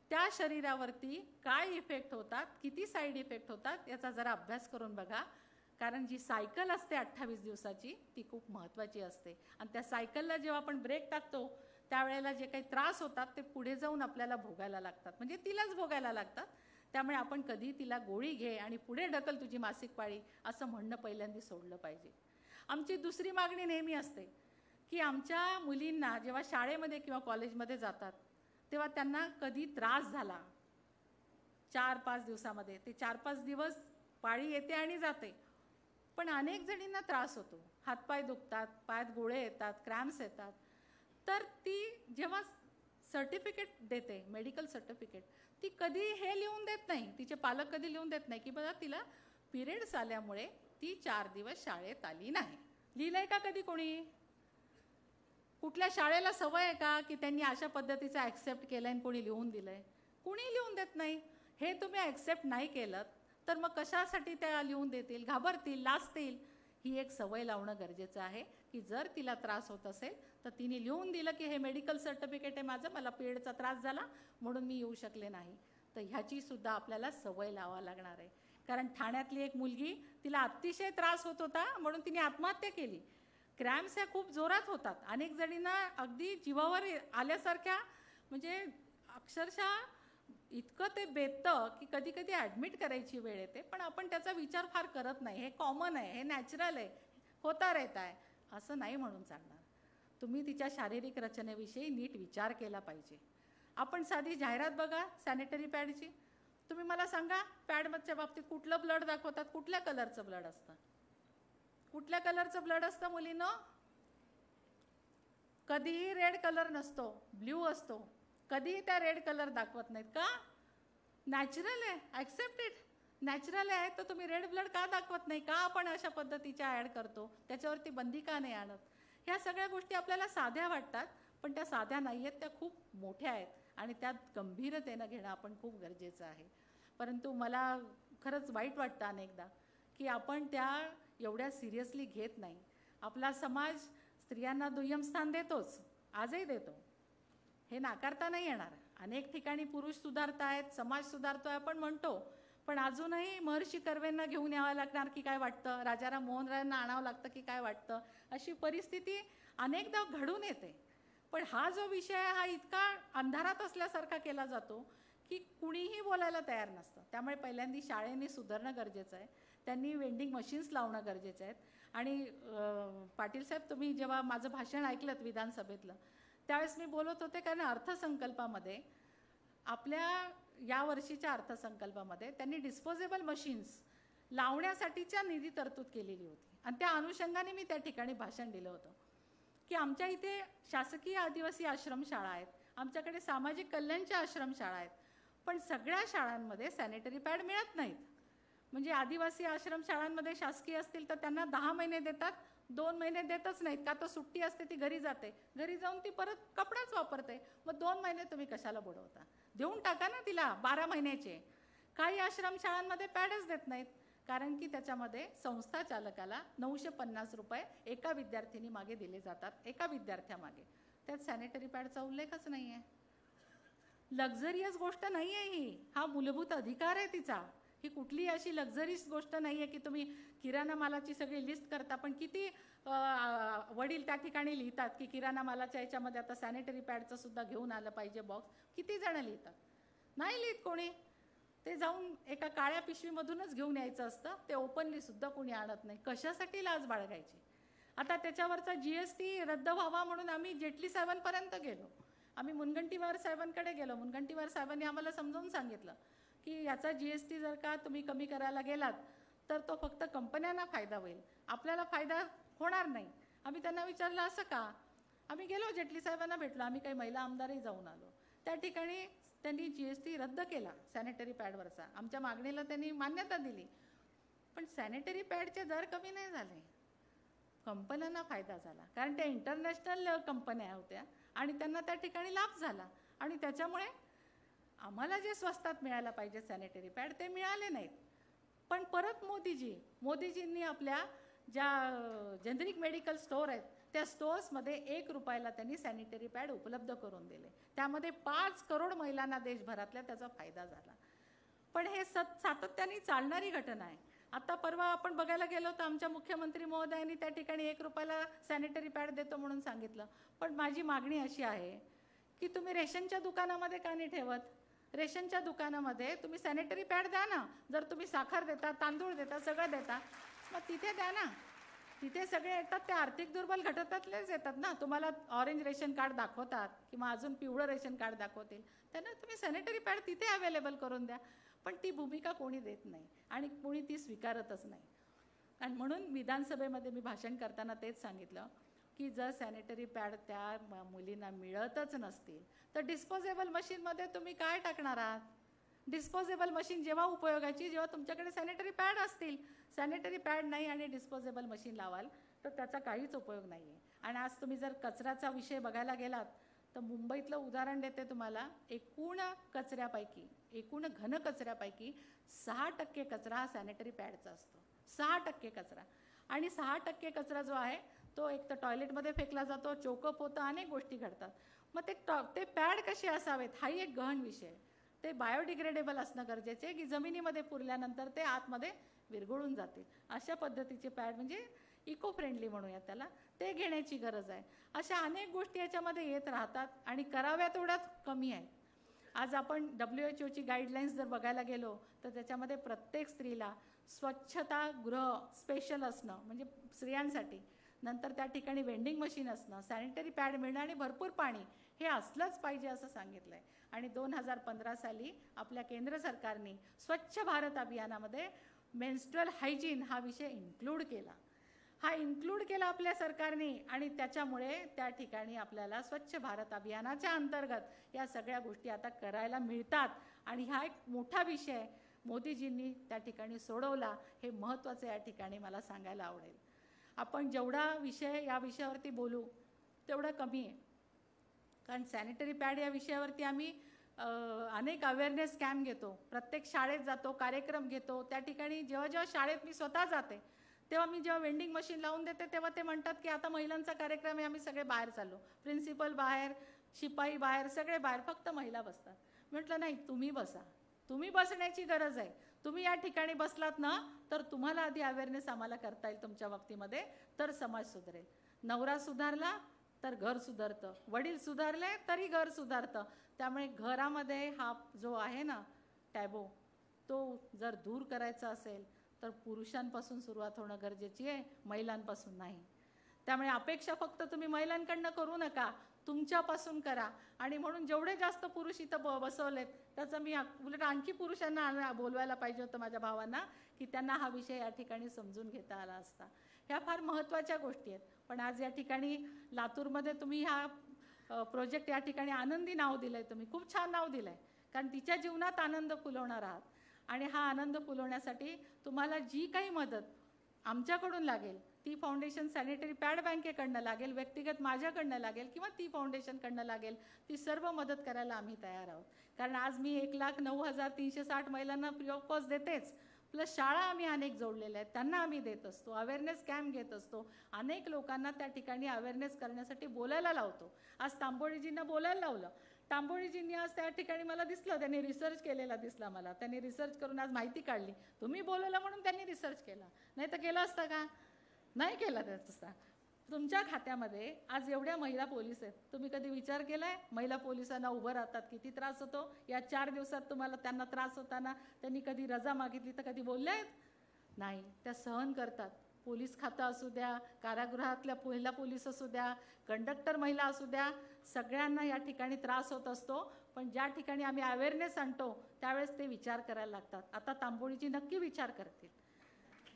त्या शरीरावरती काय इफेक्ट होतात? किती साईड इफेक्ट होतात? याचा जरा अभ्यास करून बघा. कारण जी सायकल असते अठ्ठावीस दिवसाची ती खूप महत्त्वाची असते. आणि त्या सायकलला जेव्हा आपण ब्रेक टाकतो त्यावेळेला जे काही त्रास होतात ते पुढे जाऊन आपल्याला भोगायला लागतात. म्हणजे तिलाच भोगायला लागतात. त्यामुळे आपण कधी तिला गोळी घे आणि पुढे ढकल तुझी मासिक पाळी असं म्हणणं पहिल्यांदा सोडलं पाहिजे. आमची दुसरी मागणी नेहमी असते. की आमच्या मुलींना जेव्हा शाळेमध्ये किंवा कॉलेजमध्ये जातात तेव्हा त्यांना कधी त्रास झाला? चार पाच दिवसामध्ये. ते चार पाच दिवस पाळी येते आणि जाते. पण अनेक जणींना त्रास होतो. हातपाय दुखतात पायात गोळे येतात क्रॅम्प्स येतात. तर ती जेव्हा सर्टिफिकेट देते मेडिकल सर्टिफिकेट ती कधी हे लिहून देत नाही. तिचे पालक कधी लिहून देत नाही की बघा तिला पिरियड्स आल्यामुळे ती चार दिवस शाळेत आली नाही. लिहिलं आहे का कधी कोणी? कुठल्या शाळेला सवय आहे का की त्यांनी अशा पद्धतीचं ॲक्सेप्ट केलं आणि कोणी लिहून दिलं आहे कुणी लिहून देत नाही? हे तुम्ही ॲक्सेप्ट नाही केलं तर मग कशासाठी त्या लिहून देतील घाबरतील लाजतील? ही एक सवय लावणं गरजेचं आहे की जर तिला त्रास होत असेल तर तिने लिहून दिलं की हे मेडिकल सर्टिफिकेट आहे माझं मला पेडचा त्रास झाला म्हणून मी येऊ शकले नाही. तर ह्याची सुद्धा आपल्याला सवय लावा लागणार आहे. कारण ठाण्यातली एक मुलगी तिला अतिशय त्रास होत होता म्हणून तिने आत्महत्या केली. क्रॅम्स ह्या खूप जोरात होतात. अनेक जणींना अगदी जीवावर आल्यासारख्या म्हणजे अक्षरशः इतकं ते बेततं की कधी कधी ॲडमिट करायची वेळ येते. पण आपण त्याचा विचार फार करत नाही. हे कॉमन आहे. हे नॅचरल आहे. होता रहता आहे असं नाही म्हणून चालणार. तुम्ही तिच्या शारीरिक रचनेविषयी नीट विचार केला पाहिजे. आपण साधी जाहिरात बघा सॅनिटरी पॅडची तुम्ही मला सांगा पॅडमधच्या बाबतीत कुठलं ब्लड दाखवतात? कुठल्या कलरचं ब्लड असतं? कुठल्या कलरचं ब्लड असतं मुलीनं? कधीही रेड कलर नसतो ब्ल्यू असतो. कधीही त्या रेड कलर दाखवत नाहीत का? नॅचरल आहे ॲक्सेप्टेड नॅचरल आहे तर तुम्ही रेड ब्लड का दाखवत नाही? का आपण अशा पद्धतीच्या ॲड करतो? त्याच्यावरती बंदी का नाही आणत? ह्या सगळ्या गोष्टी आपल्याला साध्या वाटतात पण त्या साध्या नाही आहेत त्या खूप मोठ्या आहेत. आणि त्यात गंभीरतेनं घेणं आपण खूप गरजेचं आहे. परंतु मला खरंच वाईट वाटतं अनेकदा की आपण त्या एवढ्या सिरियसली घेत नाही. आपला समाज स्त्रियांना दुय्यम स्थान देतोच आजही देतो. हे नाकारता नाही येणार. अनेक ठिकाणी पुरुष सुधारतायत समाज सुधारतो आहे आपण म्हणतो. पण अजूनही महर्षी कर्वेंना घेऊन यावं लागणार की काय वाटतं? राजाराम मोहन रायांना आणावं लागतं की काय वाटतं? अशी परिस्थिती अनेकदा घडून येते. पण हा जो विषय आहे हा इतका अंधारात असल्यासारखा केला जातो की कुणीही बोलायला तयार नसतं. त्यामुळे पहिल्यांदा शाळेने सुधारणं गरजेचं आहे. त्यांनी वेंडिंग मशीन्स लावणं गरजेचं आहे. आणि पाटील साहेब तुम्ही जेव्हा माझं भाषण ऐकलं विधानसभेतलं त्यावेळेस मी बोलत होते कारण अर्थसंकल्पामध्ये आपल्या या वर्षीच्या अर्थसंकल्पामध्ये त्यांनी डिस्पोजेबल मशीन्स लावण्यासाठीच्या निधी तरतूद केलेली होती. आणि त्या अनुषंगाने मी त्या ठिकाणी भाषण दिलं होतं. की आमच्या इथे शासकीय आदिवासी आश्रमशाळा आहेत आमच्याकडे सामाजिक कल्याणच्या आश्रमशाळा आहेत पण सगळ्या शाळांमध्ये सॅनिटरी पॅड मिळत नाहीत. म्हणजे आदिवासी आश्रमशाळांमध्ये शासकीय असतील तर त्यांना दहा महिने देतात दोन महिने देतच नाहीत का तर सुट्टी असते ती घरी जाते. घरी जाऊन ती परत कपडाच वापरते. मग दोन महिने तुम्ही कशाला बुडवता? देऊन टाका ना तिला बारा महिन्याचे. काही आश्रमशाळांमध्ये पॅडच देत नाहीत कारण की त्याच्यामध्ये संस्था चालकाला नऊशे पन्नास रुपये एका विद्यार्थिनी मागे दिले जातात एका विद्यार्थ्यामागे त्यात सॅनिटरी पॅडचा उल्लेखच नाही आहे लक्झरियस गोष्ट नाही आहे ही. हा मूलभूत अधिकार आहे तिचा. ही कुठली अशी लक्झरीच गोष्ट नाही आहे की तुम्ही किराणा मालाची सगळी लिस्ट करता पण किती वडील त्या ठिकाणी लिहितात की किराणा मालाच्या याच्यामध्ये आता सॅनिटरी पॅडचं सुद्धा घेऊन आलं पाहिजे बॉक्स किती जण लिहितात? नाही लिहित कोणी. ते जाऊन एका काळ्या पिशवीमधूनच घेऊन यायचं असतं. ते ओपनली सुद्धा कोणी आणत नाही. कशासाठी लाज बाळगायची? आता त्याच्यावरचा जी एस टी रद्द व्हावा म्हणून आम्ही जेटली साहेबांपर्यंत गेलो. आम्ही मुनगंटीवार साहेबांकडे गेलो. मुनगंटीवार साहेबांनी आम्हाला समजावून सांगितलं. की याचा जी एस टी जर का तुम्ही कमी करायला गेलात तर तो फक्त कंपन्यांना फायदा होईल. आपल्याला फायदा होणार नाही. आम्ही त्यांना विचारलं असं का? आम्ही गेलो जेटली साहेबांना भेटलो. आम्ही काही महिला आमदारही जाऊन आलो. त्या ठिकाणी त्यांनी जी एस टी रद्द केला सॅनिटरी पॅडवरचा आमच्या मागणीला त्यांनी मान्यता दिली. पण सॅनिटरी पॅडचे दर कमी नाही झाले. कंपन्यांना फायदा झाला. कारण त्या इंटरनॅशनल कंपन्या होत्या आणि त्यांना त्या ठिकाणी लाभ झाला. आणि त्याच्यामुळे आम्हाला जे स्वस्तात मिळायला पाहिजे सॅनिटरी पॅड ते मिळाले नाहीत. पण परत मोदीजी मोदीजींनी आपल्या ज्या जेनरिक मेडिकल स्टोअर आहेत त्या स्टोअर्समध्ये एक रुपयाला त्यांनी सॅनिटरी पॅड उपलब्ध करून दिले. त्यामध्ये पाच करोड महिलांना देशभरातल्या त्याचा फायदा झाला. पण हे सत सातत्याने चालणारी घटना आहे. आता परवा आपण बघायला गेलो तर आमच्या मुख्यमंत्री महोदयांनी त्या ठिकाणी एक रुपयाला सॅनिटरी पॅड देतो म्हणून सांगितलं. पण माझी मागणी अशी आहे की तुम्ही रेशनच्या दुकानामध्ये का नाही ठेवत? रेशनच्या दुकानामध्ये तुम्ही सॅनिटरी पॅड द्या ना. जर तुम्ही साखर देता तांदूळ देता सगळं देता मग तिथे द्या ना. तिथे सगळे येतात ते आर्थिक दुर्बल घटकातलेच येतात ना. तुम्हाला ऑरेंज रेशन कार्ड दाखवतात किंवा अजून पिवळं रेशन कार्ड दाखवतील. त्यांना तुम्ही सॅनिटरी पॅड तिथे अवेलेबल करून द्या. पण ती भूमिका कोणी देत नाही आणि कोणी ती स्वीकारतच नाही. आणि म्हणून विधानसभेमध्ये मी भाषण करताना तेच सांगितलं की जर सॅनिटरी पॅड त्या मुलींना मिळतच नसतील तर डिस्पोजेबल मशीनमध्ये तुम्ही काय टाकणार आहात? डिस्पोजेबल मशीन जेव्हा उपयोगाची जेव्हा तुमच्याकडे सॅनिटरी पॅड असतील. सॅनिटरी पॅड नाही आणि डिस्पोजेबल मशीन लावाल तर त्याचा काहीच उपयोग नाही आहे आणि आज तुम्ही जर कचऱ्याचा विषय बघायला गेलात तर मुंबईतलं उदाहरण देते तुम्हाला. एकूण कचऱ्यापैकी एकूण घन कचऱ्यापैकी सहा टक्के कचरा हा सॅनिटरी पॅडचा असतो. सहा टक्के कचरा. आणि सहा टक्के कचरा जो आहे तो एक तर टॉयलेटमध्ये फेकला जातो चोकअप होतं अनेक गोष्टी घडतात. मग ते टॉ ते पॅड कसे असावेत? हाही एक गहन विषय आहे. ते बायोडिग्रेडेबल असणं गरजेचे आहे की जमिनीमध्ये पुरल्यानंतर ते आतमध्ये विरघळून जातील. अशा पद्धतीचे पॅड म्हणजे इको फ्रेंडली म्हणूया त्याला. ते घेण्याची गरज आहे. अशा अनेक गोष्टी याच्यामध्ये येत राहतात आणि कराव्या तेवढ्याच कमी आहेत. आज आपण डब्ल्यू एच ओची गाईडलाईन्स जर बघायला गेलो तर त्याच्यामध्ये प्रत्येक स्त्रीला स्वच्छता गृह स्पेशल असणं म्हणजे स्त्रियांसाठी नंतर त्या ठिकाणी वेंडिंग मशीन असणं सॅनिटरी पॅड मिळणं आणि भरपूर पाणी हे असलंच पाहिजे असं सांगितलं आहे आणि दोन हजार पंधरा साली आपल्या केंद्र सरकारने स्वच्छ भारत अभियानामध्ये मेन्स्ट्रल हायजीन हा विषय इन्क्लूड केला. हा इन्क्लूड केला आपल्या सरकारने आणि त्याच्यामुळे त्या ठिकाणी आपल्याला स्वच्छ भारत अभियानाच्या अंतर्गत या सगळ्या गोष्टी आता करायला मिळतात. आणि हा एक मोठा विषय मोदीजींनी त्या ठिकाणी सोडवला हे महत्त्वाचं या ठिकाणी मला सांगायला आवडेल. आपण जेवढा विषय या विषयावरती बोलू तेवढं कमी आहे. कारण सॅनिटरी पॅड या विषयावरती आम्ही अनेक अवेअरनेस कॅम्प घेतो. प्रत्येक शाळेत जातो कार्यक्रम घेतो. त्या ठिकाणी जेव्हा जेव्हा शाळेत मी स्वतः जाते तेव्हा मी जेव्हा वेंडिंग मशीन लावून देते तेव्हा ते म्हणतात की आता महिलांचा कार्यक्रम आहे आम्ही सगळे बाहेर चाललो. प्रिन्सिपल बाहेर शिपाई बाहेर सगळे बाहेर फक्त महिला बसतात. म्हटलं नाही तुम्ही बसा. तुम्ही बसण्याची गरज आहे. तुम्ही या ठिकाणी बसलात ना तर तुम्हाला आधी अवेअरनेस आम्हाला करता येईल तुमच्या बाबतीमध्ये. तर समाज सुधरेल. नवरा सुधारला तर घर सुधारतं. वडील सुधारले तरी घर सुधारतं. त्यामुळे घरामध्ये हा जो आहे ना टॅबो तो जर दूर करायचा असेल तर पुरुषांपासून सुरुवात होणं गरजेची आहे महिलांपासून नाही. त्यामुळे अपेक्षा फक्त तुम्ही महिलांकडनं करू नका. तुमच्यापासून करा. आणि म्हणून जेवढे जास्त पुरुष इथं ब बसवलेत त्याचं मी उलट आणखी पुरुषांना बोलवायला पाहिजे होतं माझ्या भावांना की त्यांना हा विषय या ठिकाणी समजून घेता आला असता. ह्या फार महत्त्वाच्या गोष्टी आहेत. पण आज या ठिकाणी लातूरमध्ये तुम्ही ह्या प्रोजेक्ट या ठिकाणी आनंदी नाव दिलं आहे तुम्ही. खूप छान नाव दिलं आहे कारण तिच्या जीवनात आनंद फुलवणार आहात. आणि हा आनंद फुलवण्यासाठी तुम्हाला जी काही मदत आमच्याकडून लागेल ती फाउंडेशन सॅनिटरी पॅड बँकेकडनं लागेल व्यक्तिगत माझ्याकडनं लागेल किंवा ती फाउंडेशनकडनं लागेल ती सर्व मदत करायला आम्ही तयार आहोत. कारण आज मी एक लाख नऊ हजार तीनशे साठ महिलांना फ्री ऑफ कॉस्ट देतेच. प्लस शाळा आम्ही अनेक जोडलेल्या आहेत त्यांना आम्ही देत असतो अवेअरनेस कॅम्प घेत असतो. अनेक लोकांना त्या ठिकाणी अवेअरनेस करण्यासाठी बोलायला लावतो. आज तांबोळीजींना बोलायला लावलं. तांबोळीजींनी आज त्या ठिकाणी मला दिसलं त्यांनी रिसर्च केलेला दिसला मला. त्यांनी रिसर्च करून आज माहिती काढली. तुम्ही बोलवलं म्हणून त्यांनी रिसर्च केला. नाही तर केला असता का? नाही केला त्याचा तुमच्या खात्यामध्ये आज एवढ्या महिला पोलीस आहेत. तुम्ही कधी विचार केलाय? महिला पोलिसांना उभं राहतात. किती त्रास होतो? या चार दिवसात तुम्हाला त्यांना त्रास होताना त्यांनी कधी रजा मागितली तर कधी बोलल्या आहेत नाही. त्या सहन करतात. पोलीस खातं असू द्या कारागृहातल्या महिला पोलीस असू द्या कंडक्टर महिला असू द्या सगळ्यांना या ठिकाणी त्रास होत असतो. पण ज्या ठिकाणी आम्ही अवेअरनेस आणतो त्यावेळेस ते विचार करायला लागतात. आता तांबोळीची नक्की विचार करतील.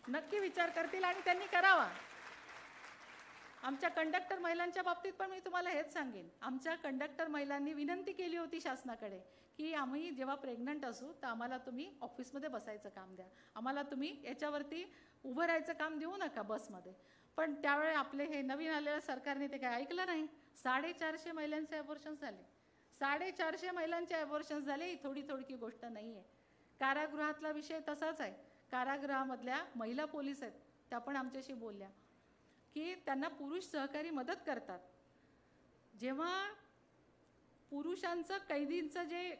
नक्की विचार करतील आणि त्यांनी करावा. आमच्या कंडक्टर महिलांच्या बाबतीत पण मी तुम्हाला हेच सांगेन. आमच्या कंडक्टर महिलांनी विनंती केली होती शासनाकडे की आम्ही जेव्हा प्रेग्नंट असू तर आम्हाला तुम्ही ऑफिसमध्ये बसायचं काम द्या. आम्हाला तुम्ही याच्यावरती उभं राहायचं काम देऊ नका बसमध्ये. पण त्यावेळी आपले हे नवीन आलेल्या सरकारने ते काय ऐकलं नाही? साडेचारशे महिलांचे ॲबॉर्शन्स झाले. साडेचारशे महिलांचे ॲबॉर्शन्स झाले ही थोडी थोडकी गोष्ट नाही आहे कारागृहातला विषय तसाच आहे. कारागृहामधल्या महिला पोलीस आहेत त्या पण आमच्याशी बोलल्या की त्यांना पुरुष सहकारी मदत करतात. जेव्हा पुरुषांचं कैदींचं जे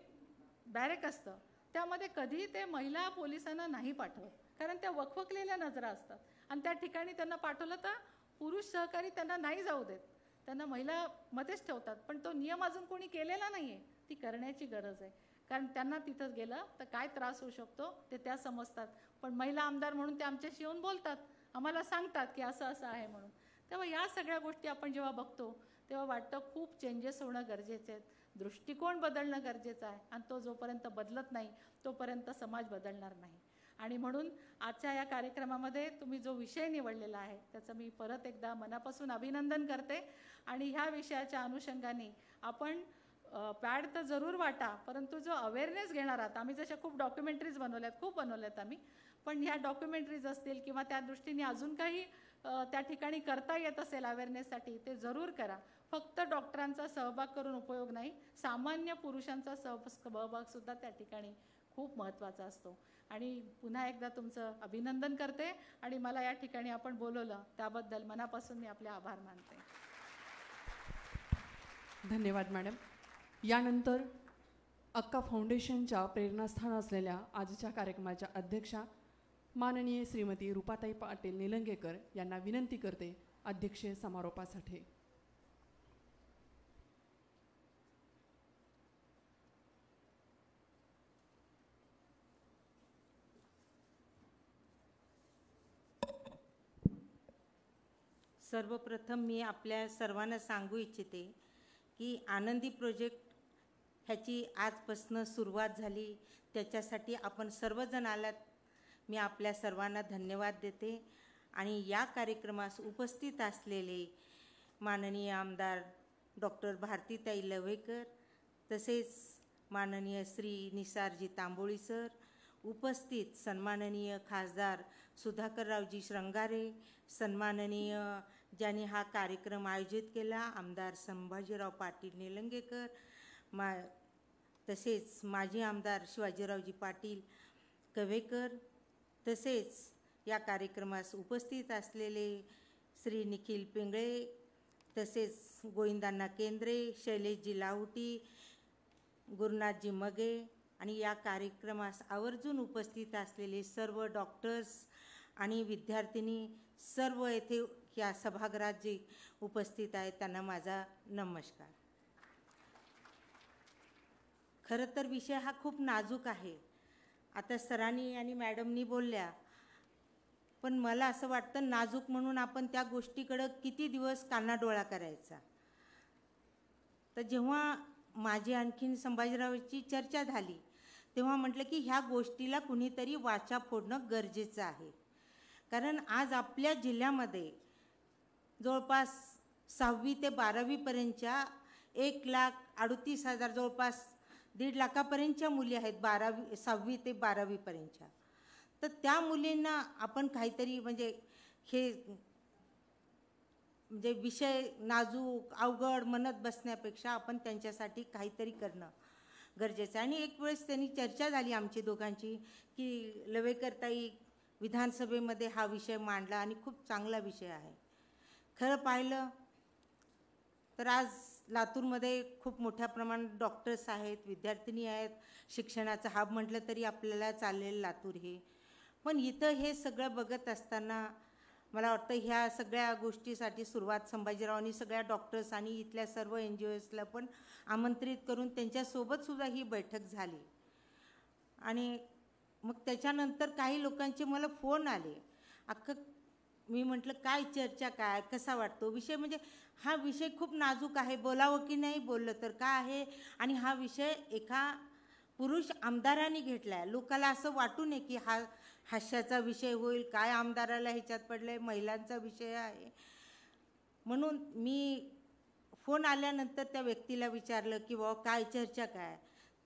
बॅरेक असतं त्यामध्ये कधी ते महिला पोलिसांना नाही पाठवत कारण त्या वखवकलेल्या नजरा असतात. आणि त्या ठिकाणी त्यांना पाठवलं तर पुरुष सहकारी त्यांना नाही जाऊ देत. त्यांना महिला मध्येच ठेवतात पण तो नियम अजून कोणी केलेला नाही आहे ती करण्याची गरज आहे. कारण त्यांना तिथंच गेलं तर काय त्रास होऊ शकतो ते त्या समजतात. पण महिला आमदार म्हणून ते आमच्याशी येऊन बोलतात. आम्हाला सांगतात की असं असं आहे म्हणून. तेव्हा या सगळ्या गोष्टी आपण जेव्हा बघतो तेव्हा वाटतं खूप चेंजेस होणं गरजेचे आहेत दृष्टिकोन बदलणं गरजेचं आहे. आणि तो जोपर्यंत बदलत नाही तोपर्यंत समाज बदलणार नाही. आणि म्हणून आजच्या या कार्यक्रमामध्ये तुम्ही जो विषय निवडलेला आहे त्याचं मी परत एकदा मनापासून अभिनंदन करते. आणि ह्या विषयाच्या अनुषंगाने आपण पॅड तर जरूर वाटा परंतु जो अवेअरनेस घेणार आहात आम्ही जशा खूप डॉक्युमेंटरीज बनवल्यात खूप बनवल्यात आम्ही पण ह्या डॉक्युमेंटरीज असतील किंवा त्या दृष्टीने अजून काही त्या ठिकाणी करता येत असेल अवेअरनेससाठी ते जरूर करा. फक्त डॉक्टरांचा सहभाग करून उपयोग नाही सामान्य पुरुषांचा सह सहभागसुद्धा त्या ठिकाणी खूप महत्त्वाचा असतो. आणि पुन्हा एकदा तुमचं अभिनंदन करते आणि मला या ठिकाणी आपण बोलवलं त्याबद्दल मनापासून मी आपले आभार मानते. धन्यवाद मॅडम. यानंतर अक्का फाउंडेशनच्या प्रेरणास्थान असलेल्या आजच्या कार्यक्रमाच्या अध्यक्षा माननीय श्रीमती रुपाताई पाटील निलंगेकर यांना विनंती करते अध्यक्षीय समारोपासाठी. सर्वप्रथम मी आपल्या सर्वांना सांगू इच्छिते की आनंदी प्रोजेक्ट ह्याची आजपासनं सुरुवात झाली. त्याच्यासाठी आपण सर्वजण आलात. मी आपल्या सर्वांना धन्यवाद देते. आणि या कार्यक्रमास उपस्थित असलेले माननीय आमदार डॉक्टर भारतीताई लवेकर तसेच माननीय श्री निसारजी तांबोळी सर उपस्थित सन्माननीय खासदार सुधाकररावजी श्रंगारे सन्माननीय ज्यांनी हा कार्यक्रम आयोजित केला आमदार संभाजीराव पाटील निलंगेकर मा तसेच माजी आमदार शिवाजीरावजी पाटील कवेकर तसेच या कार्यक्रमास उपस्थित असलेले श्री निखिल पिंगळे तसेच गोविंदांना केंद्रे शैलेशजी लाहुटी गुरुनाथजी मगे आणि या कार्यक्रमास आवर्जून उपस्थित असलेले सर्व डॉक्टर्स आणि विद्यार्थिनी सर्व येथे या सभागृहात जे उपस्थित आहेत त्यांना माझा नमस्कार. खरं तर विषय हा खूप नाजूक आहे. आता सरांनी आणि मॅडमनी बोलल्या पण मला असं वाटतं नाजूक म्हणून आपण त्या गोष्टीकडं किती दिवस कानाडोळा करायचा? तर जेव्हा माझी आणखीन संभाजीरावाची चर्चा झाली तेव्हा म्हटलं की ह्या गोष्टीला कुणीतरी वाचा फोडणं गरजेचं आहे. कारण आज आपल्या जिल्ह्यामध्ये जवळपास सहावी ते बारावीपर्यंतच्या एक लाख अडतीस हजार जवळपास दीड लाखापर्यंतच्या मुली आहेत बारावी सहावी ते बारावीपर्यंतच्या. तर त्या मुलींना आपण काहीतरी म्हणजे हे म्हणजे विषय नाजूक अवघड म्हणत बसण्यापेक्षा आपण त्यांच्यासाठी काहीतरी करणं गरजेचं आहे. आणि एक वेळेस त्यांनी चर्चा झाली आमची दोघांची की लवेकरताई विधानसभेमध्ये हा विषय मांडला आणि खूप चांगला विषय आहे. खरं पाहिलं तर आज लातूरमध्ये खूप मोठ्या प्रमाणात डॉक्टर्स आहेत विद्यार्थिनी आहेत शिक्षणाचा हाब म्हटलं तरी आपल्याला चालेल लातूर हे. पण इथं हे सगळं बघत असताना मला वाटतं ह्या सगळ्या गोष्टीसाठी सुरुवात संभाजीरावांनी सगळ्या डॉक्टर्स आणि इथल्या सर्व एन जी ओसला पण आमंत्रित करून त्यांच्यासोबतसुद्धा ही बैठक झाली. आणि मग त्याच्यानंतर काही लोकांचे मला फोन आले. अख्खं मी म्हटलं काय चर्चा काय कसा वाटतो? विषय म्हणजे हा विषय खूप नाजूक आहे. बोलावं की नाही बोललं तर काय आहे? आणि हा विषय एका पुरुष आमदारांनी घेतला आहे लोकाला असं वाटू नये की हा हास्याचा विषय होईल काय आमदाराला ह्याच्यात पडलं आहे महिलांचा विषय आहे. म्हणून मी फोन आल्यानंतर त्या व्यक्तीला विचारलं की बाबा काय चर्चा काय?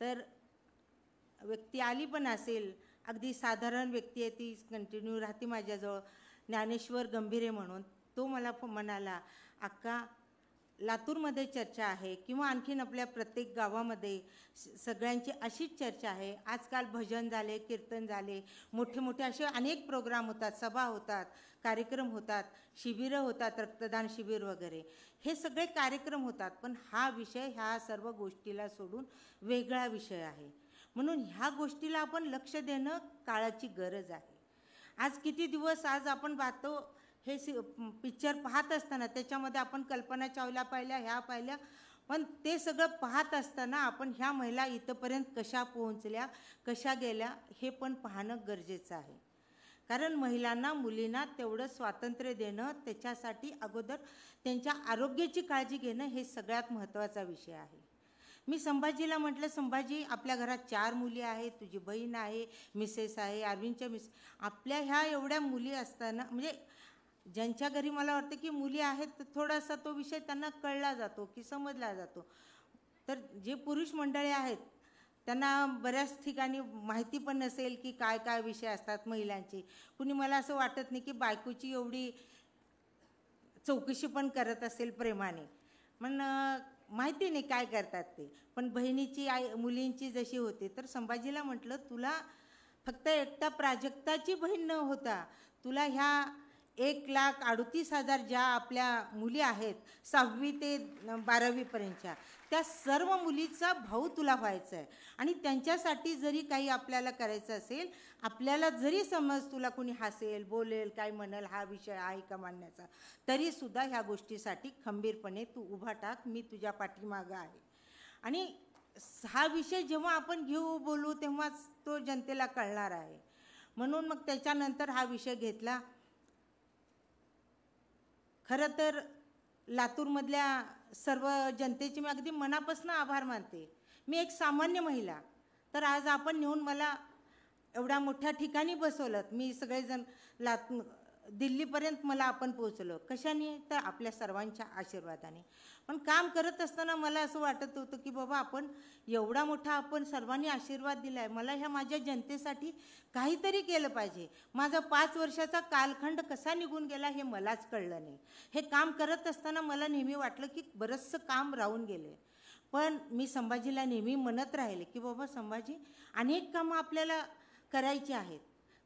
तर व्यक्ती आली पण असेल. अगदी साधारण व्यक्ती आहे ती कंटिन्यू राहते माझ्याजवळ. ज्ञानेश्वर गंभीरे म्हणून तो मला फ- म्हणाला अक्का लातूरमध्ये चर्चा आहे किंवा आणखीन आपल्या प्रत्येक गावामध्ये सगळ्यांची अशीच चर्चा आहे. आजकाल भजन झाले कीर्तन झाले मोठे मोठे असे अनेक प्रोग्राम होतात सभा होतात कार्यक्रम होतात शिबिरं होतात रक्तदान शिबिर वगैरे. हे सगळे कार्यक्रम होतात पण हा विषय ह्या सर्व गोष्टीला सोडून वेगळा विषय आहे. म्हणून ह्या गोष्टीला आपण लक्ष देणं काळाची गरज आहे. आज किती दिवस आज आपण पाहतो हे सि पिक्चर पाहत असताना त्याच्यामध्ये आपण कल्पना चावला पाहिल्या ह्या पाहिल्या पण ते सगळं पाहत असताना आपण ह्या महिला इथंपर्यंत कशा पोहोचल्या कशा गेल्या हे पण पाहणं गरजेचं आहे. कारण महिलांना मुलींना तेवढं स्वातंत्र्य देणं त्याच्यासाठी अगोदर त्यांच्या आरोग्याची काळजी घेणं हे सगळ्यात महत्त्वाचा विषय आहे. मी संभाजीला म्हटलं संभाजी आपल्या घरात चार मुली आहेत तुझी बहीण आहे मिसेस आहे अरविंदच्या मिस आपल्या ह्या एवढ्या मुली असताना म्हणजे ज्यांच्या घरी मला वाटतं की मुली आहेत तर थोडासा तो विषय त्यांना कळला जातो की समजला जातो. तर जे पुरुष मंडळी आहेत त्यांना बऱ्याच ठिकाणी माहिती पण नसेल की काय काय विषय असतात महिलांचे. कुणी मला असं वाटत नाही की बायकोची एवढी चौकशी पण करत असेल प्रेमाने. पण माहिती नाही काय करतात ते. पण बहिणीची आई मुलींची जशी होते तर संभाजीला म्हटलं तुला फक्त एकटा प्राजक्ताची बहीण न होता तुला ह्या एक लाख अडतीस हजार ज्या आपल्या मुली आहेत सहावी ते बारावीपर्यंतच्या त्या सर्व मुलीचा भाऊ तुला व्हायचा आहे आणि त्यांच्यासाठी जरी काही आपल्याला करायचं असेल आपल्याला जरी समज तुला कोणी हसेल बोलेल काय म्हणेल हा विषय आहे का मांडण्याचा तरीसुद्धा ह्या गोष्टीसाठी खंबीरपणे तू उभा टाक मी तुझ्या पाठीमागं आहे. आणि हा विषय जेव्हा आपण घेऊ बोलू तेव्हाच तो जनतेला कळणार आहे. म्हणून मग त्याच्यानंतर हा विषय घेतला. खरं तर लातूरमधल्या सर्व जनतेचे मी अगदी मनापासून आभार मानते. मी एक सामान्य महिला तर आज आपण नेऊन मला एवढ्या मोठ्या ठिकाणी बसवलं मी सगळेजण लात दिल्लीपर्यंत मला आपण पोहोचलो. कशाने? तर आपल्या सर्वांच्या आशीर्वादाने. पण काम करत असताना मला असं वाटत होतं की बाबा आपण एवढा मोठा आपण सर्वांनी आशीर्वाद दिला आहे मला ह्या माझ्या जनतेसाठी काहीतरी केलं पाहिजे. माझा पाच वर्षाचा कालखंड कसा निघून गेला हे मलाच कळलं नाही. हे काम करत असताना मला नेहमी वाटलं की बरंचसं काम राहून गेले पण मी संभाजीला नेहमी म्हणत राहिले की बाबा संभाजी अनेक कामं आपल्याला करायची आहेत.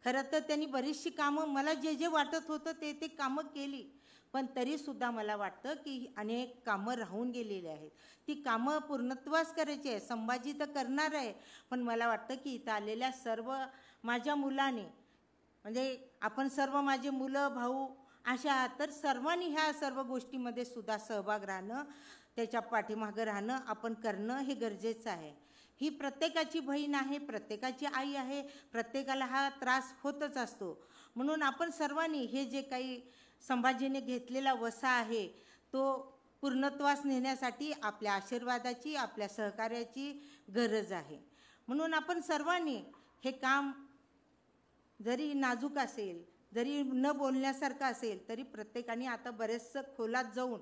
खरं तर त्यांनी बरीचशी कामं मला जे जे वाटत होतं ते ते कामं केली. पण तरीसुद्धा मला वाटतं की अनेक कामं राहून गेलेली आहेत. ती कामं पूर्णत्वास करायची आहे संभाजी तर करणार आहे. पण मला वाटतं की इथं आलेल्या सर्व माझ्या मुलाने म्हणजे आपण सर्व माझे मुलं भाऊ अशा तर सर्वांनी ह्या सर्व गोष्टीमध्ये सुद्धा सहभाग राहणं त्याच्या पाठीमागं राहणं आपण करणं हे गरजेचं आहे. ही प्रत्येकाची बहीण आहे प्रत्येकाची आई आहे प्रत्येकाला हा त्रास होतच असतो. म्हणून आपण सर्वांनी हे जे काही संभाजीने घेतलेला वसा आहे तो पूर्णत्वास नेण्यासाठी आपल्या आशीर्वादाची आपल्या सहकार्याची गरज आहे. म्हणून आपण सर्वांनी हे काम जरी नाजूक असेल जरी न बोलण्यासारखं असेल तरी प्रत्येकाने आता बरेचसं खोलात जाऊन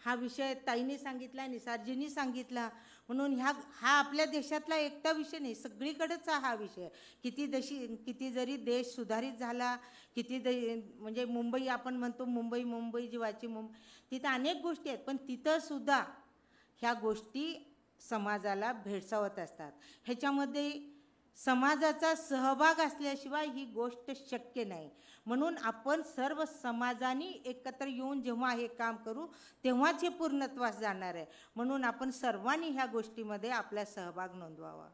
हा विषय ताईने सांगितला निसारजींनी सांगितला म्हणून ह्या हा आपल्या देशातला एकटा विषय नाही सगळीकडचा हा विषय किती दशी किती जरी देश सुधारित झाला किती द म्हणजे मुंबई आपण म्हणतो मुंबई मुंबई जीवाची मुंबई तिथं अनेक गोष्टी आहेत पण तिथंसुद्धा ह्या गोष्टी समाजाला भेडसावत असतात. ह्याच्यामध्ये समाजाचा सहभाग असल्याशिवाय ही गोष्ट शक्य नाही. म्हणून आपण सर्व समाजाने एकत्र येऊन जेव्हा हे काम करू तेव्हाच हे पूर्णत्वास जाणार आहे. म्हणून आपण सर्वांनी ह्या गोष्टीमध्ये आपला सहभाग नोंदवावा.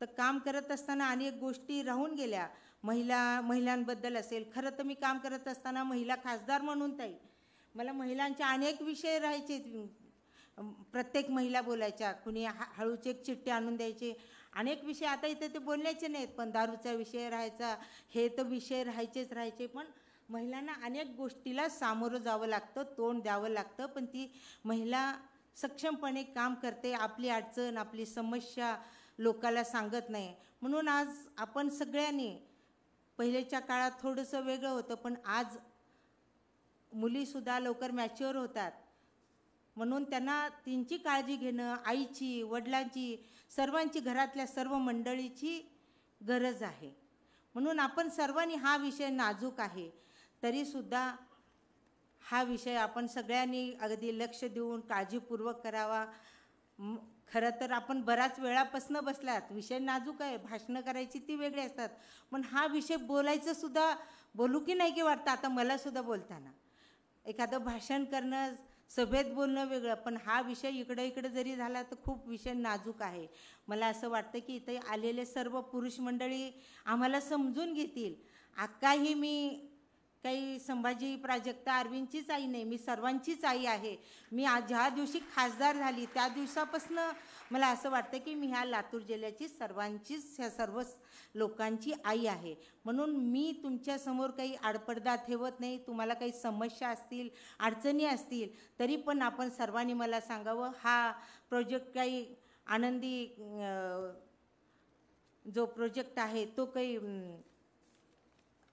तर काम करत असताना अनेक गोष्टी राहून गेल्या. महिला महिलांबद्दल असेल खरं तर मी काम करत असताना महिला खासदार म्हणून ताई. मला महिलांचे अनेक विषय राहायचे. प्रत्येक महिला बोलायच्या कुणी हा हळूचे एक चिठ्ठी आणून द्यायचे. अनेक विषय आता इथे ते बोलण्याचे नाहीत पण दारूचा विषय राहायचा हे तर विषय राहायचेच राहायचे. पण महिलांना अनेक गोष्टीला सामोरं जावं लागतं तोंड द्यावं लागतं पण ती महिला सक्षमपणे काम करते आपली अडचण आपली समस्या लोकाला सांगत नाही. म्हणून आज आपण सगळ्यांनी पहिलेच्या काळात थोडंसं वेगळं होतं पण आज मुलीसुद्धा लवकर मॅच्युअर होतात. म्हणून त्यांना त्यांची काळजी घेणं आईची वडिलांची सर्वांची घरातल्या सर्व मंडळीची गरज आहे. म्हणून आपण सर्वांनी हा विषय नाजूक आहे. तरीसुद्धा हा विषय आपण सगळ्यांनी अगदी लक्ष देऊन काळजीपूर्वक करावा. खरं तर आपण बराच वेळापासनं बसलात. विषय नाजूक आहे. भाषणं करायची ती वेगळी असतात. पण हा विषय बोलायचं सुद्धा बोलू की नाही की वाटतं? आता मलासुद्धा बोलताना. एखादं भाषण करणं सभेत बोलणं वेगळं पण हा विषय इकडं इकडं जरी झाला तर खूप विषय नाजूक आहे. मला असं वाटतं की इथे आलेले सर्व पुरुष मंडळी आम्हाला समजून घेतील. अक्काही मी काही संभाजी प्राजक्ता अरविंदचीच आई नाही मी सर्वांचीच आई आहे. मी आज ज्या दिवशी खासदार झाली त्या दिवसापासनं मला असं वाटतं की मी ह्या लातूर जिल्ह्याची सर्वांचीच ह्या सर्व लोकांची आई आहे. म्हणून मी तुमच्यासमोर काही आडपडदा ठेवत नाही तुम्हाला काही समस्या असतील अडचणी असतील तरी पण आपण सर्वांनी मला सांगावं. हा प्रोजेक्ट काही आनंदी जो प्रोजेक्ट आहे तो काही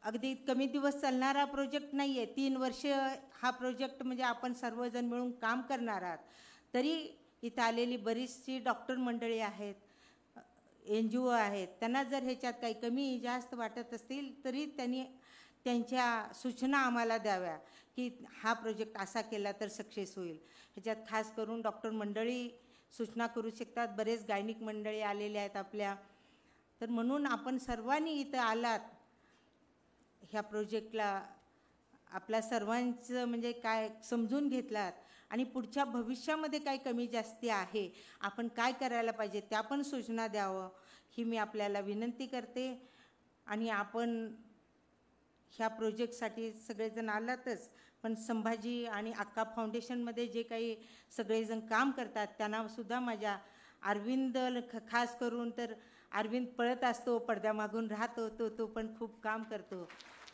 अगदी कमी दिवस चालणारा प्रोजेक्ट नाही आहे तीन वर्ष हा प्रोजेक्ट म्हणजे आपण सर्वजण मिळून काम करणार आहात. तरी इथं आलेली बरीचशी डॉक्टर मंडळी आहेत एन जी ओ आहेत. त्यांना जर ह्याच्यात काही कमी जास्त वाटत असतील तरी त्यांनी त्यांच्या सूचना आम्हाला द्याव्या की हा प्रोजेक्ट असा केला तर सक्सेस होईल. ह्याच्यात खास करून डॉक्टर मंडळी सूचना करू शकतात. बरेच गायनिक मंडळी आलेले आहेत आपल्या. तर म्हणून आपण सर्वांनी इथं आलात ह्या प्रोजेक्टला आपल्या सर्वांचं म्हणजे काय समजून घेतलात आणि पुढच्या भविष्यामध्ये काय कमी जास्ती आहे आपण काय करायला पाहिजे त्या पण सूचना द्यावं ही मी आपल्याला विनंती करते. आणि आपण ह्या प्रोजेक्टसाठी सगळेजण आलातच पण संभाजी आणि अक्का फाउंडेशनमध्ये जे काही सगळेजण काम करतात त्यांनासुद्धा माझ्या अरविंद खास करून तर अरविंद पळत असतो पडद्यामागून राहतो तो तो पण खूप काम करतो.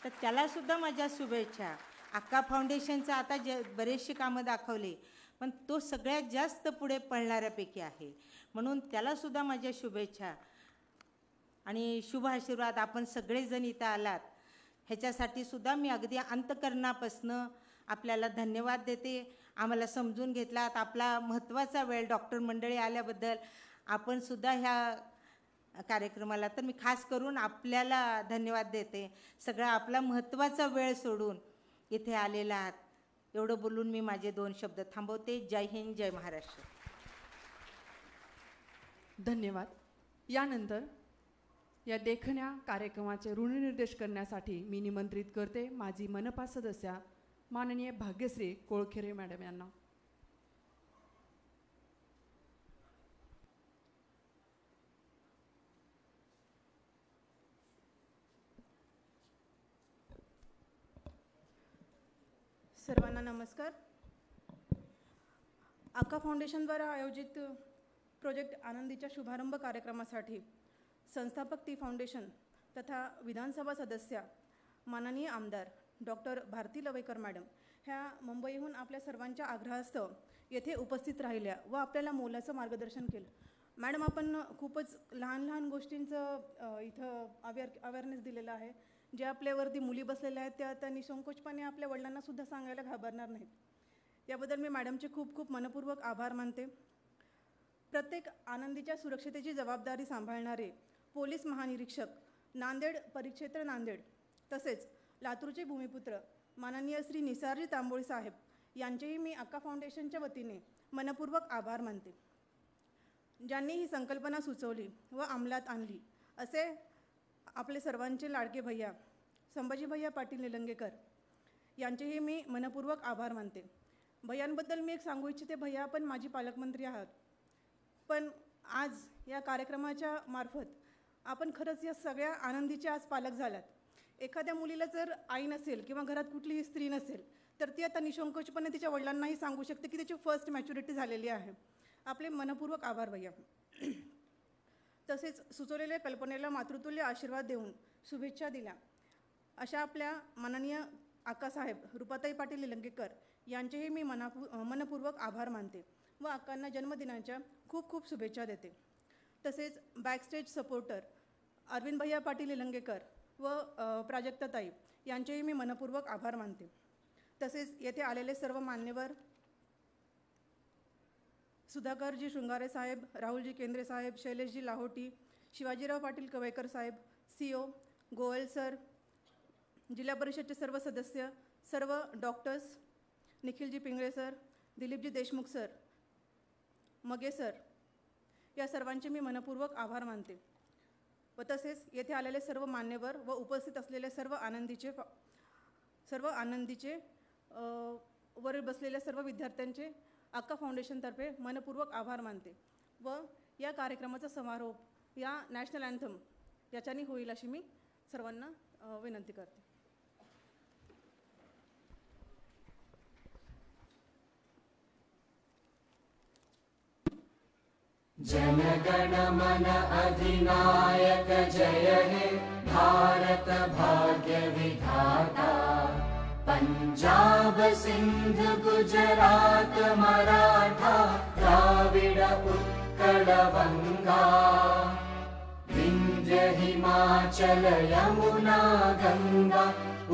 तर त्यालासुद्धा माझ्या शुभेच्छा. अक्का फाउंडेशनचं आता ज बरेचसे कामं दाखवले पण तो सगळ्यात जास्त पुढे पळणाऱ्यापैकी आहे. म्हणून त्यालासुद्धा माझ्या शुभेच्छा. आणि शुभ आशीर्वाद आपण सगळेजण इथं आलात. ह्याच्यासाठी सुद्धा मी अगदी अंतकरणापासनं आपल्याला धन्यवाद देते. आम्हाला समजून घेतलात. आपला महत्त्वाचा वेळ डॉक्टर मंडळी आल्याबद्दल आपण सुद्धा ह्या कार्यक्रमाला. तर मी खास करून आपल्याला धन्यवाद देते. सगळा आपला महत्त्वाचा वेळ सोडून इथे आलेला आहात. एवढं बोलून मी माझे दोन शब्द थांबवते. जय हिंद जय महाराष्ट्र. धन्यवाद. यानंतर या देखण्या कार्यक्रमाचे ऋणनिर्देश करण्यासाठी मी निमंत्रित करते. माझी मनपा सदस्या माननीय भाग्यश्री कोळखेरे मॅडम यांना. सर्वांना नमस्कार. आका फाउंडेशनद्वारा आयोजित प्रोजेक्ट आनंदीच्या शुभारंभ कार्यक्रमासाठी संस्थापक टी फाउंडेशन तथा विधानसभा सदस्या माननीय आमदार डॉक्टर भारती लवेकर मॅडम ह्या मुंबईहून आपल्या सर्वांच्या आग्रहास्तव येथे उपस्थित राहिल्या व आपल्याला मोलाचं मार्गदर्शन केलं. मॅडम आपण खूपच लहान लहान गोष्टींचं इथं अवेअर अवेअरनेस दिलेलं आहे. जे आपल्यावरती मुली बसलेल्या आहेत त्या आता निसंकोचपणे आपल्या वडिलांनासुद्धा सांगायला घाबरणार नाहीत. याबद्दल मी मॅडमचे खूप खूप मनपूर्वक आभार मानते. प्रत्येक आनंदीच्या सुरक्षतेची जबाबदारी सांभाळणारे पोलीस महानिरीक्षक नांदेड परिक्षेत्र नांदेड तसेच लातूरचे भूमिपुत्र माननीय श्री निसारजी तांबोळी साहेब यांचेही मी अक्का फाउंडेशनच्या वतीने मनपूर्वक आभार मानते. ज्यांनी ही संकल्पना सुचवली व अंमलात आणली असे आपले सर्वांचे लाडके भैया संभाजी भैया पाटील निलंगेकर. यांचेही मी मनपूर्वक आभार मानते. भैयांबद्दल मी एक सांगू इच्छिते भैया आपण माझी पालकमंत्री आहात. पण आज या कार्यक्रमाच्या मार्फत आपण खरंच या सगळ्या आनंदीचे आज पालक झालात. एखाद्या मुलीला जर आई नसेल किंवा घरात कुठलीही स्त्री नसेल तर ती आता निशंकोचपणे तिच्या वडिलांनाही सांगू शकते की तिची फर्स्ट मॅच्युरिटी झालेली आहे. आपले मनपूर्वक आभार भैया. तसेच सुचवलेल्या कल्पनेला मातृतुल्य आशीर्वाद देऊन शुभेच्छा दिल्या. अशा आपल्या माननीय आकासाहेब रुपाताई पाटील निलंगेकर यांचेही मी मनापू मनपूर्वक आभार मानते व अक्कांना जन्मदिनाच्या खूप खूप शुभेच्छा देते. तसेच बॅकस्टेज सपोर्टर अरविंद भैया पाटील निलंगेकर व प्राजक्ताताई यांचेही मी मनपूर्वक आभार मानते. तसेच येथे आलेले सर्व मान्यवर सुधाकरजी शृंगारे साहेब राहुलजी केंद्रे साहेब शैलेशजी लाहोटी शिवाजीराव पाटील कवेकर साहेब सी ओ गोयल सर जिल्हा परिषदचे सर्व सदस्य सर्व doctors Nikhilji Pingale sir Dilipji Deshmukh sir Mage sir या सर्वांचे मी मनपूर्वक आभार मानते व तसेच येथे आलेले सर्व मान्यवर व उपस्थित असलेले सर्व आनंदीचे सर्व आनंदीचे वरील वर बसलेल्या सर्व विद्यार्थ्यांचे अक्का फाउंडेशनतर्फे मनपूर्वक आभार मानते व या कार्यक्रमाचा समारोप या नॅशनल अँथम याच्याने होईल अशी मी सर्वांना विनंती करते. जनगण मन अधिनायक जय हे भारत भाग्य विधाता। पंजाब सिंध गुजरात मराठा द्राविड उत्कल बंगा विंध्य हिमाचल यमुना गंगा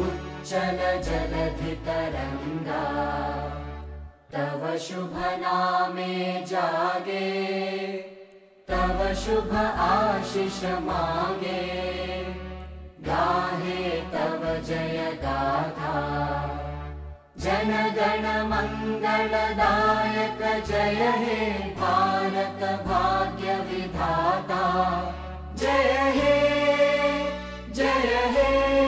उच्चल जलधि तरंगा तव शुभ नामे जागे तव शुभ आशिष मागे गाहे तव जयगाथा। जनगणमङ्गलदायक जय हे भारत भाग्य विधाता जय हे जय हे।